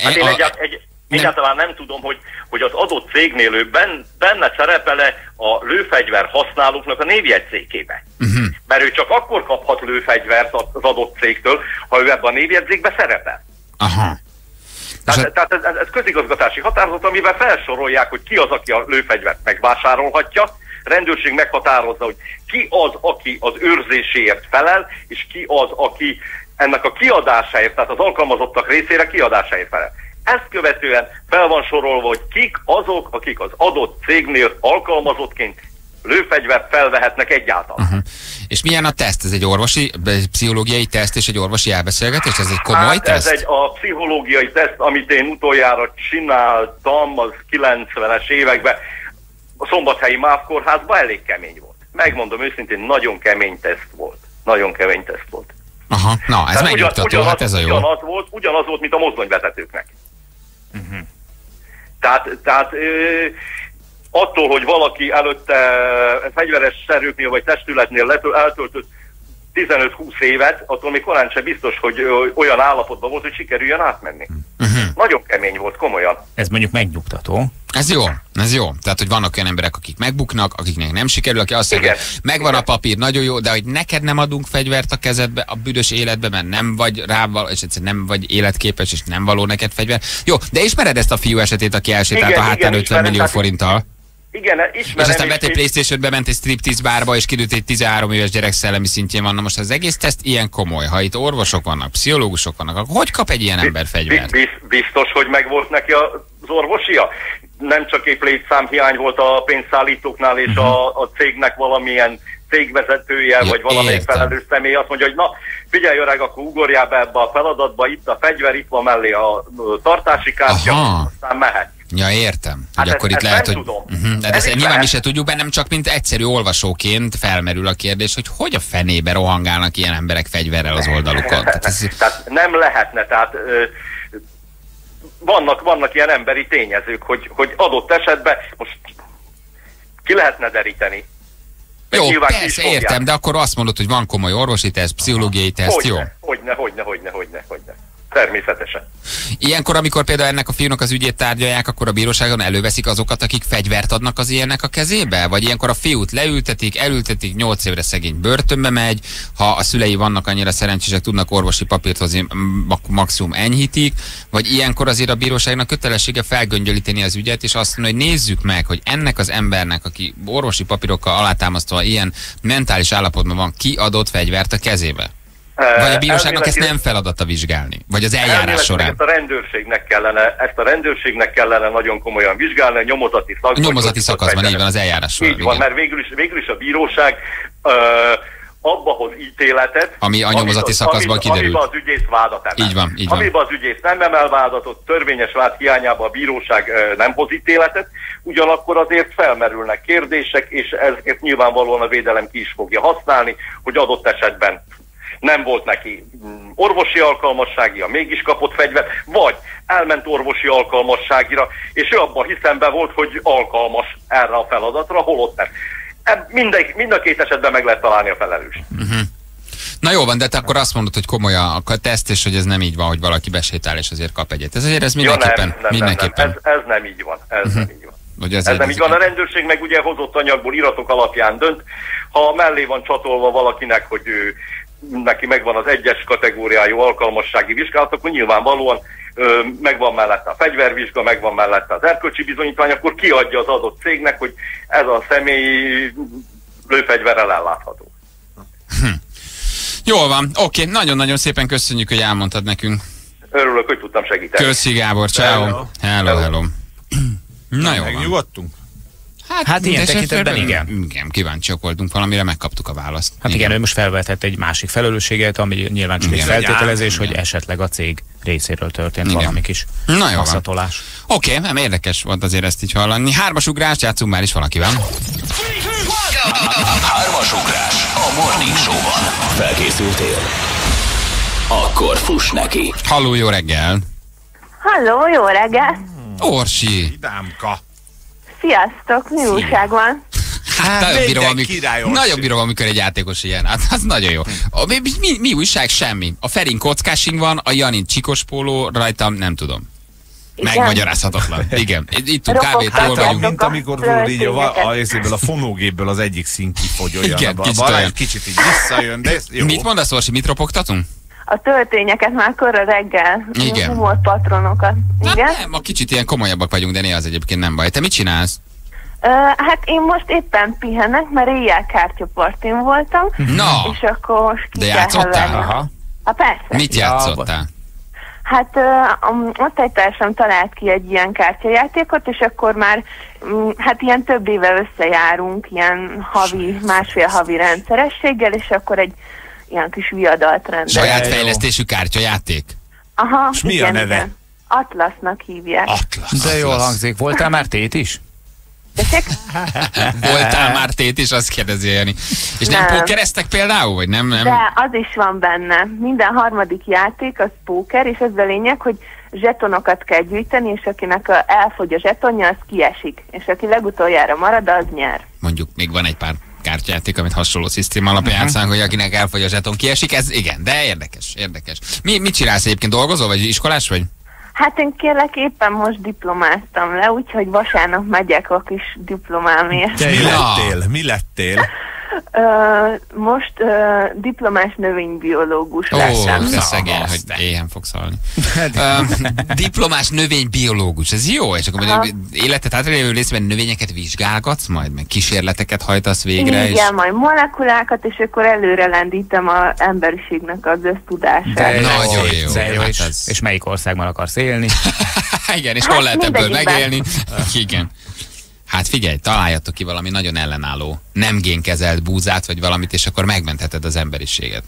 Hát én a- egyált, egy, nem- egyáltalán nem tudom, hogy, hogy az adott cégnél ő ben, benne szerepele a lőfegyver használóknak a névjegyzékébe. Uh-huh. Mert ő csak akkor kaphat lőfegyvert az adott cégtől, ha ő ebben a névjegyzékbe szerepel. Aha. Tehát, tehát ez, ez, ez közigazgatási határozat, amivel felsorolják, hogy ki az, aki a lőfegyvert megvásárolhatja, rendőrség meghatározza, hogy ki az, aki az őrzéséért felel, és ki az, aki ennek a kiadásáért, tehát az alkalmazottak részére kiadásáért felel. Ezt követően fel van sorolva, hogy kik azok, akik az adott cégnél alkalmazottként lőfegyvert felvehetnek egyáltalán. Uh-huh. És milyen a teszt? Ez egy orvosi, egy pszichológiai teszt és egy orvosi elbeszélgetés? Ez egy komoly hát teszt? ez egy a pszichológiai teszt, amit én utoljára csináltam az 90-es években a Szombathelyi MÁV kórházban elég kemény volt. Megmondom őszintén, nagyon kemény teszt volt. Nagyon kemény teszt volt. Aha, na, ez Tehát megnyugtató, hát ez a jó. Ugyanaz volt, ugyanaz volt, mint a mozdonyvezetőknek. Mhm. Tehát, tehát ö, attól, hogy valaki előtte fegyveres szerőknél vagy testületnél letö- eltöltött 15-20 évet, attól még korán sem biztos, hogy olyan állapotban volt, hogy sikerüljön átmenni. Uh-huh. Nagyon kemény volt, komolyan. Ez mondjuk megnyugtató. Ez jó, ez jó. Tehát, hogy vannak olyan emberek, akik megbuknak, akiknek nem sikerül, aki azt mondja, Igen. megvan a papír, nagyon jó, de hogy neked nem adunk fegyvert a kezedbe a büdös életbe, mert nem vagy rá, val- és egyszerűen nem vagy életképes, és nem való neked fegyver. Jó, de ismered ezt a fiú esetét, aki elsétált Igen, a hátán igen, 50 millió ismerem, tehát- forinttal? Igen, És ismerem. aztán vett egy és- playstation bement egy striptease bárba, és hogy egy 13 éves gyerek szellemi szintjén van. Na most az egész teszt ilyen komoly. Ha itt orvosok vannak, pszichológusok vannak, akkor hogy kap egy ilyen ember fegyvert? Biz- Biztos, hogy megvolt neki az orvosia? Nem csak egy létszámhiány volt a pénzszállítóknál, és a, a cégnek valamilyen cégvezetője, Ja, vagy valamelyik értem. felelős személy azt mondja, hogy na, figyelj öreg, akkor ugorjál be ebbe a feladatba, itt a fegyver, itt van mellé a tartási kártya, Aha. aztán mehet. Ja, értem. Hogy Hát akkor ezt- itt ezt lehet, hogy... tudom. Uh-huh. De Ez ezt nyilván mi lehet. se tudjuk, bennem csak mint egyszerű olvasóként felmerül a kérdés, hogy hogy a fenébe rohangálnak ilyen emberek fegyverrel az oldalukon. [LAUGHS] Tehát ez, Tehát nem lehetne, tehát ö, vannak, vannak ilyen emberi tényezők, hogy, hogy adott esetben most ki lehetne deríteni. De jó, persze, értem, de akkor azt mondod, hogy van komoly orvosi teszt, pszichológiai teszt, jó? Hogyne, hogyne, hogyne, hogyne, hogyne, hogyne. Természetesen. Ilyenkor, amikor például ennek a fiúnak az ügyét tárgyalják, akkor a bíróságon előveszik azokat, akik fegyvert adnak az ilyennek a kezébe? Vagy ilyenkor a fiút leültetik, elültetik, nyolc évre szegény börtönbe megy, ha a szülei vannak annyira szerencsések, tudnak orvosi papírt hozni, maximum enyhítik, vagy ilyenkor azért a bíróságnak kötelessége felgöngyölíteni az ügyet, és azt mondani, hogy nézzük meg, hogy ennek az embernek, aki orvosi papírokkal alátámasztva ilyen mentális állapotban van, ki adott fegyvert a kezébe? Vagy a bíróságnak ezt nem feladata vizsgálni? Vagy az eljárás során? Ezt a rendőrségnek kellene, ezt a rendőrségnek kellene nagyon komolyan vizsgálni, a nyomozati A szakban. nyomozati szakaszban, így van, az eljárás során. Így van, igen. mert végül is, végül is a bíróság ö, abba hoz ítéletet, Ami a nyomozati amiben- szakaszban kiderül. Amiben az ügyész vádat emel. Így van, így van. Amiben az ügyész nem emel vádatot, törvényes vád hiányában a bíróság nem hoz ítéletet, ugyanakkor azért felmerülnek kérdések, és ezért nyilvánvalóan a védelem ki is fogja használni, hogy adott esetben nem volt neki mm, orvosi alkalmasságia, mégis kapott fegyvert, vagy elment orvosi alkalmasságira, és ő abban hiszembe volt, hogy alkalmas erre a feladatra, holott nem. Minden, mind a két esetben meg lehet találni a felelőst. Na jó van, de te akkor azt mondod, hogy komoly a teszt, és hogy ez nem így van, hogy valaki besétál és azért kap egyet. Ez azért ez mindenképpen, ja, nem, nem, mindenképpen. Nem, nem. Ez, ez nem így van. Ez nem így van. Hogy Ez nem így van. A rendőrség meg ugye hozott anyagból, iratok alapján dönt. Ha mellé van csatolva valakinek, hogy ő, neki megvan az egyes kategóriájú alkalmassági vizsgálat, akkor nyilvánvalóan ö, megvan mellette a fegyvervizsga, megvan mellette az erkölcsi bizonyítvány, akkor kiadja az adott cégnek, hogy ez a személy lőfegyverrel ellátható. Jól van, oké, nagyon-nagyon szépen köszönjük, hogy elmondtad nekünk. Örülök, hogy tudtam segíteni. Köszi Gábor, ciao. Hello. Hello, hello. Na jó van. Megnyugodtunk? Hát ilyen tekintetben igen. Igen, kíváncsiak voltunk valamire, megkaptuk a választ. Hát igen, ő most felvetett egy másik felelősséget, ami nyilván csak egy Igen. feltételezés, Igen. hogy esetleg a cég részéről történt Igen. valami kis Na jó haszatolás. Oké, nem érdekes volt azért ezt így hallani. Hármas ugrás, játszunk már is valakivel. Hármas ugrás a Morning Show-ban. Felkészültél? Akkor fuss neki. Halló, jó reggel. Halló, jó reggel! Orsi. Dámka. Sziasztok, mi újság van? Hát, nagyon bírom, amikor, nagyon bírom, amikor egy játékos ilyen. Hát, az nagyon jó. A, mi, mi, mi, újság? Semmi. A Ferin kockásing van, a Janin csikos póló, rajtam nem tudom. Igen. Megmagyarázhatatlan. Igen. Ittunk kávét, Ropogtatok. jól Hát, vagyunk. mint amikor Rólinja a, Történeteket. a, részéből a fonógépből az egyik szín kifogy olyan. Igen, a kicsit olyan. kicsit így visszajön, de ez jó. Mit mondasz, Orsi? Mit ropogtatunk? A töltényeket már korra reggel. Igen. Humor patronokat. Igen? Hát nem, a kicsit ilyen komolyabbak vagyunk, de néha az egyébként nem baj. Te mit csinálsz? Ö, hát én most éppen pihenek, mert éjjel kártyapartin voltam. Na, És akkor most ki de játszottál? Aha. Hát persze. Mit Ja, játszottál? Hát um, ott egy társam talált ki egy ilyen kártyajátékot, és akkor már mm, hát ilyen több éve összejárunk, ilyen havi, másfél havi rendszerességgel, és akkor egy ilyen kis viadalt rendel. Saját fejlesztésű kártyajáték? Aha, És mi a igen, neve? Igen. Atlasznak hívják. Atlasz. De jól Atlasz. hangzik. Voltál már tét is? Tessék? [LAUGHS] Voltál már tét is, azt kérdezi Jani. És nem, Nem. pókereztek például, vagy nem? nem? De az is van benne. Minden harmadik játék az póker, és ez a lényeg, hogy zsetonokat kell gyűjteni, és akinek a, elfogy a zsetonja, az kiesik. És aki legutoljára marad, az nyer. Mondjuk még van egy pár kártyajáték, amit hasonló szisztéma alapján játszanak, hogy akinek elfogy a zseton kiesik, ez igen, de érdekes, érdekes. Mi, mit csinálsz egyébként, dolgozol, vagy iskolás vagy? Hát én kérlek, éppen most diplomáztam le, úgyhogy vasárnap megyek a kis diplomámért. Mi lettél? Mi lettél? Most ö, diplomás növénybiológus Ó, lettem. te szegény, hogy éhen fogsz halni. Öm, diplomás növénybiológus, ez jó, és akkor majd életet hátralévő részben növényeket vizsgálgatsz majd, meg kísérleteket hajtasz végre, Igen, és majd molekulákat, és akkor előre lendítem az emberiségnek az össztudását. De Nagyon jó. De jó, Hát és, ez- és melyik országban akarsz élni? [LAUGHS] igen, és Hát hol lehet ebből mindegyikben. megélni? [LAUGHS] Igen. Hát figyelj, találjatok ki valami nagyon ellenálló, nem génkezelt búzát, vagy valamit, és akkor megmentheted az emberiséget.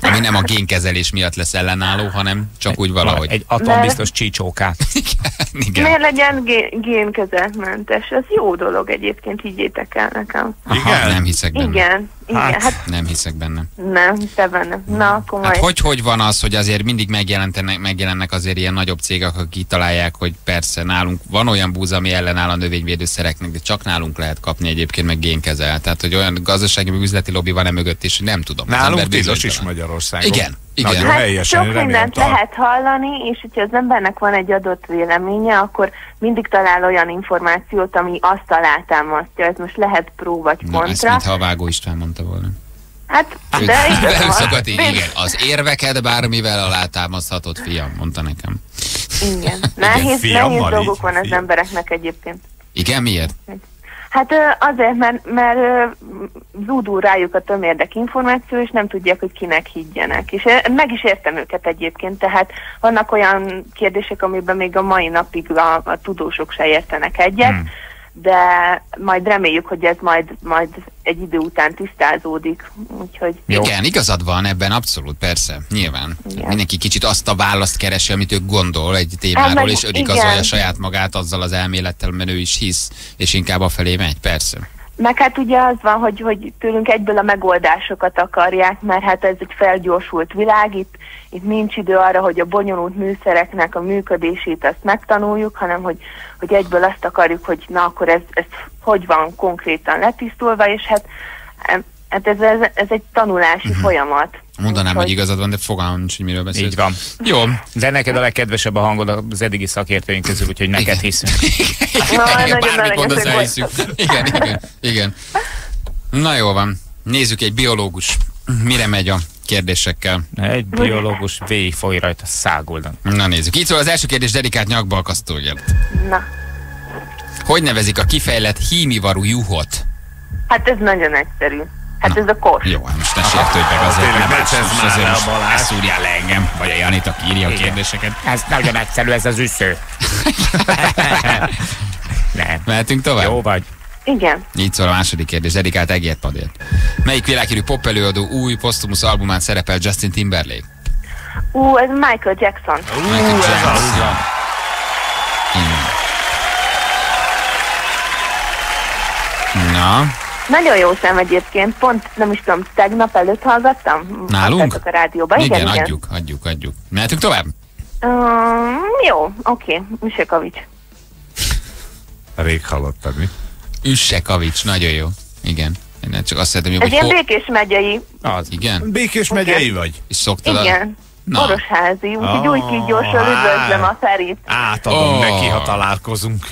Ami nem a génkezelés miatt lesz ellenálló, hanem csak úgy valahogy. Egy atombiztos csícsókát. [LAUGHS] Igen. Miért legyen gé- génkezeltmentes? Ez jó dolog egyébként, higgyétek el nekem. Aha, nem hiszek benne. Igen, igen, Hát, hát Nem hiszek benne. nem, te benne. Na, akkor Hát majd. hogy, hogy van az, hogy azért mindig megjelentenek, megjelennek azért ilyen nagyobb cégek, akik kitalálják, hogy persze nálunk van olyan búza, ami ellenáll a növényvédőszereknek, de csak nálunk lehet kapni egyébként meg génkezel. Tehát, hogy olyan gazdasági, üzleti lobby van e mögött, és nem tudom. Nálunk tilos is. Magyarországon. Igen, igen. Nagyon Hát helyesen, sok remélem, mindent tart. lehet hallani, és hogyha az embernek van egy adott véleménye, akkor mindig talál olyan információt, ami azt alátámasztja. Ez most lehet pró vagy Na, ezt kontra. mintha a Vágó István mondta volna. Hát, de [LAUGHS] van. szokott így, igen. [LAUGHS] Az érveket bármivel alátámaszthatod, fiam, mondta nekem. Igen. Nehéz, fiammal nehéz dolgok van az fiam. embereknek egyébként. Igen, miért? Hát azért, mert, mert zúdul rájuk a tömérdek információ, és nem tudják, hogy kinek higgyenek. És meg is értem őket egyébként, tehát vannak olyan kérdések, amiben még a mai napig a, a tudósok se értenek egyet, hmm. De majd reméljük, hogy ez majd, majd egy idő után tisztázódik. Úgyhogy Jó. Igen, igazad van ebben, abszolút, persze, nyilván. Igen. Mindenki kicsit azt a választ keresi, amit ő gondol egy témáról, Hát és ő igazolja saját magát azzal az elmélettel, mert ő is hisz, és inkább afelé megy, persze. Meg hát ugye az van, hogy, hogy tőlünk egyből a megoldásokat akarják, mert hát ez egy felgyorsult világ, itt, itt nincs idő arra, hogy a bonyolult műszereknek a működését azt megtanuljuk, hanem hogy, hogy egyből azt akarjuk, hogy na akkor ez, ez hogy van konkrétan letisztulva, és hát, hát ez, ez, ez egy tanulási uh-huh. folyamat. Mondanám, hogy igazad van, de fogalmam nincs, hogy miről beszélsz. Így van. Jó. De neked a legkedvesebb a hangod az eddigi szakértőink közül, úgyhogy neked Igen. hiszünk. [LAUGHS] Na, igen, nagyon bármit mondasz, hogy elhiszük. Igen, igen, igen. Na jó van. Nézzük egy biológus. Mire megy a kérdésekkel? Egy biológus végig fogja rajta száguldan. Na nézzük. Így szól az első kérdés dedikált nyakbalkasztóért. Na, Hogy nevezik a kifejlett hímivarú juhot? hát ez nagyon egyszerű. Hát ez a kos. Jó, hát most ne sértődj meg azért. Tényleg, nem ne már azért most ne szúrjál le engem, vagy a Janit, aki írja a kérdéseket. Ez nagyon egyszerű, ez az üsző. [LAUGHS] Nem. Mehetünk tovább? Jó vagy. Igen. Így szól a második kérdés, dedikált Egért Padért. Melyik világhírű pop előadó új posztumusz albumán szerepel Justin Timberlake? Ú, ez Michael Jackson. Michael Jackson. Igen. Na, Nagyon jó szem egyébként, pont nem is tudom, tegnap előtt hallgattam. Nálunk? A rádióba. Igen, igen, igen. adjuk, adjuk, adjuk. Mehetünk tovább? Um, jó, oké, okay. Misekavics. Rég hallottad, mi? Üsse Kavics, nagyon jó. Igen. Én csak azt szeretem, Ez hogy ilyen ho... békés megyei, Az. Igen? Békés megyei vagy? És szoktad a... Na. Orosházi, úgyhogy Ó, úgy kígyósról hát. üdvözlöm a Ferit. Átadom Ó. neki, ha találkozunk.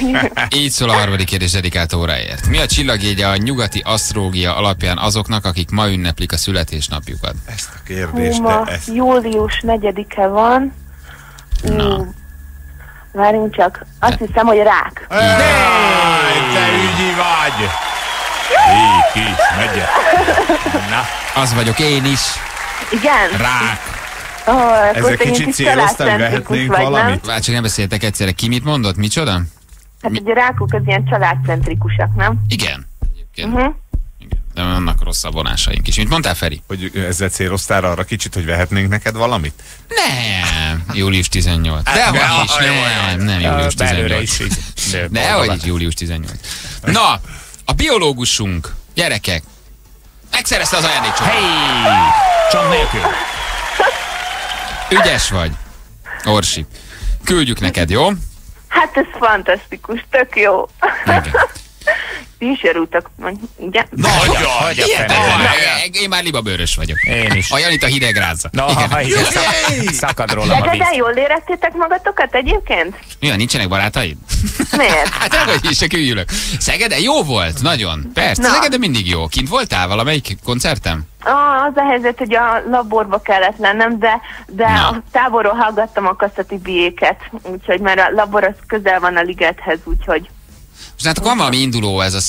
[LAUGHS] Így szól a harmadik kérdés dedikált óráért. Mi a csillagjegye a nyugati asztrológia alapján azoknak, akik ma ünneplik a születésnapjukat? Ezt a kérdést, Hú, ma de ezt... július 4-e van. Na. Várjunk csak, azt hiszem, hogy rák. Jaj, te ügyi vagy! Így megye. Na, Az vagyok én is. Igen? Rák. Oh, te ilyen kicsit családcentrikus vehetnénk valamit? Várj, csak nem beszéltek egyszerre. Ki mit mondott? Micsoda? Hát ugye rákok az ilyen családcentrikusak, nem? Igen. Igen. De vannak rosszabb vonásaink is. Mit mondtál, Feri? Hogy ezzel céloztál arra kicsit, hogy vehetnénk neked valamit? Nem. Július 18. De [LAUGHS] de- hogy is. Nem, nem július Belőle 18. is. így- de hogy is július 18. Na, a biológusunk, gyerekek, megszerezte az ajándékcsomagot. Hey! Csak nélkül. Ügyes vagy. Orsi. Küldjük neked, jó? Hát ez fantasztikus, tök jó. Igen. Ti is örültök, ugye? Hagyja, hagyja fene. Én már libabőrös vagyok. Én is. A Janit a hideg rázza. Na, Igen. igen, szak- szakad rólam a víz. de jól éreztétek magatokat egyébként? Ja, nincsenek barátaid? Miért? [LAUGHS] Hát hogy is, csak ülök. Szegeden jó volt, nagyon. Persze, Na. Szegeden mindig jó. Kint voltál valamelyik koncertem? Ah, az a helyzet, hogy a laborba kellett lennem, de, de Na. a távolról hallgattam a kaszati biéket, úgyhogy mert a labor az közel van a ligethez, úgyhogy És hát akkor van valami induló, ez a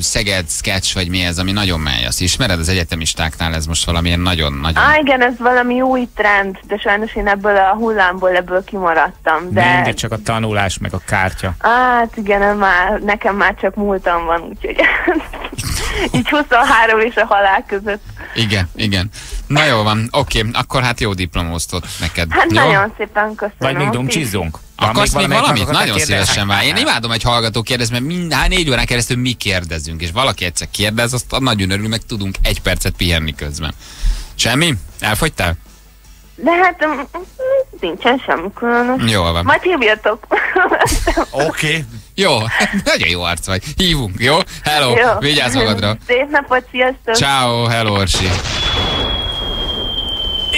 Szeged sketch, vagy mi ez, ami nagyon megy. Azt ismered az egyetemistáknál, ez most valamilyen nagyon-nagyon... Á, igen, ez valami új trend, de sajnos én ebből a hullámból ebből kimaradtam, de... Mindig csak a tanulás, meg a kártya. Hát igen, már, nekem már csak múltam van, úgyhogy [LAUGHS] így 23 és a halál között. Igen, igen. Na jó van, oké, akkor hát jó diplomóztot neked. Hát jó? nagyon szépen köszönöm. Vagy még? Van Akarsz még valamelyik valamit? Nagyon szívesen vár. Én imádom egy hallgató kérdez, mert minden négy órán keresztül mi kérdezünk, és valaki egyszer kérdez, azt nagyon örül, meg tudunk egy percet pihenni közben. Semmi? Elfogytál? De hát mm, nincsen semmi különös. Jól van. Majd hívjatok. [LAUGHS] Oké. Okay. Jó, [LAUGHS] nagyon jó arc vagy. Hívunk, jó? Hello, Jó. vigyázz magadra. Szép napot, sziasztok! Ciao, hello Orsi.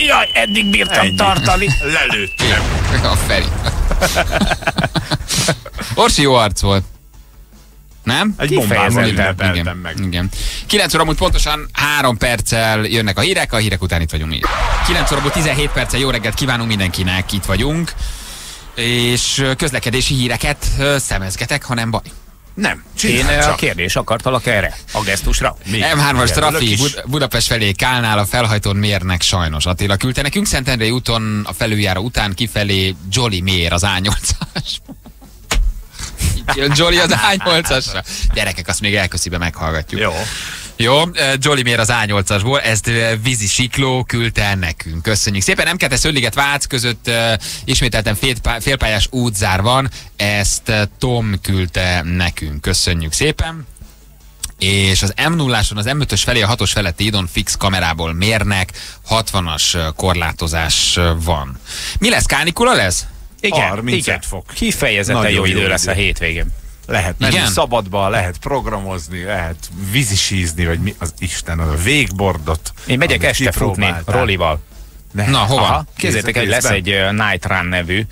Jaj, eddig bírtam Ennyi. tartani. [LAUGHS] Lelőttem. A Feri. [LAUGHS] Orsi jó arc volt. Nem? Egy bombával meg. igen. 9 óra múlt pontosan 3 perccel jönnek a hírek, a hírek után itt vagyunk mi. 9 óra múlt 17 perccel jó reggelt kívánunk mindenkinek, itt vagyunk. És közlekedési híreket szemezgetek, ha nem baj. Nem, Én a csak. kérdés akartalak erre, a gesztusra. Még M3-as figyelök trafi is. Bud- Budapest felé Kálnál a felhajtón mérnek sajnos. Attila küldte nekünk Szentendrei úton a felüljáró után kifelé Jolly mér az A8-as. Így [LAUGHS] jön Jolly az A8-asra. Gyerekek, azt még elköszibe meghallgatjuk. Jó. Jó, Jolly mér az A8-asból, ezt Vízi Sikló küldte el nekünk. Köszönjük szépen. M2-es Ödliget Vác között ismételten félpá- félpályás útzár van, ezt Tom küldte nekünk. Köszönjük szépen és az M0-áson az M5-ös felé a 6-os feletti idon fix kamerából mérnek, 60-as ö, korlátozás van. Mi lesz, kánikula lesz? Igen, 35 igen. fok. Kifejezetten Nagyon jó jó idő lesz idő. a hétvégén. Lehet menni Igen? szabadba, lehet programozni, lehet vízisízni, vagy mi az Isten, az a végbordot. Én megyek este futni. Rolival. Ne. Na, hova? Aha, képzeljétek, hogy lesz egy Night Run nevű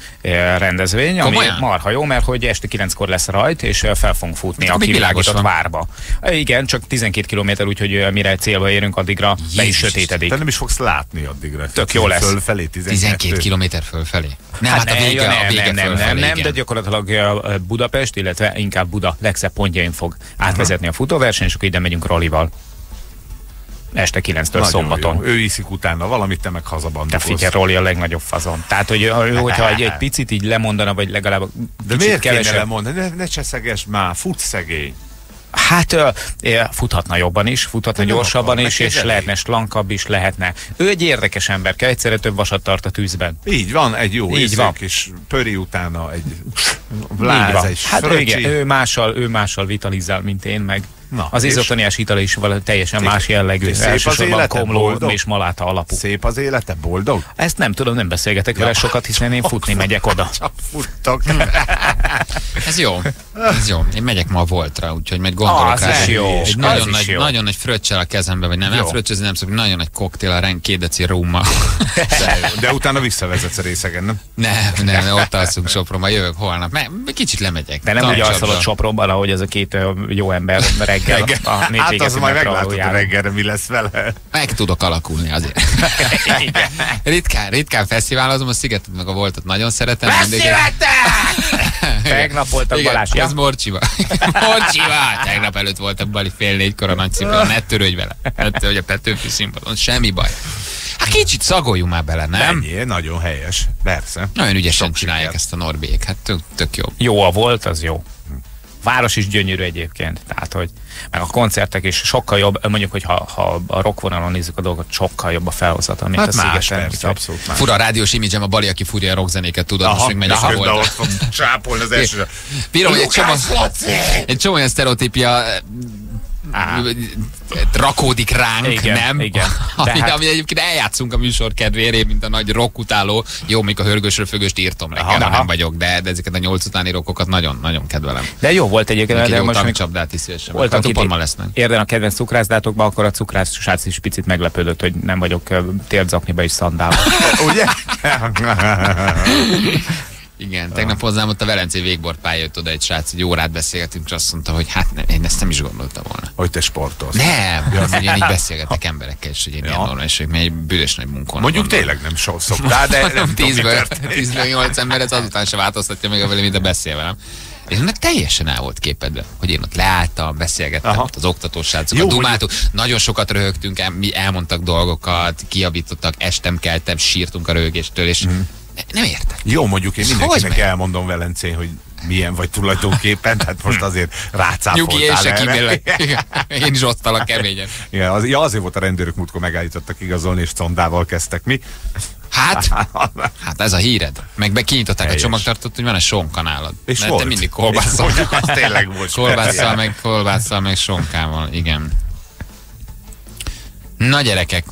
rendezvény, ami Komolyan? marha jó, mert hogy este 9-kor lesz rajt, és fel fogunk futni Hát a kivilágított várba. Igen, csak 12 km, úgyhogy mire célba érünk, addigra be is Jézus sötétedik. Te nem is fogsz látni addigra. Tök jó lesz. Fölfelé 12. 12 kilométer fölfelé. Nem, hát, a ne, vége, ja, a vége nem, nem, nem, fölfelé, nem, igen. de gyakorlatilag Budapest, illetve inkább Buda legszebb pontjain fog átvezetni a futóverseny, és akkor ide megyünk Rolival. Este 9-től Nagyon szombaton. Jó. Ő iszik utána valamit, te meg Te hazabandukolsz. figyelj, a legnagyobb fazon. Tehát, hogy hogyha egy, egy picit így lemondana, vagy legalább De miért kéne kevesebb, lemondani? Ne, ne cseszeges már, fut szegény. Hát futhatna jobban is, futhatna De nem gyorsabban akar, is, és elég. lehetne slankabb is, lehetne. Ő egy érdekes ember, kell egyszerre több vasat tart a tűzben. Így van, egy jó Így van. kis pöri utána egy láz, egy Hát ő, fröcsi. igen, ő mással, ő mással vitalizál, mint én, meg Na, az izotoniás ital is valami teljesen Szép. más jellegű. Az Elsősorban komló boldog? és maláta alapú. Szép az élete, boldog? Ezt nem tudom, nem beszélgetek vele sokat, hiszen én futni [LAUGHS] megyek oda. Csak futtok. [LAUGHS] Ez jó. Ez jó. Én megyek ma a Voltra, úgyhogy majd gondolok Az rá. jó. Egy Az nagyon is nagy, jó. nagyon nagy fröccsel a kezembe, vagy nem, Jó. nem fröccsözni nem szokok, nagyon nagy koktél a ren két deci rummal. [LAUGHS] De, utána visszavezetsz a részegen, nem? Nem, nem, ott alszunk Sopronban, jövök holnap. Mert kicsit lemegyek. De nem úgy alszol a Sopronban, ahogy ez a két jó ember reggel a Hát nétvégeti az majd meglátod a reggelre, mi lesz vele. Meg tudok alakulni azért. ritkán, ritkán fesztiválozom, a Szigetet meg a Voltot nagyon szeretem. Tegnap voltak Igen, Balázs. ez Morcsiva. [LAUGHS] Morcsiva! Tegnap előtt voltak Bali fél négykor a nagy színpadon, ne törődj vele. Ne törődj a Petőfi színpadon, semmi baj. Hát kicsit szagoljunk már bele, nem? Ennyi, nagyon helyes. Persze. Nagyon ügyesen Sok csinálják sikert. ezt a Norbiék, hát tök, tök jó. Jó a volt, az jó. Város is gyönyörű egyébként, tehát hogy meg a koncertek is sokkal jobb, mondjuk, hogy ha, ha a rock vonalon nézzük a dolgot, sokkal jobb a felhozata, mint Hát a más, szigeten. persze, abszolút más. Fura a rádiós imidzsem, a Bali, aki fúrja a rockzenéket, tudod, most még megy a aha, de Voltra. ott fog csápolni az első. Bírom, hogy egy csomó, egy csomó olyan sztereotípia rakódik ránk, Igen, nem? igen. [LAUGHS] Ami, Tehát- ami egyébként eljátszunk a műsor kedvéért, mint a nagy rock utáló. Jó, még a hörgősről fögöst írtom reggel, Aha. nem vagyok, de, de ezeket a nyolc utáni rockokat nagyon, nagyon kedvelem. De jó volt egyébként, de jó most még tankcsapdát is szívesen. voltam kint ma lesznek. érden a kedvenc cukrászdátokba, akkor a cukrász srác is picit meglepődött, hogy nem vagyok térzakniba és szandálba. [LAUGHS] Ugye? [LAUGHS] Igen, tegnap hozzám ott a Velencei végborpálya jött oda egy srác, egy órát beszélgetünk, és azt mondta, hogy hát nem, én ezt nem is gondoltam volna. hogy te sportolsz. Nem, ja, hogy én így beszélgetek emberekkel, és hogy én ilyen Ja. normális, hogy egy büdös nagy munkon. Mondjuk tényleg nem so szoktál, de [LAUGHS] nem tudom, mi tízből, történik. tízből nyolc ember, ez azután se változtatja meg a vele, mint a beszél velem. És ennek teljesen el volt képedve, hogy én ott leálltam, beszélgettem, Aha. ott az oktatósrácokat, dumáltuk, nagyon sokat röhögtünk, mi elmondtak dolgokat, kiavítottak, estem, keltem, sírtunk a röhögéstől, és Mhm. Ne, nem értek. Jó, mondjuk én mindenkinek hogy elmondom Velencén, hogy milyen vagy tulajdonképpen, tehát most azért Nyugi, én rácáfoltál se. [LAUGHS] Igen, Én is osztalak keményen. Igen, az, ja, azért volt a rendőrök múltkor megállítottak igazolni, és condával kezdtek mi. Hát, [LAUGHS] hát ez a híred. Meg be kinyitották a Helyes. csomagtartót, hogy van egy sonkanálad. És Mert volt. te mindig kolbásszal. az tényleg volt kolbásszal, meg, kolbásszal, meg sonkával, igen. Na gyerekek,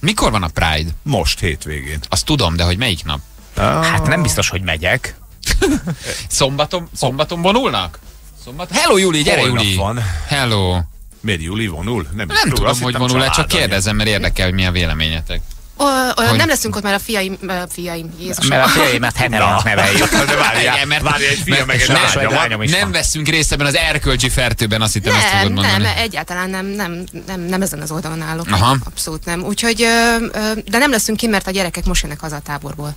mikor van a Pride? Most hétvégén. Azt tudom, de hogy melyik nap? Hát nem biztos, hogy megyek. [LAUGHS] Szombaton, szombaton vonulnak? Szombat? Hello Juli, gyere Holnap Juli! van. Hello! Miért Júli vonul? Nem, Nem tudom, hogy vonul-e, csak kérdezem, mert érdekel, hogy mi a véleményetek. Ö, ö, Hogy- nem leszünk ott, mert a fiaim, ö, fiaim, Jézus. Mert a fiaimat heterónak neveljük. [LAUGHS] De várjál, Igen, mert- várjál, egy fia mert- meg egy mert- lánya van. lányom is Nem van. veszünk részt ebben az erkölcsi fertőben, azt hittem ezt fogod Nem, mondani. nem, egyáltalán nem, nem, nem, nem ezen az oldalon állok. Aha. Abszolút nem. Úgyhogy, ö, ö, de nem leszünk ki, mert a gyerekek most jönnek haza a táborból.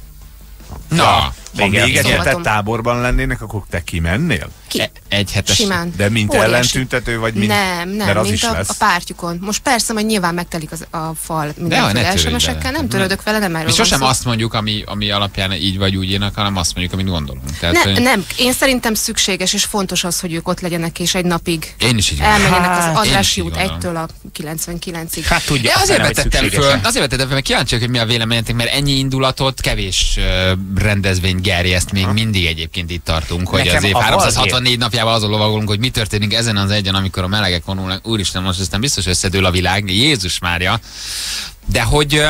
Na, Ha Igen. még egy hetet táborban lennének, akkor te kimennél? Ki? e- egy hetes. Simán. De mint Óriási. ellentüntető, vagy mint... Nem, nem, mert az mint is a, lesz. a pártjukon. Most persze, hogy nyilván megtelik az, a fal mindenféle SMS-ekkel, nem törődök vele, nem erről Mi sosem szó. azt mondjuk, ami, ami alapján így vagy úgy írnak, hanem azt mondjuk, amit gondolunk. Tehát, Ne, hogy nem, én szerintem szükséges és fontos az, hogy ők ott legyenek, és egy napig Én is így elmenjenek az Andrássy így út gondolom. 1-től a 99-ig. Hát tudja, Ja, azért vetettem föl, szükséges-e. azért vetettem föl, mert kíváncsi vagyok, hogy mi a véleményetek, mert ennyi indulatot kevés rendezvény gerjeszt, még mindig egyébként itt tartunk, hogy Nekem az év a 364 napjával azon lovagolunk, hogy mi történik ezen az egyen, amikor a melegek vonulnak. Úristen, most aztán biztos összedől a világ, Jézus Mária. De hogy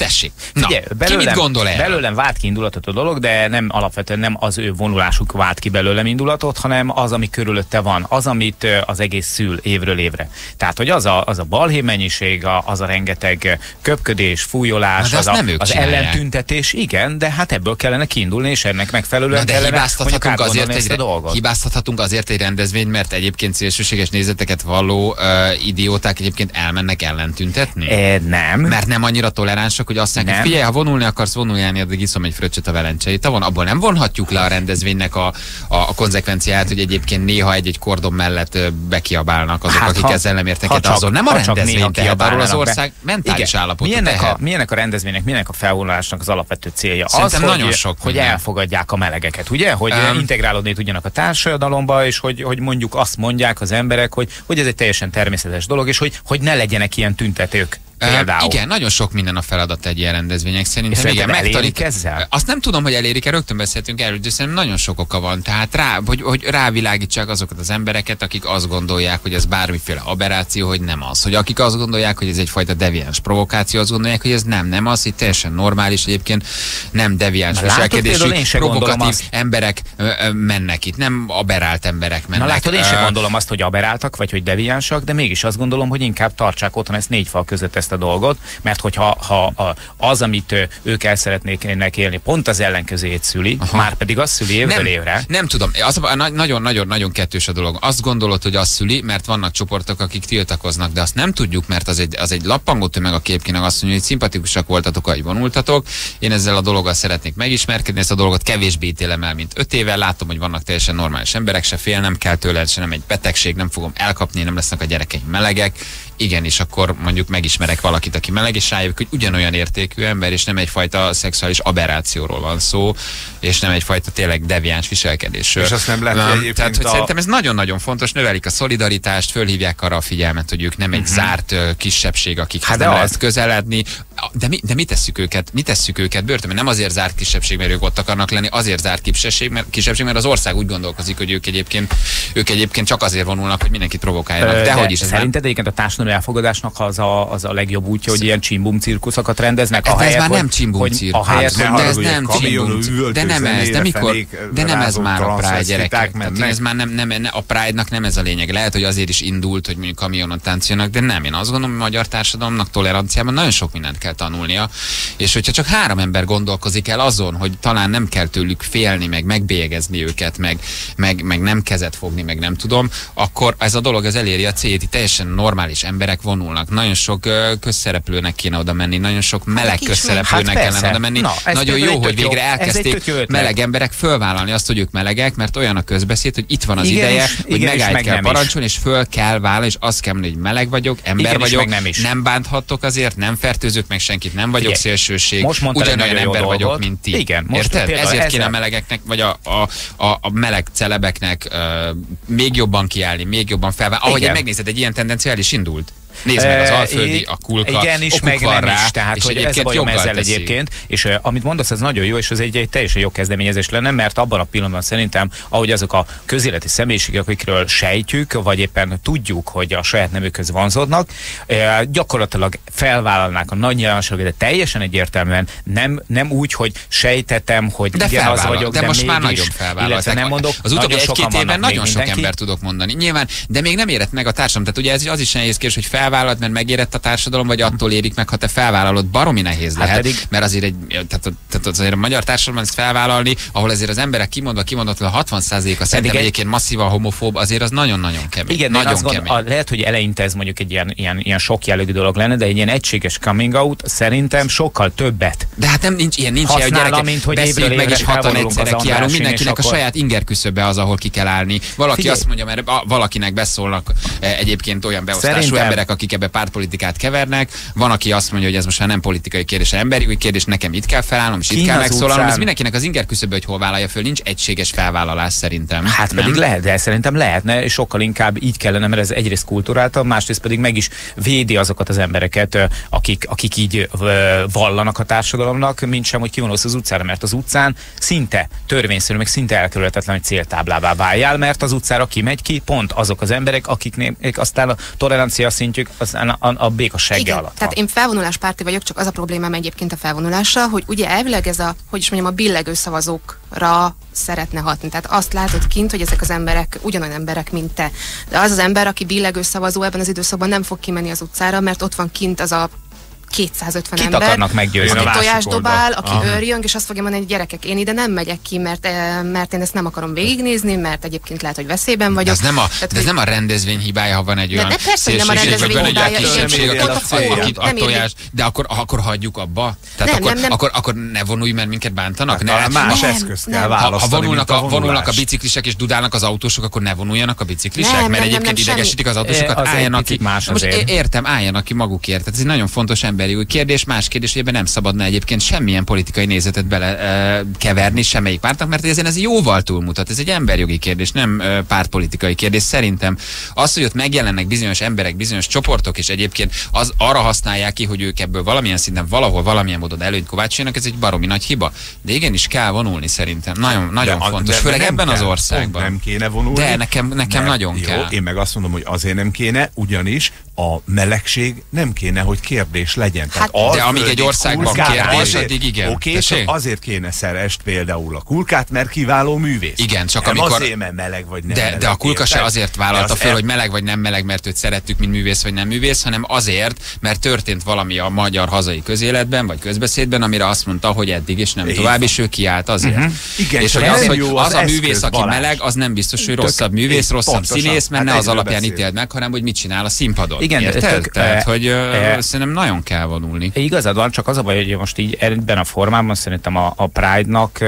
tessék, na, Figyelj, ki mit gondol erről? Belőlem vált ki indulatot a dolog, de nem alapvetően nem az ő vonulásuk vált ki belőlem indulatot, hanem az, ami körülötte van, az, amit az egész szül évről évre. Tehát, hogy az a, az a balhé mennyiség, az a rengeteg köpködés, fújolás, az, a, az ellentüntetés, igen, de hát ebből kellene kiindulni, és ennek megfelelően Na de kellene hibáztathatunk azért, egy, dolgot. hibáztathatunk azért egy rendezvényt, mert egyébként szélsőséges nézeteket valló uh, idióták egyébként elmennek ellentüntetni? E, nem. Mert nem annyira toleránsak, hogy azt mondják, hogy figyelj, ha vonulni akarsz, vonuljálni, addig iszom egy fröccsöt a Velencei tavon. Abból nem vonhatjuk le a rendezvénynek a, a, a konzekvenciát, hogy egyébként néha egy-egy kordon mellett bekiabálnak azok, Hát, akik ha- ezzel nem értek egyet. Azon nem a rendezvény tehet, arról az kiabálnának be. ország mentális Igen. állapotot milyenek a, milyenek a rendezvénynek, milyenek a felvonulásnak az alapvető célja? Szerintem az, nagyon hogy, sok hogy minden. elfogadják a melegeket, ugye? Hogy um, integrálódni tudjanak a társadalomba, és hogy, hogy mondjuk azt mondják az emberek, hogy, hogy ez egy teljesen természetes dolog, és hogy, hogy ne legyenek ilyen tüntetők. Például. igen, nagyon sok minden a feladat egy ilyen rendezvények szerintem. És igen, megtanik- ezzel? Azt nem tudom, hogy elérik-e, rögtön beszéltünk erről, de szerintem nagyon sok oka van. Tehát rá, hogy, hogy rávilágítsák azokat az embereket, akik azt gondolják, hogy ez bármiféle aberráció, hogy nem az. Hogy akik azt gondolják, hogy ez egyfajta deviáns provokáció, azt gondolják, hogy ez nem, nem az, hogy teljesen normális egyébként, nem deviáns viselkedésű, provokatív emberek mennek itt, nem aberált emberek mennek. Na látod, én sem gondolom azt, hogy aberáltak, vagy hogy deviánsak, de mégis azt gondolom, hogy inkább tartsák otthon ezt négy fal között ezt a dolgot, mert hogyha ha a, az, amit ők el szeretnék élni, pont az ellenkezőjét szüli, Aha. már pedig azt szüli évről nem, évre. Nem tudom, az a- na- nagyon-nagyon-nagyon kettős a dolog. Azt gondolod, hogy az szüli, mert vannak csoportok, akik tiltakoznak, de azt nem tudjuk, mert az egy, az egy lappangó tömeg, aki egyébként azt mondja, hogy szimpatikusak voltatok, ahogy vonultatok. Én ezzel a dologgal szeretnék megismerkedni, ezt a dolgot kevésbé ítélem el, mint öt éve. Látom, hogy vannak teljesen normális emberek, se félnem kell tőle, se nem egy betegség, nem fogom elkapni, nem lesznek a gyerekeim melegek. Igen, és akkor mondjuk megismerek valakit, aki meleg, és rájövök, hogy ugyanolyan értékű ember, és nem egyfajta szexuális aberrációról van szó, és nem egyfajta tényleg deviáns viselkedésről. És azt nem lehet, hogy Tehát, hogy a- szerintem ez nagyon-nagyon fontos, növelik a szolidaritást, fölhívják arra a figyelmet, hogy ők nem egy zárt ö, kisebbség, akik Hát nem lehet közeledni. De mi, de mi tesszük őket, mi tesszük őket börtönbe? Nem azért zárt kisebbség, mert ők ott akarnak lenni, azért zárt kisebbség, mert, kisebbség, mert az ország úgy gondolkozik, hogy ők egyébként, ők egyébként csak azért vonulnak, hogy mindenkit provokáljanak. Ö, De, hogy is ez? Szerinted egyébként a társadalmi elfogadásnak az a, az a legjobb útja, hogy ilyen csimbum cirkuszokat rendeznek? Hát ez ahelyett, már hogy- nem csimbum cirkusz. ahelyett, Hát, hogy- de ez nem csimbum De nem ez, de mikor, de nem ez már a Pride gyerekek. Ez már nem, nem, nem, a Pride-nak nem ez a lényeg. Lehet, hogy azért is indult, hogy mondjuk kamionon táncoljanak, de nem. Én azt gondolom, hogy a magyar társadalomnak toleranciában nagyon sok mindent kell tanulnia. És hogyha csak három ember gondolkozik el azon, hogy talán nem kell tőlük félni, meg megbélyegezni őket, meg, meg, meg nem kezet fogni, meg nem tudom, akkor ez a dolog az eléri a célt. Itt teljesen normális emberek vonulnak. Nagyon sok közszereplőnek kéne oda menni, nagyon sok meleg kis közszereplőnek Hát kellene oda menni. Na, nagyon jó, hogy jó- végre elkezdték jó ötlet. meleg emberek fölvállalni azt, hogy ők melegek, mert olyan a közbeszéd, hogy itt van az Igen ideje, is, hogy igen megállt meg kell parancsolni, és föl kell vállalni, és azt kell mondani, hogy meleg vagyok, ember Igen vagyok, nem is. nem bánthatok azért, nem fertőzök meg senkit, nem vagyok Figyelj, szélsőség, most ugyanolyan ember vagyok, dolgot. mint ti. Igen, most Érted? például Ezért kéne a ezzel- melegeknek, vagy a, a, a, a meleg celebeknek uh, még jobban kiállni, még jobban felvállalni. Ahogy megnézed, egy ilyen tendencia el is indult. Nézd meg az Alföldi, a Kulka, Igen is, meg nem rá, is. Tehát, és hogy ez a bajom ezzel teszi. egyébként. És uh, amit mondasz, ez nagyon jó, és ez egy, egy teljesen jó kezdeményezés lenne, mert abban a pillanatban szerintem, ahogy azok a közéleti személyiségek, akikről sejtjük, vagy éppen tudjuk, hogy a saját nevükhöz vonzódnak, uh, gyakorlatilag felvállalnák a nagy nyilvánosságot, de teljesen egyértelműen nem, nem úgy, hogy sejtetem, hogy De igen, az vagyok, de, de most már nagyon illetve nem mondok, Az utóbbi egy-két évben nagyon sok ember tudok mondani. Nyilván, de még nem érett meg a társadalom. Tehát ugye ez az is nehéz kérdés, hogy felvállalt, mert megérett a társadalom, vagy attól érik meg, ha te felvállalod, baromi nehéz Hát lehet. pedig- Mert azért egy, tehát, tehát azért a magyar társadalomban ezt felvállalni, ahol azért az emberek kimondva kimondottan a 60%-a szerintem egy- egyébként masszívan homofób, azért az nagyon-nagyon kemény. Igen, nagyon azt kemény. gondol, a, lehet, hogy eleinte ez mondjuk egy ilyen, ilyen, ilyen sok jellegű dolog lenne, de egy ilyen egységes coming out szerintem sokkal többet. De hát nem nincs ilyen, nincs ilyen, hogy Használva, gyerekek, mint hogy beszéljük meg, és hatan egyszerre kiállunk. Mindenkinek a saját inger küszöbe az, ahol ki kell állni. Valaki Figyelj. azt mondja, mert a- valakinek beszólnak e, egyébként olyan beosztású Szerintem- emberek, akik ebbe pártpolitikát kevernek. Van, aki azt mondja, hogy ez most már nem politikai kérdés, emberi kérdés, nekem itt kell felállnom, és itt kell megszólalnom. Ez mindenkinek az inger küszöbe, hogy hol vállalja föl. Nincs egységes felvállalás szerintem. Hát nem? pedig lehet, de szerintem lehetne, és sokkal inkább így kellene, mert ez egyrészt kulturáltabb, másrészt pedig meg is védi azokat az embereket, akik, akik így vallanak a társadalomnak, mint sem, hogy kivonulsz az utcára, mert az utcán szinte törvényszerű, meg szinte elkerülhetetlen, hogy céltáblává váljál, mert az utcára kimegy ki pont azok az emberek, akiknek aztán a tolerancia szintjük aztán a, a, a béka segge Igen, alatt tehát van. én felvonuláspárti vagyok, csak az a problémám egyébként a felvonulással, hogy ugye elvileg ez a, hogy is mondjam, a billegő szavazókra szeretne hatni. Tehát azt látod kint, hogy ezek az emberek ugyanolyan emberek, mint te. De az az ember, aki billegő szavazó ebben az időszakban nem fog kimenni az utcára, mert ott van kint az a 250 Kit ember, akarnak meggyőzni? aki A másik tojás dobál, aki Aha. őrjön, és azt fogja mondani, hogy gyerekek, én ide nem megyek ki, mert, eh, mert én ezt nem akarom végignézni, mert egyébként lehet, hogy veszélyben vagyok. Ez nem, a, Tehát, de ez nem a rendezvény hibája, ha van egy De olyan ne persze, hogy nem a rendezvény hibája, kisebbség, aki, a a Nem tojás, de akkor, akkor hagyjuk abba? Tehát Nem, akkor, nem, nem. Akkor, akkor ne vonulj, mert minket bántanak? Hát ne, talán más Nem, eszközt nem. kell Ha- ha ha, választani, ha vonulnak, mint a, vonulnak a biciklisek és dudálnak az autósok, akkor ne vonuljanak a biciklisek, Nem, mert nem, nem, egyébként nem, idegesítik az autósokat, álljanak ki. más most értem, álljanak ki magukért. Tehát ez egy nagyon fontos emberi új kérdés. Más kérdés, hogy ebben nem szabadna egyébként semmilyen politikai nézetet bele e, keverni semmelyik pártnak, mert ezen ez jóval túlmutat. Ez egy emberjogi kérdés, nem e, pártpolitikai kérdés. Szerintem az, hogy ott megjelennek bizonyos emberek, bizonyos csoportok, és egyébként az arra használják ki, hogy ők ebből valamilyen szinten valahol, valamilyen módon előnyt kovácsoljanak, ez egy baromi nagy hiba. De igenis kell vonulni szerintem. Nagyon, nagyon De fontos, de főleg nem ebben az kell, országban. pont Nem kéne vonulni. De nekem, nekem Mert- nagyon jó, kell. Én meg azt mondom, hogy azért nem kéne, ugyanis a melegség nem kéne, hogy kérdés legyen. Tehát Hát- De amíg egy országban kérdés, azért- addig igen. Oké, csak azért kéne szerest például a kulkát, mert kiváló művész. Igen, csak nem amikor- azért, mert meleg vagy nem De, meleg, de a kulka se azért vállalta az föl, el- hogy meleg vagy nem meleg, mert őt szerettük, mint művész vagy nem művész, hanem azért, mert történt valami a magyar hazai közéletben, vagy közbeszédben, amire azt mondta, hogy eddig és nem Így tovább, van. és ő kiállt azért. Igen, és hogy az, hogy az, az a művész, aki meleg, az nem biztos, hogy rosszabb művész, rosszabb színész, mert Hát ne az alapján ítéld meg, hanem hogy mit csinál a színpadon. Igen, Érted? Tehát, eh, hogy eh, szerintem nagyon kell vonulni. Igazad van, csak az a baj, hogy most így ebben a formában szerintem a, a Pride-nak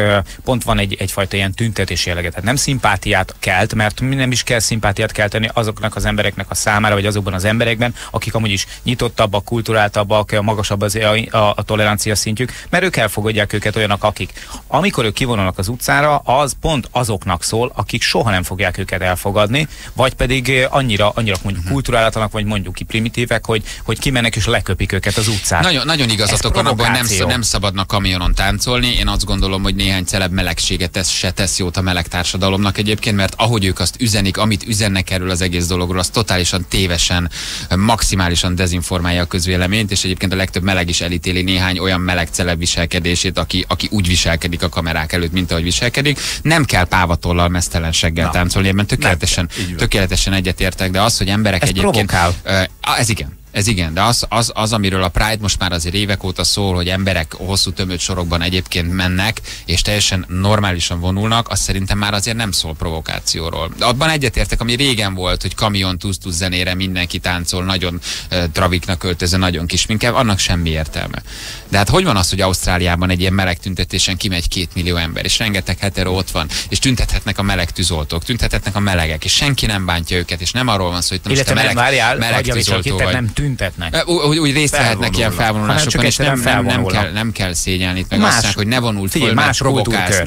pont van egy, egyfajta ilyen tüntetési jellege. Tehát nem szimpátiát kelt, mert nem is kell szimpátiát kelteni azoknak az embereknek a számára, vagy azokban az emberekben, akik amúgy is nyitottabbak, kulturáltabbak, magasabb az, a, a, a tolerancia szintjük, mert ők elfogadják őket olyanok, akik. Amikor ők kivonulnak az utcára, az pont azoknak szól, akik soha nem fogják őket elfogadni, vagy pedig annyira, annyira mondjuk kulturálatlanak, vagy mondjuk ki primitívek, hogy, hogy kimennek és leköpik őket az az utcán. Nagyon, nagyon igazatok Ez van abban, hogy nem, nem szabadna kamionon táncolni. Én azt gondolom, hogy néhány celeb melegséget tesz, se tesz jót a meleg társadalomnak egyébként, mert ahogy ők azt üzenik, amit üzennek erről az egész dologról, az totálisan tévesen, maximálisan dezinformálja a közvéleményt, és egyébként a legtöbb meleg is elítéli néhány olyan meleg celeb viselkedését, aki, aki úgy viselkedik a kamerák előtt, mint ahogy viselkedik. Nem kell pávatollal, mesztelenseggel Na. táncolni, ebben tökéletesen, tökéletesen egyetértek, de az, hogy emberek Ez egyébként... provokál. Ez igen. Ez igen, de az, az, az, amiről a Pride most már azért évek óta szól, hogy emberek hosszú tömött sorokban egyébként mennek, és teljesen normálisan vonulnak, az szerintem már azért nem szól provokációról. De abban egyetértek, ami régen volt, hogy kamion tusz zenére mindenki táncol, nagyon uh, traviknak öltöző, nagyon kis minket, annak semmi értelme. De hát hogy van az, hogy Ausztráliában egy ilyen meleg tüntetésen kimegy két millió ember, és rengeteg hetero ott van, és tüntethetnek a meleg tűzoltók, tüntethetnek a melegek, és senki nem bántja őket, és nem arról van szó, hogy most Illetve nem meleg, várjál, meleg tűzoltó vagy. nem tüntetnek. Úgy, úgy részt vehetnek ilyen felvonulásokon, és nem, nem, nem, kell, nem kell szégyelni, meg Más- azt mondják, hogy ne vonult Figyelj, föl, más provokálsz.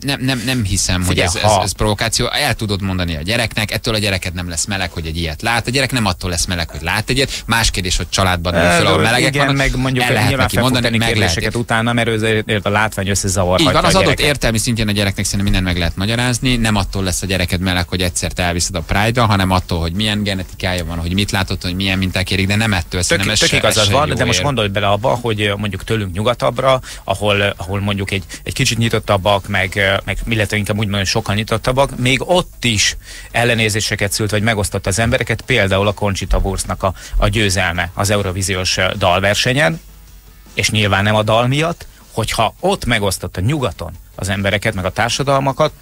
Nem, nem, nem hiszem, Figyelj, hogy ez, ez, ez, provokáció. El tudod mondani a gyereknek, ettől a gyereket nem lesz meleg, hogy egy ilyet lát. A gyerek nem attól lesz meleg, hogy lát egyet. Más kérdés, hogy családban nő föl, ahol melegek igen, vannak. meg mondjuk el lehet neki mondani, meg lehet utána, mert azért a látvány összezavar. így van, az adott értelmi szintjén a gyereknek szerintem mindent meg lehet magyarázni. Nem attól lesz a gyereked meleg, hogy egyszer te elviszed a Pride-ra, hanem attól, hogy milyen genetikája van, hogy mit látott, hogy milyen minták érik, de nem ettől Tök, szerintem ez tök igazad van, de most ér. gondolj bele abba, hogy mondjuk tőlünk nyugatabbra, ahol, ahol mondjuk egy, egy kicsit nyitottabbak, meg, meg illetve inkább úgy mondom, hogy sokkal nyitottabbak, még ott is ellenézéseket szült, vagy megosztott az embereket, például a Conchita Wurstnak a, a győzelme az Eurovíziós dalversenyen, és nyilván nem a dal miatt, hogyha ott megosztott a nyugaton az embereket, meg a társadalmakat,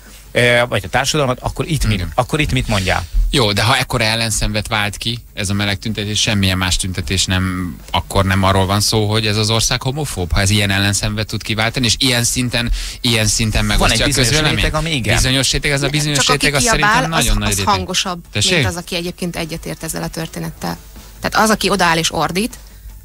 vagy a társadalmat, akkor itt, mit, Igen. akkor itt mit mondjál? Jó, de ha ekkora ellenszenvet vált ki ez a meleg tüntetés, semmilyen más tüntetés nem, akkor nem arról van szó, hogy ez az ország homofób, ha ez ilyen ellenszenvet tud kiváltani, és ilyen szinten, ilyen szinten megosztja egy a bizonyos közvéleményt. réteg, ami igen. Bizonyos réteg, ez a bizonyos Csak réteg, az kiabál, szerintem az, nagyon nagy az réteg. hangosabb, Tessék? mint az, aki egyébként egyetért ezzel a történettel. Tehát az, aki odaáll és ordít,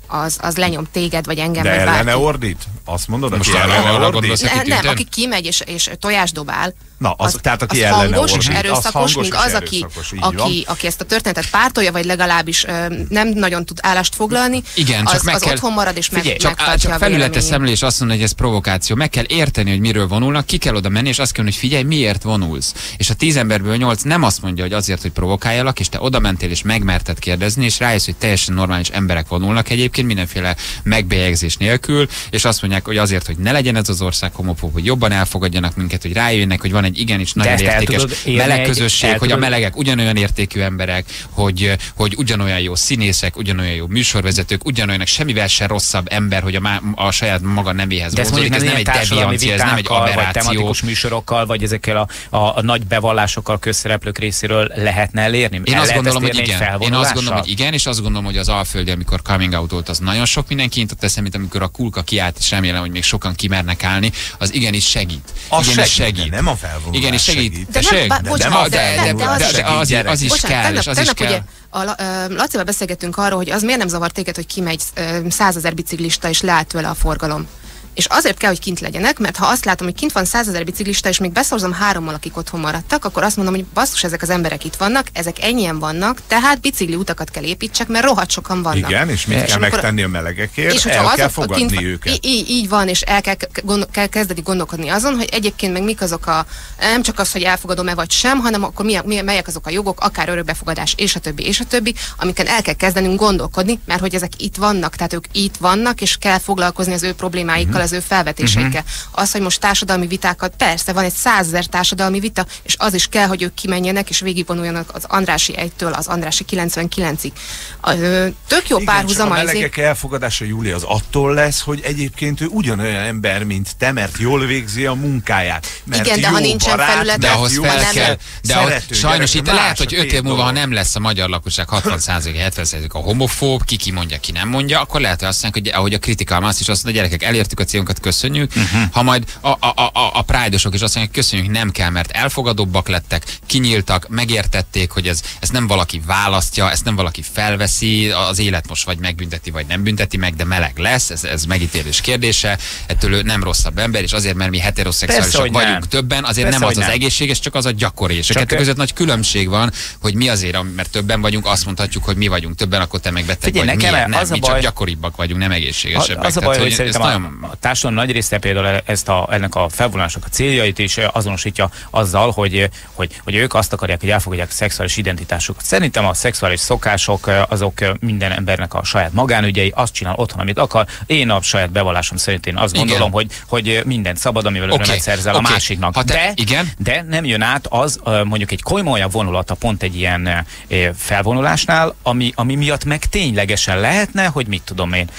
az, az lenyom téged, vagy engem, De vagy ellene bárki. ordít? Azt mondod, Most aki arra- ellene arra ordít? gondolsz, aki Ne, nem, tüntet? aki kimegy és, és tojást dobál, Na, az- tehát aki az ellene hangos és ordít, az erőszakos, hangos míg és az, aki, aki, aki ezt a történetet pártolja, vagy legalábbis ö, nem nagyon tud állást foglalni, Igen, az, csak meg az kell- otthon marad és meg, Figyelj, Csak, megtartja csak a felületes szemlélés azt mondja, hogy ez provokáció. Meg kell érteni, hogy miről vonulnak, ki kell oda menni, és azt kell hogy figyelj, miért vonulsz. És a tíz emberből nyolc nem azt mondja, hogy azért, hogy provokáljalak, és te oda mentél és megmerted kérdezni, és rájössz, hogy teljesen normális emberek vonulnak egyébként, mindenféle megbélyegzés nélkül, és azt mondják, hogy azért, hogy ne legyen ez az ország homofób, hogy jobban elfogadjanak minket, hogy rájöjjenek, hogy van egy igenis nagyon értékes meleg közösség, hogy a melegek ugyanolyan értékű emberek, hogy, hogy ugyanolyan jó színészek, ugyanolyan jó műsorvezetők, ugyanolyanak semmivel se rosszabb ember, hogy a, má, a saját maga nevéhez De vonzódik. mondjuk Ez nem, egy deviancia, ez nem egy vagy aberráció. tematikus műsorokkal, vagy ezekkel a, a, a nagy bevallásokkal közszereplők részéről lehetne elérni? Én El azt gondolom, hogy igen. Én azt gondolom, hogy igen, és azt gondolom, hogy az Alföldi, amikor coming out volt, az nagyon sok mindenki jutott eszembe, amikor a kulka kiállt, és remélem, hogy még sokan kimernek állni, az igenis segít. Az igenis segít, de nem a felvonulás Igenis segít. segít. De nem, Tessék? bá- De nem, de- de, de- de, az segít, az, az is Bocsánat, kell, és az is kell. ugye a Lacival beszélgettünk arról, hogy az miért nem zavar téged, hogy kimegy százezer biciklista és leállt tőle a forgalom. És azért kell, hogy kint legyenek, mert ha azt látom, hogy kint van százezer biciklista, és még beszorzom hárommal, akik otthon maradtak, akkor azt mondom, hogy basszus, ezek az emberek itt vannak, ezek ennyien vannak, tehát bicikli utakat kell építsek, mert rohadt sokan vannak. Igen, és mit És kell amikor- megtenni a melegekért? és El hogyha kell azok, fogadni kint, őket. Így, így, van, és el kell, gondol, kell kezdeni gondolkodni azon, hogy egyébként meg mik azok a, nem csak az, hogy elfogadom-e vagy sem, hanem akkor milyen, milyen, melyek azok a jogok, akár örökbefogadás, és a többi, és a többi, amiken el kell kezdenünk gondolkodni, mert hogy ezek itt vannak, tehát ők itt vannak, és kell foglalkozni az ő problémáikkal. Az ő felvetéseikkel. Az, hogy most társadalmi vitákat, persze, van egy százezer társadalmi vita, és az is kell, hogy ők kimenjenek, és végigvonuljanak az Andrási 1-től az Andrási 99-ig. A, ö, Tök jó Igen, csak párhuzam a melegek elfogadása, Júli, az attól lesz, hogy egyébként ő ugyanolyan ember, mint te, mert jól végzi a munkáját. Mert Igen, de jó ha nincsen barát, felülete, De ahhoz fel nem- kell, de ahhoz, sajnos itt más lehet, hogy 5 két év múlva, ha nem lesz a magyar lakosság 60%, 70% a homofób, ki ki mondja, ki nem mondja, akkor lehet, hogy azt mondják, hogy ahogy a kritikám azt is azt mondja, gyerekek, elértük a reakciónkat köszönjük. Uh-huh. Ha majd a, a, a, a Pride-osok is azt mondják, köszönjük, nem kell, mert elfogadóbbak lettek, kinyíltak, megértették, hogy ez, ez nem valaki választja, ezt nem valaki felveszi, az élet most vagy megbünteti, vagy nem bünteti meg, de meleg lesz, ez, ez megítélés kérdése, ettől ő nem rosszabb ember, és azért, mert mi heteroszexuálisak Persze, hogy vagyunk nem. többen, azért Persze, nem az hogy az nem. egészséges, csak az a gyakori. És a Csak kettő ő- között nagy különbség van, hogy mi azért, mert többen vagyunk, azt mondhatjuk, hogy mi vagyunk többen, akkor te meg beteg Figyelj, vagy. nekem Miért? Nem, az a mi csak baj- gyakoribbak vagyunk, nem egészségesebbek. Az a Tehát, baj, hogy ez szerintem nagyon... a, a társadalom nagy része például ezt a, ennek a felvonásnak a céljait is azonosítja azzal, hogy, hogy, hogy ők azt akarják, hogy elfogadják a szexuális identitásukat. Szerintem a szexuális szokások azok minden embernek a saját magánügyei, azt csinál otthon, amit akar. Én a saját bevallásom szerint én azt Igen. gondolom, hogy, hogy mindent szabad, amivel Oké, örömet szerzel oké. a másiknak. Ha te- de, igen. de nem jön át az mondjuk egy komolyabb vonulata pont egy ilyen felvonulásnál, ami, ami miatt meg ténylegesen lehetne, hogy mit tudom én,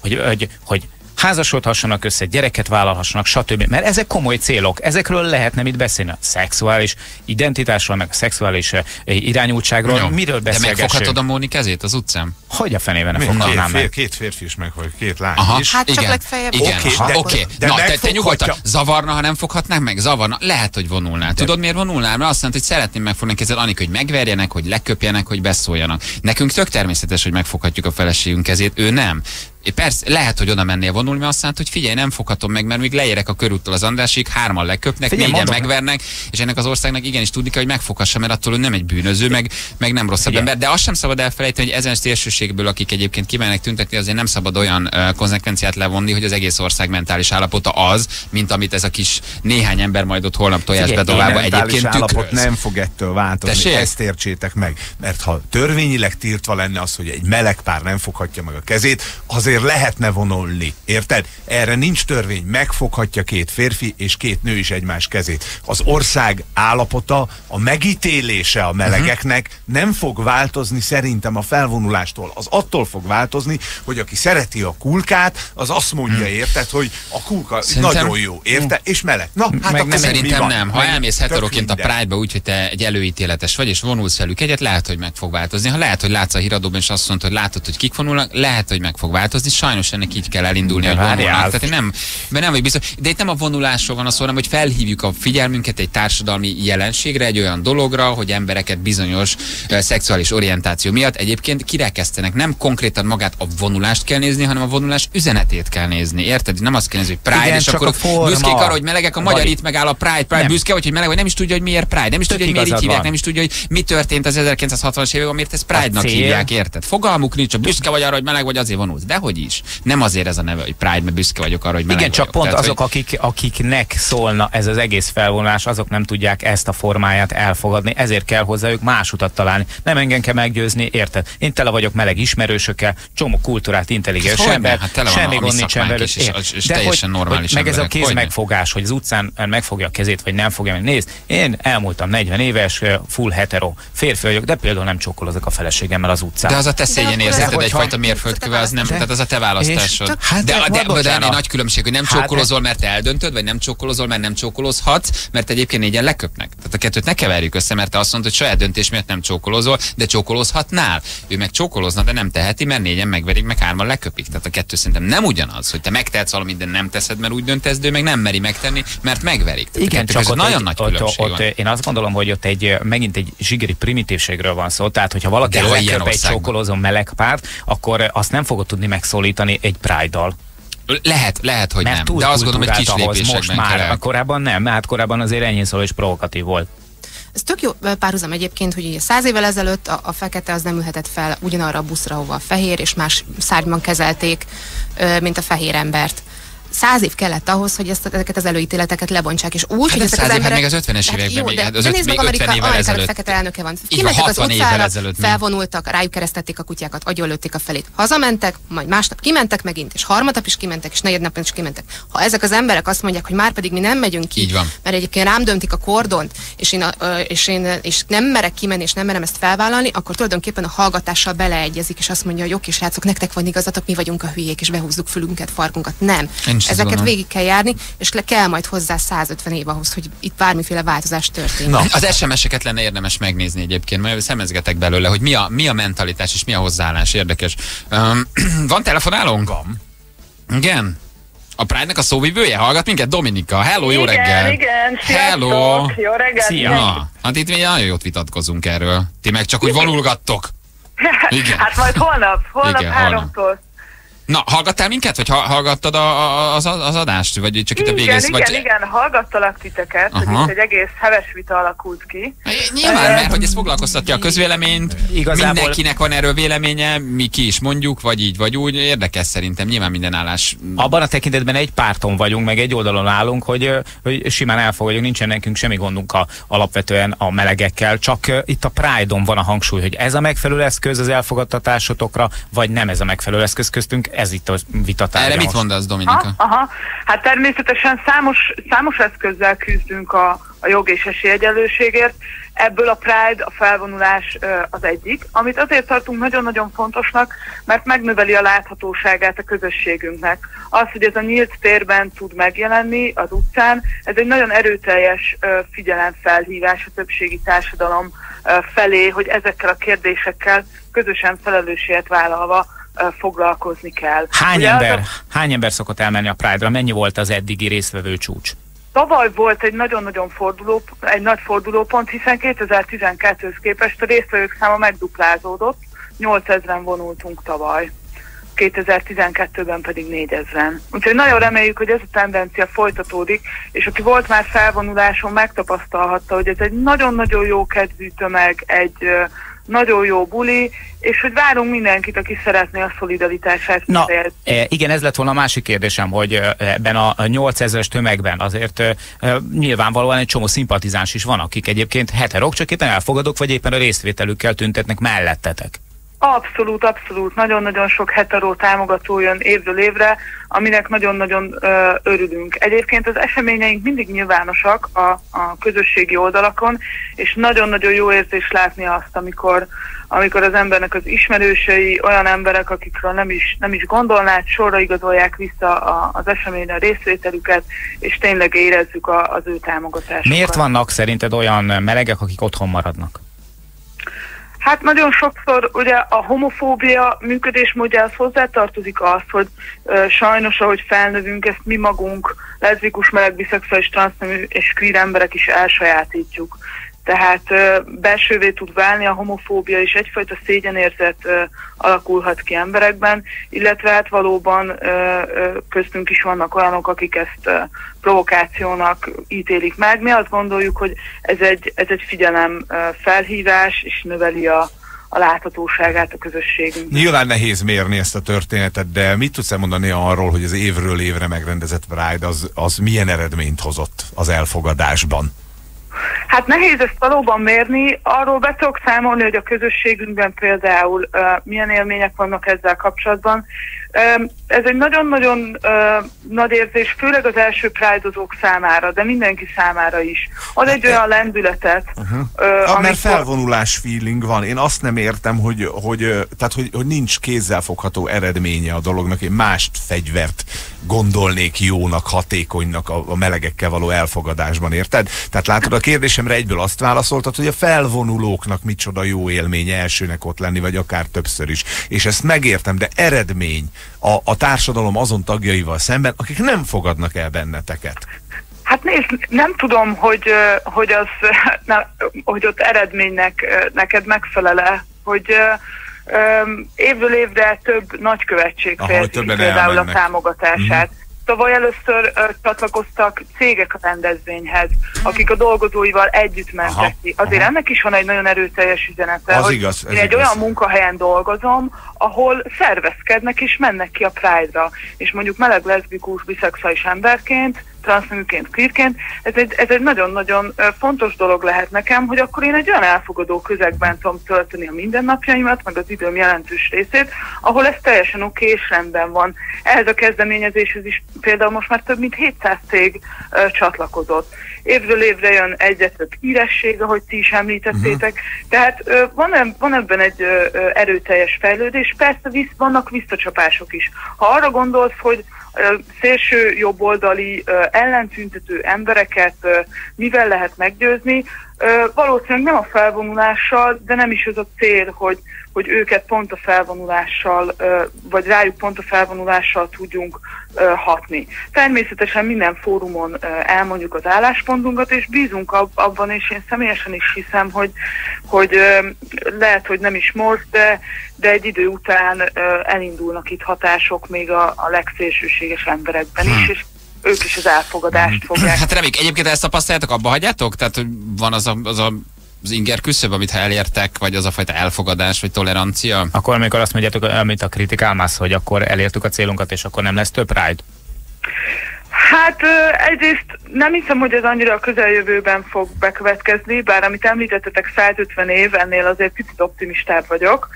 hogy, hogy, hogy házasodhassanak össze, gyereket vállalhassanak, stb. Mert ezek komoly célok, ezekről lehetne mit beszélni. A szexuális identitásról, meg a szexuális eh, irányultságról, Jó. miről De beszélgessünk? megfoghatod a Móni kezét az utcán? Hogy a fenében foghatnám Két, meg? fér, két férfi is meg, vagy két lány Aha, is. Hát csak igen, legfeljebb- igen, Oké, aha, de- oké. de Na, te, te nyugodtan, zavarna, ha nem foghatnák meg? Zavarna. Lehet, hogy vonulnál. Tudod, miért vonulnál? Mert azt mondta, hogy szeretném megfogni kezed, Anik, hogy megverjenek, hogy leköpjenek, hogy beszóljanak. Nekünk tök természetes, hogy megfoghatjuk a feleségünk kezét, ő nem. Persze, lehet, hogy oda mennél vonulni, mert azt mondta, hogy figyelj, nem foghatom meg, mert még leérek a körúttól az Andrásig, hárman leköpnek, Figyelj, négyen mondom. megvernek, és ennek az országnak igenis tudni kell, hogy megfoghassa, mert attól ő nem egy bűnöző, meg, meg nem rosszabb Figyelj. ember. De azt sem szabad elfelejteni, hogy ezen szélsőségből, akik egyébként kimennek tüntetni, azért nem szabad olyan uh, konzekvenciát levonni, hogy az egész ország mentális állapota az, mint amit ez a kis néhány ember majd ott holnap tojás Figyelj, bedobálva mentális egyébként állapot nem fog ettől változni. Tessék? Ezt értsétek meg. Mert ha törvényileg tiltva lenne az, hogy egy meleg pár nem foghatja meg a kezét, azért lehetne vonulni. Érted? Erre nincs törvény. Megfoghatja két férfi és két nő is egymás kezét. Az ország állapota, a megítélése a melegeknek nem fog változni szerintem a felvonulástól. Az attól fog változni, hogy aki szereti a kulkát, az azt mondja, érted, hogy a kulka Szerintem- nagyon jó, érted? És meleg. Na, hát Meg akkor Szerintem nem. Ha elmész heteroként a. Pride-ba úgy, hogy te egy előítéletes vagy, és vonulsz velük egyet, lehet, hogy meg fog változni. Ha lehet, hogy látsz a híradóban, és azt mondod, hogy látod, hogy kik vonulnak, lehet, hogy meg fog változni. Sajnos ennek így kell elindulni, hogy vonulnak. Tehát én nem, mert nem vagy biztos. De itt nem a vonulásról van a szó, hanem hogy felhívjuk a figyelmünket egy társadalmi jelenségre, egy olyan dologra, hogy embereket bizonyos uh, szexuális orientáció miatt egyébként kirekesztenek. Nem konkrétan magát a vonulást kell nézni, hanem a vonulás üzenetét kell nézni. Érted? Nem azt kell nézni, hogy Pride, Igen, és akkor a büszkék arra, hogy melegek a magyar itt megáll a Pride, Pride Nem. büszke, vagy hogy meleg, vagy nem is tudja, hogy miért Pride, nem is Tök tudja, hogy miért így hívják, van. nem is tudja, hogy mi történt az 1960-as években, miért ezt Pride-nak hívják, érted? Fogalmuk nincs, csak büszke vagy arra, hogy meleg vagy, azért vonulsz. De hogy is? Nem azért ez a neve, hogy Pride, mert büszke vagyok arra, hogy meleg Igen, csak vagyok. pont Tehát, azok, akik, akiknek szólna ez az egész felvonulás, azok nem tudják ezt a formáját elfogadni, ezért kell hozzájuk más utat találni. Nem engem kell meggyőzni, érted? Én tele vagyok meleg ismerősökkel, csomó kultúrát, intelligens ember, hát tele van semmi gond nincsen velük. és- és De teljesen normális hogy, meg ez a hogyne. kézmegfogás, hogy az utcán megfogja a kezét, vagy nem fogja meg. Nézd, én elmúltam 40 éves, full hetero férfi vagyok, de például nem csókolozok a feleségemmel az utcán. De az a te szégyen érzeted egyfajta mérföldköve, az nem, tehát az a te választásod. Hát, de, de- de, de, nagy különbség, hogy nem Hát, csókolozol, mert te eldöntöd, vagy nem csókolozol, mert nem csókolozhatsz, mert egyébként négyen leköpnek. Tehát a kettőt ne keverjük össze, mert te azt mondod, hogy saját döntés miatt nem csókolozol, de csókolozhatnál. Ő meg csókolozna, de nem teheti, mert négyen megverik, meg hárman leköpik. Tehát a kettő szerintem nem ugyanaz, hogy te megtehetsz valamit, de nem teszed, mert úgy döntesz, de ő meg nem meri megtenni, mert megverik. Tehát Igen, csak ott, nagyon egy, nagy ott, különbség ott, van. én azt gondolom, hogy ott egy, megint egy zsigeri primitívségről van szó. Tehát, hogyha valaki leköp egy csókolózó melegpárt, akkor azt nem fogod tudni megszólítani egy Pride-dal. Lehet, lehet, hogy Mert nem. túl De azt gondolom, hogy kis ahhoz, lépésekben most kell már. el- Korábban nem, mert hát korábban azért ennyi szól és provokatív volt. Ez tök jó párhuzam egyébként, hogy ugye száz évvel ezelőtt a, a fekete az nem ülhetett fel ugyanarra a buszra, ahova a fehér, és más szárnyban kezelték, mint a fehér embert. Száz év kellett ahhoz, hogy ezt, ezeket az előítéleteket lebontsák, és úgy, Hát hogy ezek az hát emberek... még az 50-es Hát években még, hát az öt- még meg, 50 Amerika, évvel ezelőtt. fekete elnöke van. Kimentek az 60 évvel utcára, felvonultak, rájuk keresztették a kutyákat, agyonlőtték a felét. Hazamentek, majd másnap kimentek megint, és harmadnap is kimentek, és negyednap is kimentek. Ha ezek az emberek azt mondják, hogy már pedig mi nem megyünk ki, Így van. mert egyébként rám döntik a kordont, és én, a, és én és nem merek kimenni, és nem merem ezt felvállalni, akkor tulajdonképpen a hallgatással beleegyezik, és azt mondja, hogy oké, srácok, nektek van igazatok, mi vagyunk a hülyék, és behúzzuk fülünket, farkunkat. Nem. Én ezt Ezeket gondolom. végig kell járni, és le kell majd hozzá 150 év ahhoz, hogy itt bármiféle változás történjen. Na. Az SMS-eket lenne érdemes megnézni egyébként, mert szemezgetek belőle, hogy mi a, mi a mentalitás és mi a hozzáállás. Érdekes. Um, [CLEARS THROAT] van telefonálónk? Van. Igen? A Pride-nek a szóvivője hallgat minket? Dominika. Hello, jó igen, reggel. Igen, Hello. sziasztok. Jó reggelt. Szia. Na, hát itt mi nagyon jót vitatkozunk erről. Ti meg csak úgy vonulgattok. Igen. [LAUGHS] hát majd holnap, holnap Igen, háromtól. Na, hallgattál minket, vagy ha- hallgattad a, a, az, az adást, vagy csak itt a Igen, végész? igen, vagy... igen, hallgattalak titeket, hogy Aha. itt egy egész heves vita alakult ki. Nyilván, mert hogy ez foglalkoztatja a közvéleményt, Igazából- mindenkinek van erről véleménye, mi ki is mondjuk, vagy így, vagy úgy, érdekes szerintem, nyilván minden állás. Abban a tekintetben egy párton vagyunk, meg egy oldalon állunk, hogy, hogy simán elfogadjuk, nincsen nekünk semmi gondunk a, alapvetően a melegekkel, csak itt a Pride-on van a hangsúly, hogy ez a megfelelő eszköz az elfogadtatásotokra, vagy nem ez a megfelelő eszköz köztünk, ez itt a vitatárgya Erre mit mondasz, Dominika? Aha, aha. Hát természetesen számos, számos eszközzel küzdünk a, a jog és esélyegyenlőségért. Ebből a Pride, a felvonulás az egyik, amit azért tartunk nagyon-nagyon fontosnak, mert megnöveli a láthatóságát a közösségünknek. Az, hogy ez a nyílt térben tud megjelenni az utcán, ez egy nagyon erőteljes figyelemfelhívás a többségi társadalom felé, hogy ezekkel a kérdésekkel közösen felelősséget vállalva foglalkozni kell. Hány Ugye az a- ember, hány ember szokott elmenni a Pride-ra? Mennyi volt az eddigi résztvevő csúcs? Tavaly volt egy nagyon-nagyon forduló, egy nagy fordulópont, hiszen 2012-höz képest a résztvevők száma megduplázódott, 8000-en vonultunk tavaly. 2012-ben pedig 4000-en. Úgyhogy nagyon reméljük, hogy ez a tendencia folytatódik, és aki volt már felvonuláson, megtapasztalhatta, hogy ez egy nagyon-nagyon jó kedvű tömeg, egy ö, nagyon jó buli, és hogy várunk mindenkit, aki szeretné a szolidaritását Na, e, igen, ez lett volna a másik kérdésem, hogy e, ebben a 8000-es tömegben azért e, e, nyilvánvalóan egy csomó szimpatizáns is van, akik egyébként heterok, csak éppen elfogadok, vagy éppen a részvételükkel tüntetnek mellettetek. Abszolút, abszolút. Nagyon-nagyon sok hetero támogató jön évről évre, aminek nagyon-nagyon ö, örülünk. Egyébként az eseményeink mindig nyilvánosak a, a közösségi oldalakon, és nagyon-nagyon jó érzés látni azt, amikor, amikor az embernek az ismerősei, olyan emberek, akikről nem is, nem is gondolnád, sorra igazolják vissza a, az eseményre a részvételüket, és tényleg érezzük a, az ő támogatásukat. Miért vannak szerinted olyan melegek, akik otthon maradnak? Hát nagyon sokszor ugye a homofóbia működésmódjához hozzátartozik az, hogy ö, sajnos, ahogy felnövünk, ezt mi magunk, leszbikus, meleg, biszexuális, transznemű és queer emberek is elsajátítjuk. Tehát belsővé tud válni a homofóbia, és egyfajta szégyenérzet alakulhat ki emberekben, illetve hát valóban köztünk is vannak olyanok, akik ezt provokációnak ítélik meg. Mi azt gondoljuk, hogy ez egy, ez egy figyelem felhívás, és növeli a, a láthatóságát a közösségünk. Nyilván nehéz mérni ezt a történetet, de mit tudsz elmondani arról, hogy az évről évre megrendezett Pride az, az milyen eredményt hozott az elfogadásban? Hát nehéz ezt valóban mérni. Arról be tudok számolni, hogy a közösségünkben például uh, milyen élmények vannak ezzel kapcsolatban. Ez egy nagyon-nagyon nagy érzés, főleg az első prájdozók számára, de mindenki számára is. Ad egy olyan lendületet, uh, Ah, mert felvonulás feeling van. Én azt nem értem, hogy, hogy, tehát, hogy, hogy nincs kézzelfogható eredménye a dolognak. Én mást fegyvert gondolnék jónak, hatékonynak a, a melegekkel való elfogadásban, érted? Tehát látod, a kérdésemre egyből azt válaszoltad, hogy a felvonulóknak micsoda jó élmény elsőnek ott lenni, vagy akár többször is. És ezt megértem, de eredmény a, a társadalom azon tagjaival szemben, akik nem fogadnak el benneteket. Hát nézd, nem tudom, hogy, hogy, az, [LAUGHS] na, hogy ott eredménynek neked megfelele, hogy évről évre több nagykövetség többen például a elmennek. támogatását. Tavaly először ö, csatlakoztak cégek a rendezvényhez, akik a dolgozóival együtt mentek Aha, ki. Azért ennek is van egy nagyon erőteljes üzenete, Az hogy igaz, ez én egy igaz. olyan munkahelyen dolgozom, ahol szervezkednek és mennek ki a Pride-ra. És mondjuk meleg, leszbikus, biszexuális emberként, transzneműként, queerként, ez egy, ez egy nagyon-nagyon fontos dolog lehet nekem, hogy akkor én egy olyan elfogadó közegben tudom tölteni a mindennapjaimat, meg az időm jelentős részét, ahol ez teljesen oké és rendben van. Ehhez a kezdeményezéshez is például most már több mint 700 cég ö, csatlakozott. Évről évre jön egyre több híresség, ahogy ti is említettétek. Tehát ö, van, eb- van ebben egy ö, erőteljes fejlődés. Persze visz, vannak visszacsapások is. Ha arra gondolsz, hogy szélső jobboldali ellentüntető embereket mivel lehet meggyőzni, valószínűleg nem a felvonulással, de nem is az a cél, hogy, hogy őket pont a felvonulással, vagy rájuk pont a felvonulással tudjunk hatni. Természetesen minden fórumon elmondjuk az álláspontunkat, és bízunk ab, abban, és én személyesen is hiszem, hogy, hogy lehet, hogy nem is most, de, de egy idő után elindulnak itt hatások még a, a legszélsőséges emberekben is, és ők is az elfogadást fogják. Hát reméljük, egyébként ezt tapasztaljátok, abba hagyjátok? Tehát, hogy van az a, az a az inger küszöb, amit ha elértek, vagy az a fajta elfogadás, vagy tolerancia? Akkor, amikor azt mondjátok, amit a kritikálmász, hogy akkor elértük a célunkat, és akkor nem lesz több Pride? Hát egyrészt nem hiszem, hogy ez annyira a közeljövőben fog bekövetkezni, bár amit említettetek 150 év, ennél azért picit optimistább vagyok.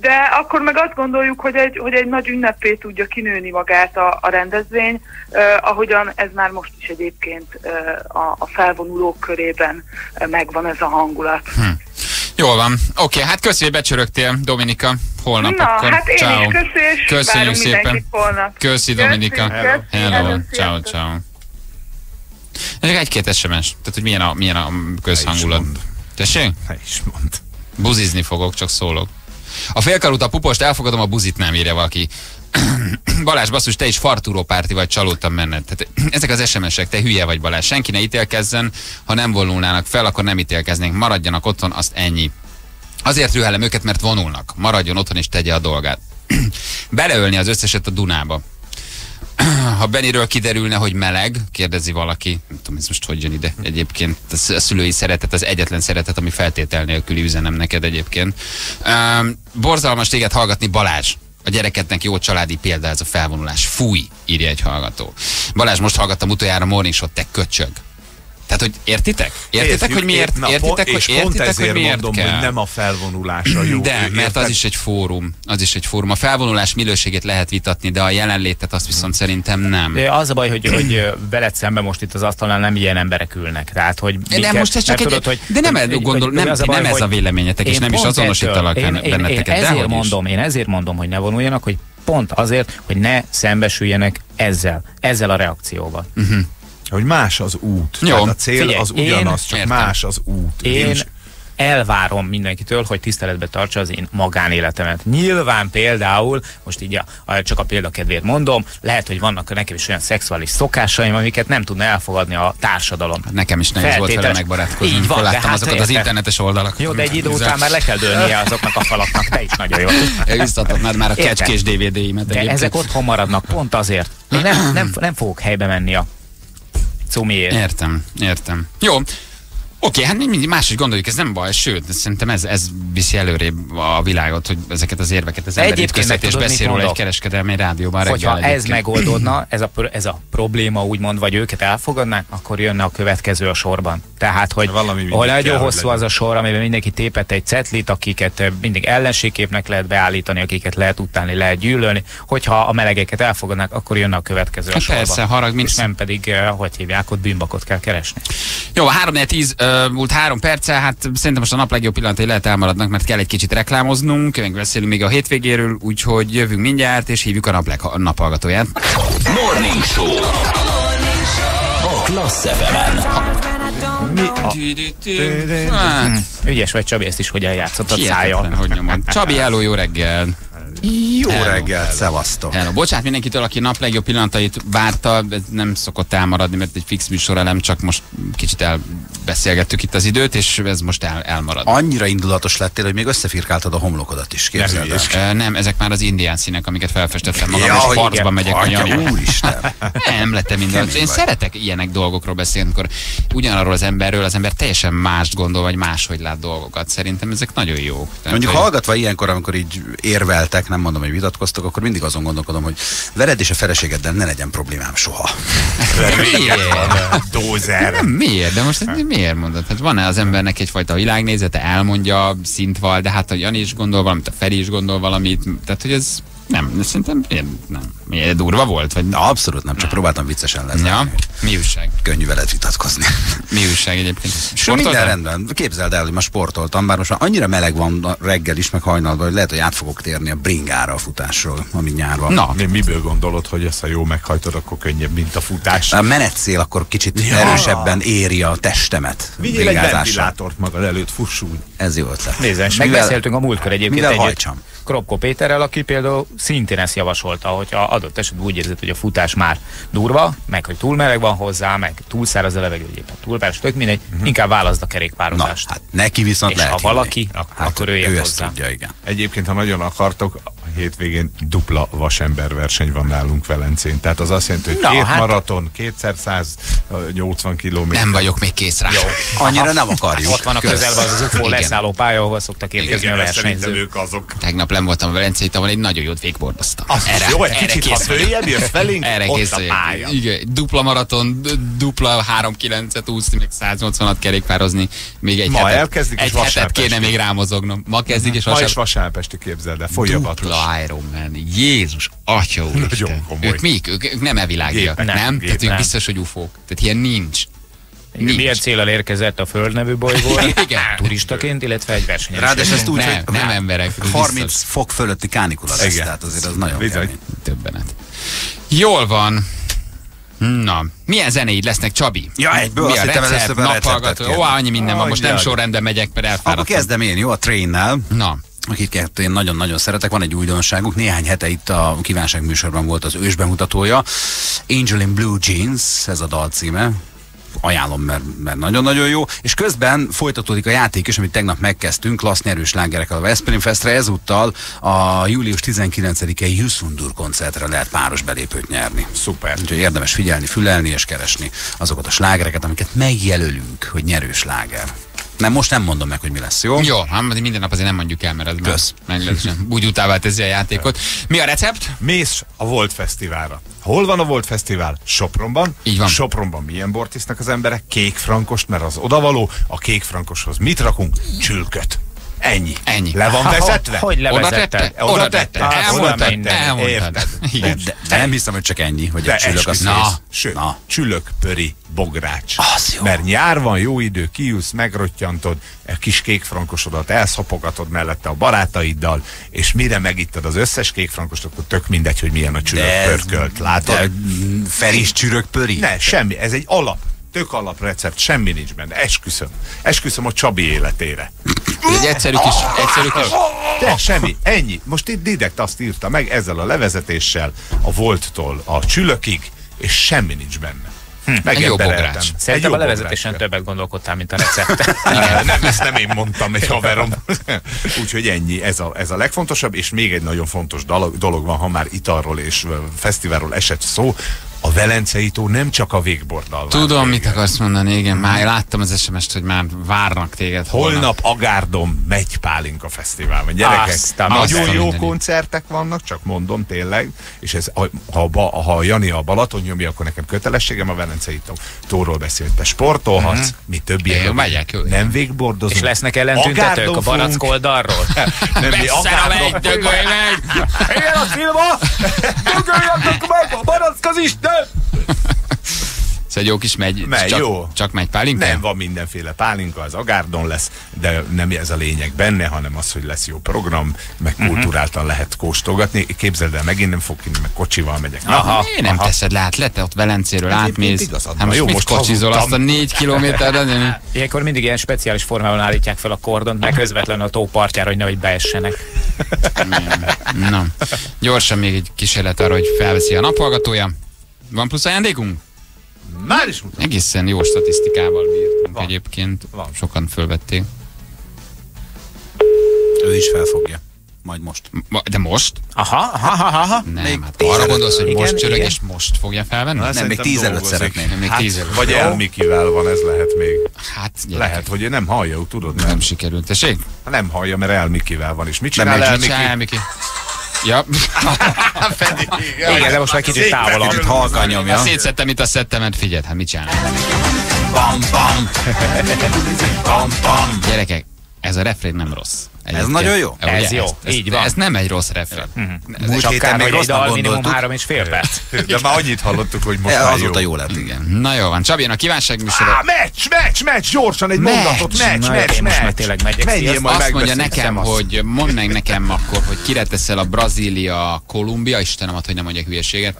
De akkor meg azt gondoljuk, hogy egy, hogy egy nagy ünnepé tudja kinőni magát a, a rendezvény, ahogyan ez már most is egyébként a, a felvonulók körében megvan ez a hangulat. Hm. Jól van. Oké, hát köszi, hogy becsörögtél, Dominika. Holnap Na, akkor. hát én Ciao. is köszi, és Köszönjük szépen. holnap. Köszi, Dominika. Köszi, köszi. Hello. Hello, Ciao, ciao. Ez csak egy-két SMS. Tehát, hogy milyen a, milyen a közhangulat. Tessék? Ne is mond. Buzizni fogok, csak szólok. A félkarút a pupost elfogadom, a buzit nem írja valaki. [COUGHS] Balázs, basszus, te is fartúró párti vagy, csalódtam menned. Tehát, ezek az SMS-ek, te hülye vagy Balázs. Senki ne ítélkezzen, ha nem vonulnának fel, akkor nem ítélkeznénk. Maradjanak otthon, azt ennyi. Azért rühellem őket, mert vonulnak. Maradjon otthon és tegye a dolgát. [COUGHS] Beleölni az összeset a Dunába. [COUGHS] ha Beniről kiderülne, hogy meleg, kérdezi valaki, nem tudom, ez most hogy jön ide egyébként, a sz- a szülői szeretet az egyetlen szeretet, ami feltétel nélküli üzenem neked egyébként. Borzalmas téged hallgatni Balázs. A gyerekednek jó családi példa ez a felvonulás. Fúj, írja egy hallgató. Balázs, most hallgattam utoljára Morning Shot, te köcsög. Tehát, hogy értitek? Értitek, Értjük, hogy miért, na, értitek, hogy, és pont értitek, ezért hogy miért mondom, kell? hogy nem a felvonulása jó. De, mert Érted? az is egy fórum. Az is egy fórum. A felvonulás minőségét lehet vitatni, de a jelenlétet azt viszont szerintem nem. De az a baj, hogy, hogy veled szemben most itt az asztalnál nem ilyen emberek ülnek. Tehát, hogy De minket- most ez csak mert egy, tudod, de nem, hogy- hogy, gondol, hogy- nem, az a baj, nem ez hogy a véleményetek, és én nem is azonosítalak én, én, én, benneteket. én de ezért hogy mondom, én ezért mondom, hogy ne vonuljanak, hogy pont azért, hogy ne szembesüljenek ezzel, ezzel a reakcióval. Uh-huh. Hogy más az út. Jó. Tehát a cél Figyelj, az én- ugyanaz, csak Értem. más az út. Én is- elvárom mindenkitől, hogy tiszteletbe tartsa az én magánéletemet. Nyilván például, most így a, a, csak a példakedvéért mondom, lehet, hogy vannak nekem is olyan szexuális szokásaim, amiket nem tudna elfogadni a társadalom. Nekem is nehéz volt vele Feltételes- megbarátkozni, Így van, de láttam hát azokat az érted? internetes oldalak. Jó, de egy idő után már le kell dőlnie azoknak a falaknak, te is nagyon jó. [LAUGHS] Visszaadhatnád már a kecskés DVD-imet De egyébként. ezek otthon maradnak pont azért. Én nem, nem, nem fogok helybe menni a cumiért. Értem, értem. Jó. Oké, hát mi mindig máshogy gondoljuk, ez nem baj, sőt, szerintem ez, ez viszi előrébb a világot, hogy ezeket az érveket az ember meg és beszél róla egy kereskedelmi rádióban Hogyha reggel ez egyébként. megoldódna, [CLEARS THROAT] ez a, ez a probléma úgymond, vagy őket elfogadnák, akkor jönne a következő a sorban. Tehát, hogy mindig ahol kell, nagyon hogy hosszú az a sor, amiben mindenki tépett egy cetlit, akiket eh, mindig ellenségképnek lehet beállítani, akiket lehet utálni, lehet gyűlölni. Hogyha a melegeket elfogadnák, akkor jönne a következő a Hát sorban. persze, harag, mint- És nem pedig, eh, hogy hívják, ott bűnbakot kell keresni. Jó, 3 10 uh, múlt három perce, hát szerintem most a nap legjobb pillanatai lehet elmaradnak, mert kell egy kicsit reklámoznunk, meg beszélünk még a hétvégéről, úgyhogy jövünk mindjárt, és hívjuk a nap leg- a naphallgatóját. Morning Show. A Klassz FM-en. Hát, Hm, Ügyes vagy Csabi, ezt is hogyan játszottad szájjal. hogy nyomod. Csabi, [LAUGHS] hello, jó reggel! Jó Hello. reggelt, szevasztok. Hello. Bocsánat mindenkitől, aki nap legjobb pillanatait várta, nem szokott elmaradni, mert egy fix műsorelem, csak most kicsit elbeszélgettük itt az időt, és ez most el, elmarad. Annyira indulatos lettél, hogy még összefirkáltad a homlokodat is, képzeld el. Nem, ezek már az indián színek, amiket felfestettem magam, Ja, és igen. megyek a Atya, nyari. úristen. [LAUGHS] Nem lettem minden. Én szeretek ilyenek dolgokról beszélni, amikor ugyanarról az emberről az ember teljesen mást gondol, vagy máshogy lát dolgokat. Szerintem ezek nagyon jók. Tehát, Mondjuk hogy- hallgatva ilyenkor, amikor így érveltek, nem mondom, hogy vitatkoztok, akkor mindig azon gondolkodom, hogy veled és a feleségeddel ne legyen problémám soha. Miért? Dózer. Nem, miért? De most miért mondod? Hát van-e az embernek egyfajta világnézete, elmondja, szint val, de hát a Jani is gondol valamit, a Feri is gondol valamit, tehát hogy ez Nem, szerintem ilyen, nem. Milyen durva volt? Vagy... Na, abszolút nem, csak próbáltam viccesen lezárni. Ja, mi újság? Könnyű veled vitatkozni. [LAUGHS] Mi újság egyébként? Minden Sportoltál? rendben. Képzeld el, hogy ma sportoltam, bár most már annyira meleg van a reggel is, meg hajnalban, hogy lehet, hogy át fogok térni a bringára a futásról, ami nyár van. Na, Mi, miből gondolod, hogy ezt ha jó meghajtod, akkor könnyebb, mint a futás? A menetszél akkor kicsit Ja. erősebben éri a testemet. Vigyél egy ventilátort magad előtt, fuss úgy. Ez jó ötlet. Nézzen, megbeszéltünk a múltkor egyébként mivel hajtsam? Kropko Péterrel, aki például szintén ezt javasolta, hogyha adott esetben úgy érzed, hogy a futás már durva, meg hogy túl meleg van hozzá, meg túl száraz a levegő, vagy éppen túl páros, tök mindegy, inkább válaszd a kerékpározást. Na, hát neki viszont És lehet ha hinni. valaki, hát akkor ő jön ő ezt hozzá. tudja, igen. Egyébként, ha nagyon akartok, hétvégén dupla vasember verseny van nálunk Velencén. Tehát az azt jelenti, hogy Na, két hát- maraton, kétszer 180 kilométer. nem vagyok még kész rá. Annyira nem akarjuk. Ott van a közelben az, az UFO leszálló pálya, ahol szoktak érkezni a Igen, szerintem versenyzők. ők azok. Tegnap nem voltam a Velencei tavon, egy nagyon jót végbordoztam. Az is jó, egy kicsit, ha följebb jössz felénk, erre ott kész a pálya. Igen, dupla maraton, dupla 3-9-et úszni, meg 180-at kerékpározni. Még egy Ma hetet, elkezdik, egy hetet kéne még rámozognom. Ma kezdik, és Ma is vasárnap esti képzeld el, folyamatos. Dupla Ironman. Jézus, atya úristen. Nagyon komoly. Ők mik? Ők, ők nem evilágiak, nem? nem, Tehát ők nem. biztos, hogy ufók. Tehát ilyen nincs. Nincs. Milyen célral érkezett a Föld nevű bolygóra? [LAUGHS] Igen. Turistaként, illetve egy versenyző. Ráadásul ezt úgy, Nem, hogy nem emberek, ez 30 biztos. fok fölötti kánikula lesz, Igen. tehát azért az nagyon Bizony. kemény. Többenet. Jól van. Na, milyen zenéid lesznek, Csabi? Ja, egyből Mi azt a hittem, recept, először a receptet naphallgató? Ó, annyi minden van, most nem sorrendben megyek, mert Akkor elfáradtam. kezdem én, jó, a Trainnel. Na, akiket én nagyon-nagyon szeretek. Van egy újdonságunk, néhány hete itt a kívánság műsorban volt az ős bemutatója. Angel in Blue Jeans, ez a dal címe ajánlom, mert, mert nagyon-nagyon jó. És közben folytatódik a játék is, amit tegnap megkezdtünk, klassz nyerős lágerekkel a Veszprém Festre, ezúttal a július 19-i Yusundur koncertre lehet páros belépőt nyerni. Szuper. Úgyhogy érdemes figyelni, fülelni és keresni azokat a slágereket, amiket megjelölünk, hogy nyerős láger. Nem, most nem mondom meg, hogy mi lesz, jó? jó, hát minden nap azért nem mondjuk el, mert már Kösz. meglehetősen úgy utává teszi a játékot. Mi a recept? Mész a Volt Fesztiválra. Hol van a Volt Fesztivál? Sopronban. Így van. Sopronban milyen bort isznak az emberek? Kékfrankost, mert az odavaló. A kékfrankoshoz mit rakunk? Csülköt. Ennyi. Ennyi. Le van vezetve? Hogy Oda levezetted? tette? Oda Oda tette. Elmondtad. oda minden. Elmondtad. Érted? Igen. De, de nem hiszem, hogy csak ennyi, hogy egy csülök az. Na, Sőt, na. csülök, pöri, bogrács. Az jó. Mert nyár van, jó idő, kiülsz, megrottyantod, egy kis kékfrankosodat elszopogatod mellette a barátaiddal, és mire megittad az összes kékfrankost, akkor tök mindegy, hogy milyen a csülök ez- pörkölt. Látod? De mm, Feris csürök pöri? Ne, semmi. Ez egy alap, tök alap recept, semmi nincs benne. Esküszöm. Esküszöm a Csabi életére. Ez egy egyszerű kis, egyszerű kis De semmi, ennyi. Most itt direkt azt írta meg ezzel a levezetéssel a volttól a csülökig, és semmi nincs benne. Hm, Egy jó bogrács. Szerintem jó a levezetésen bogrács. többet gondolkodtál, mint a recept. [LAUGHS] Nem, ezt nem én mondtam egy haverom. [LAUGHS] Úgyhogy ennyi, ez a, ez a legfontosabb, és még egy nagyon fontos dolog, dolog van, ha már italról és fesztiválról esett szó, a Velencei tó nem csak a végborddal vár Tudom, mit akarsz mondani, igen. Már láttam az SMS-t, hogy már várnak téged. Holnap Agárdon megy Pálinka Fesztivál van. Gyerekek, Azt a nagyon azt a jó mindenit. koncertek vannak, csak mondom tényleg, és ez, ha, ha, ha Jani a Balaton nyomja, akkor nekem kötelességem a Velencei tó, tóról beszélni. Te sportolhatsz, mi többiek. Én megyek, jó. Nem végbordozunk. És lesznek ellentüntetők a barack oldalról? [LAUGHS] Nem, mi Beszere Agárdon meg, dögölj meg! A Szilva! Dögöljetek meg, a barack az Isten! Ez [LAUGHS] egy jó kis megy. Megy, csak, jó. Csak megy pálinka? Nem, van mindenféle pálinka, az Agárdon lesz, de nem ez a lényeg benne, hanem az, hogy lesz jó program, meg Mhm. kulturáltan lehet kóstolgatni. Képzeld el, megint nem fog kinni, meg kocsival megyek. Aha. Miért nem teszed le? Hát le, te ott Velencéről Egyébként átmész. igazad Hát most Jó, most kocsizol azt a négy kilométerre? [LAUGHS] Ilyenkor mindig ilyen speciális formában állítják fel a kordont, meg közvetlenül a tó partjára, hogy nehogy beessenek. Na, gyorsan még egy kísérlet arra, hogy felveszi a naphallgatója. Van plusz ajándékunk? Már is mutatom. Egészen jó statisztikával bírtunk Van. egyébként. Van. Sokan fölvették. Ő is felfogja. Majd most. De most? Aha, aha, aha, aha. Nem, Még hát arra előtt. gondolsz, hogy Igen, most csörög igen. és most fogja felvenni? Na, Nem, még tíz előtt szeretném. Még Hát, tíz előtt. Vagy Jó. elmikivel van, ez lehet még. Hát, gyerekek, Lehet, hogy ő nem hallja, tudod, nem, nem sikerült. Tessék? nem hallja, mert elmikivel van. És mit Nem, csinál elmiki? Csinálj, Miki. Ja, [LAUGHS] Igen, de most már kicsit távolabb. Kicsit halkan nyomja. szétszettem itt a szettemet, figyeld, hát mit csinál? Bam, bam. bam, bam. [LAUGHS] Gyerekek, ez a refrén nem rossz. Egyébként. nagyon jó. Ugye, Ez jó, ezt- ezt- így van. Ez nem egy rossz refren. Múlt Csak héten még hogy egy dal minimum három és fél perc. [LAUGHS] De már annyit hallottuk, hogy most E, már Azóta jó. jó lett, igen. Na jó van, Csabi, jön a kívánság műsor. Á, meccs, meccs, meccs, gyorsan egy Meccs. mondatot, meccs, meccs, meccs. tényleg megyek. Azt mondja nekem, hogy mondd meg nekem akkor, hogy kire teszel a Brazília, Kolumbia, Istenem, ad, hogy nem mondjak hülyeséget.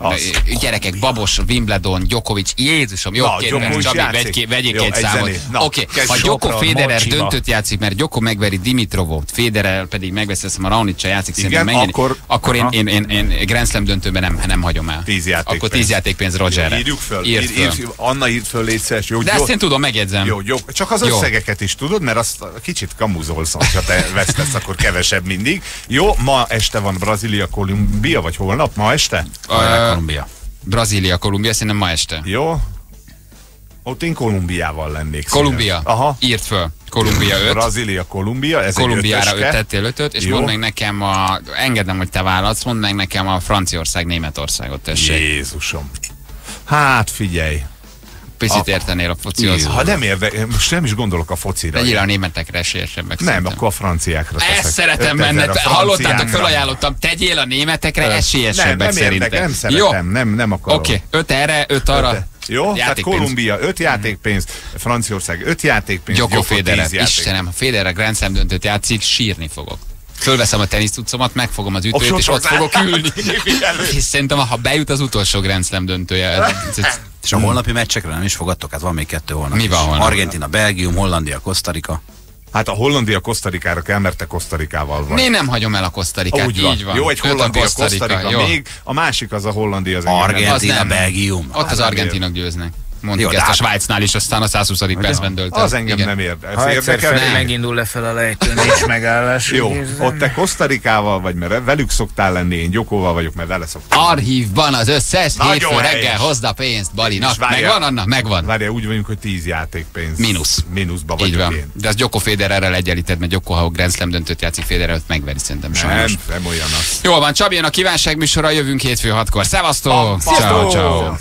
Gyerekek, Babos, Wimbledon, Djokovic, Jézusom, jó, Djokovic Csabi, vegyék Jó, egy számot. Oké, ha Djoko Federer döntött játszik, mert Djoko megveri Dimitrovot, Federer pedig megveszi azt a Raonicsa játszik, szerintem megnyeri, akkor- akkor én, én, én, én Grand Slam döntőben nem, nem hagyom el. Tíz játékpénz. Akkor tíz játékpénz Rogerre. Írjuk föl. Írd Ír, föl. ír, Anna írt föl, légy szíves. Jó, De jó, ezt én tudom, megjegyzem. Jó, jó, csak az Jó. összegeket is tudod, mert azt kicsit kamuzolsz, ha te vesztesz, akkor kevesebb mindig. Jó, ma este van Brazília, Kolumbia, vagy holnap? Ma este? Ö, Kolumbia. Brazília, Kolumbia, szerintem ma este. Jó. Ott én Kolumbiával lennék. Kolumbia. Aha. Írt föl. Kolumbia 5. Brazília, Kolumbia, ez Kolumbiára egy 5 ötöske. tettél 5 és Jó. mondd meg nekem a, engedem, hogy te válasz, mondd meg nekem a Franciaország, Németországot, tessék. Jézusom. Hát figyelj. Picit A- értenél a focihoz. Ha nem érde, most nem is gondolok a focira. Legyél a németekre esélyesebbek Nem, szerintem. akkor a franciákra teszek. Ezt szeretem 5000 benned. a Hallottátok, felajánlottam, tegyél a németekre esélyesebbek nem, nem szerintem. érdek, nem Jó, szeretem, nem, nem akarom. oké, 5 erre, 5 arra. Öt- Jó, tehát. Kolumbia 5 játékpénz, Franciaország 5 játékpénz, Djoko 10 Federer. Istenem, Federer Grand Slam döntőt játszik, sírni fogok. Fölveszem a tenisztucomat, megfogom az ütőt, és ott fogok ülni. [LAUGHS] és szerintem, ha bejut az utolsó Grand Slam döntője, És a holnapi meccsekre nem is fogadtok? Hát van még kettő holnap. Mi van holnap? Argentina, Belgium, Hollandia, Kosztarika. Hát a Hollandia Kosztarikára kell, mert te Kosztarikával vagy. Én nem hagyom el a Kosztarikát, Úgy van. így van. Jó, egy Hollandia Kosztarika, Kosztarika jó. még, a másik az a Hollandia az Argentina, Az nem. Belgium. Ott az nem argentinok győznek. Mondjuk Jó, ezt a hát- Svájcnál is, aztán a 120. percben dölt el. Az engem Igen. nem érde. Ez Ha érdekel? Nem. megindul lefel a lejtőn, nincs [LAUGHS] megállás. Jó, Nézzem. ott te Kosztarikával vagy, mert velük szoktál lenni, én Gyokóval vagyok, mert vele szoktam. Archívban az összes Nagyon hétfő helyes. reggel hozd a pénzt, Balinak. Megvan, Anna? Megvan. Várjál, úgy vagyunk, hogy 10 játékpénz. Mínusz. Mínuszba Így vagyok van. én. De az Djoko Federerrel egyenlíted, mert Djoko, ha Grand Slam döntőt játszik Federer, ott megveri szerintem sajnos. Nem, nem olyan az. Jól van, Csabi, jön a kívánság műsora, jövünk hétfő hatkor. Szevasztok! Sziasztok! Ciao, ciao.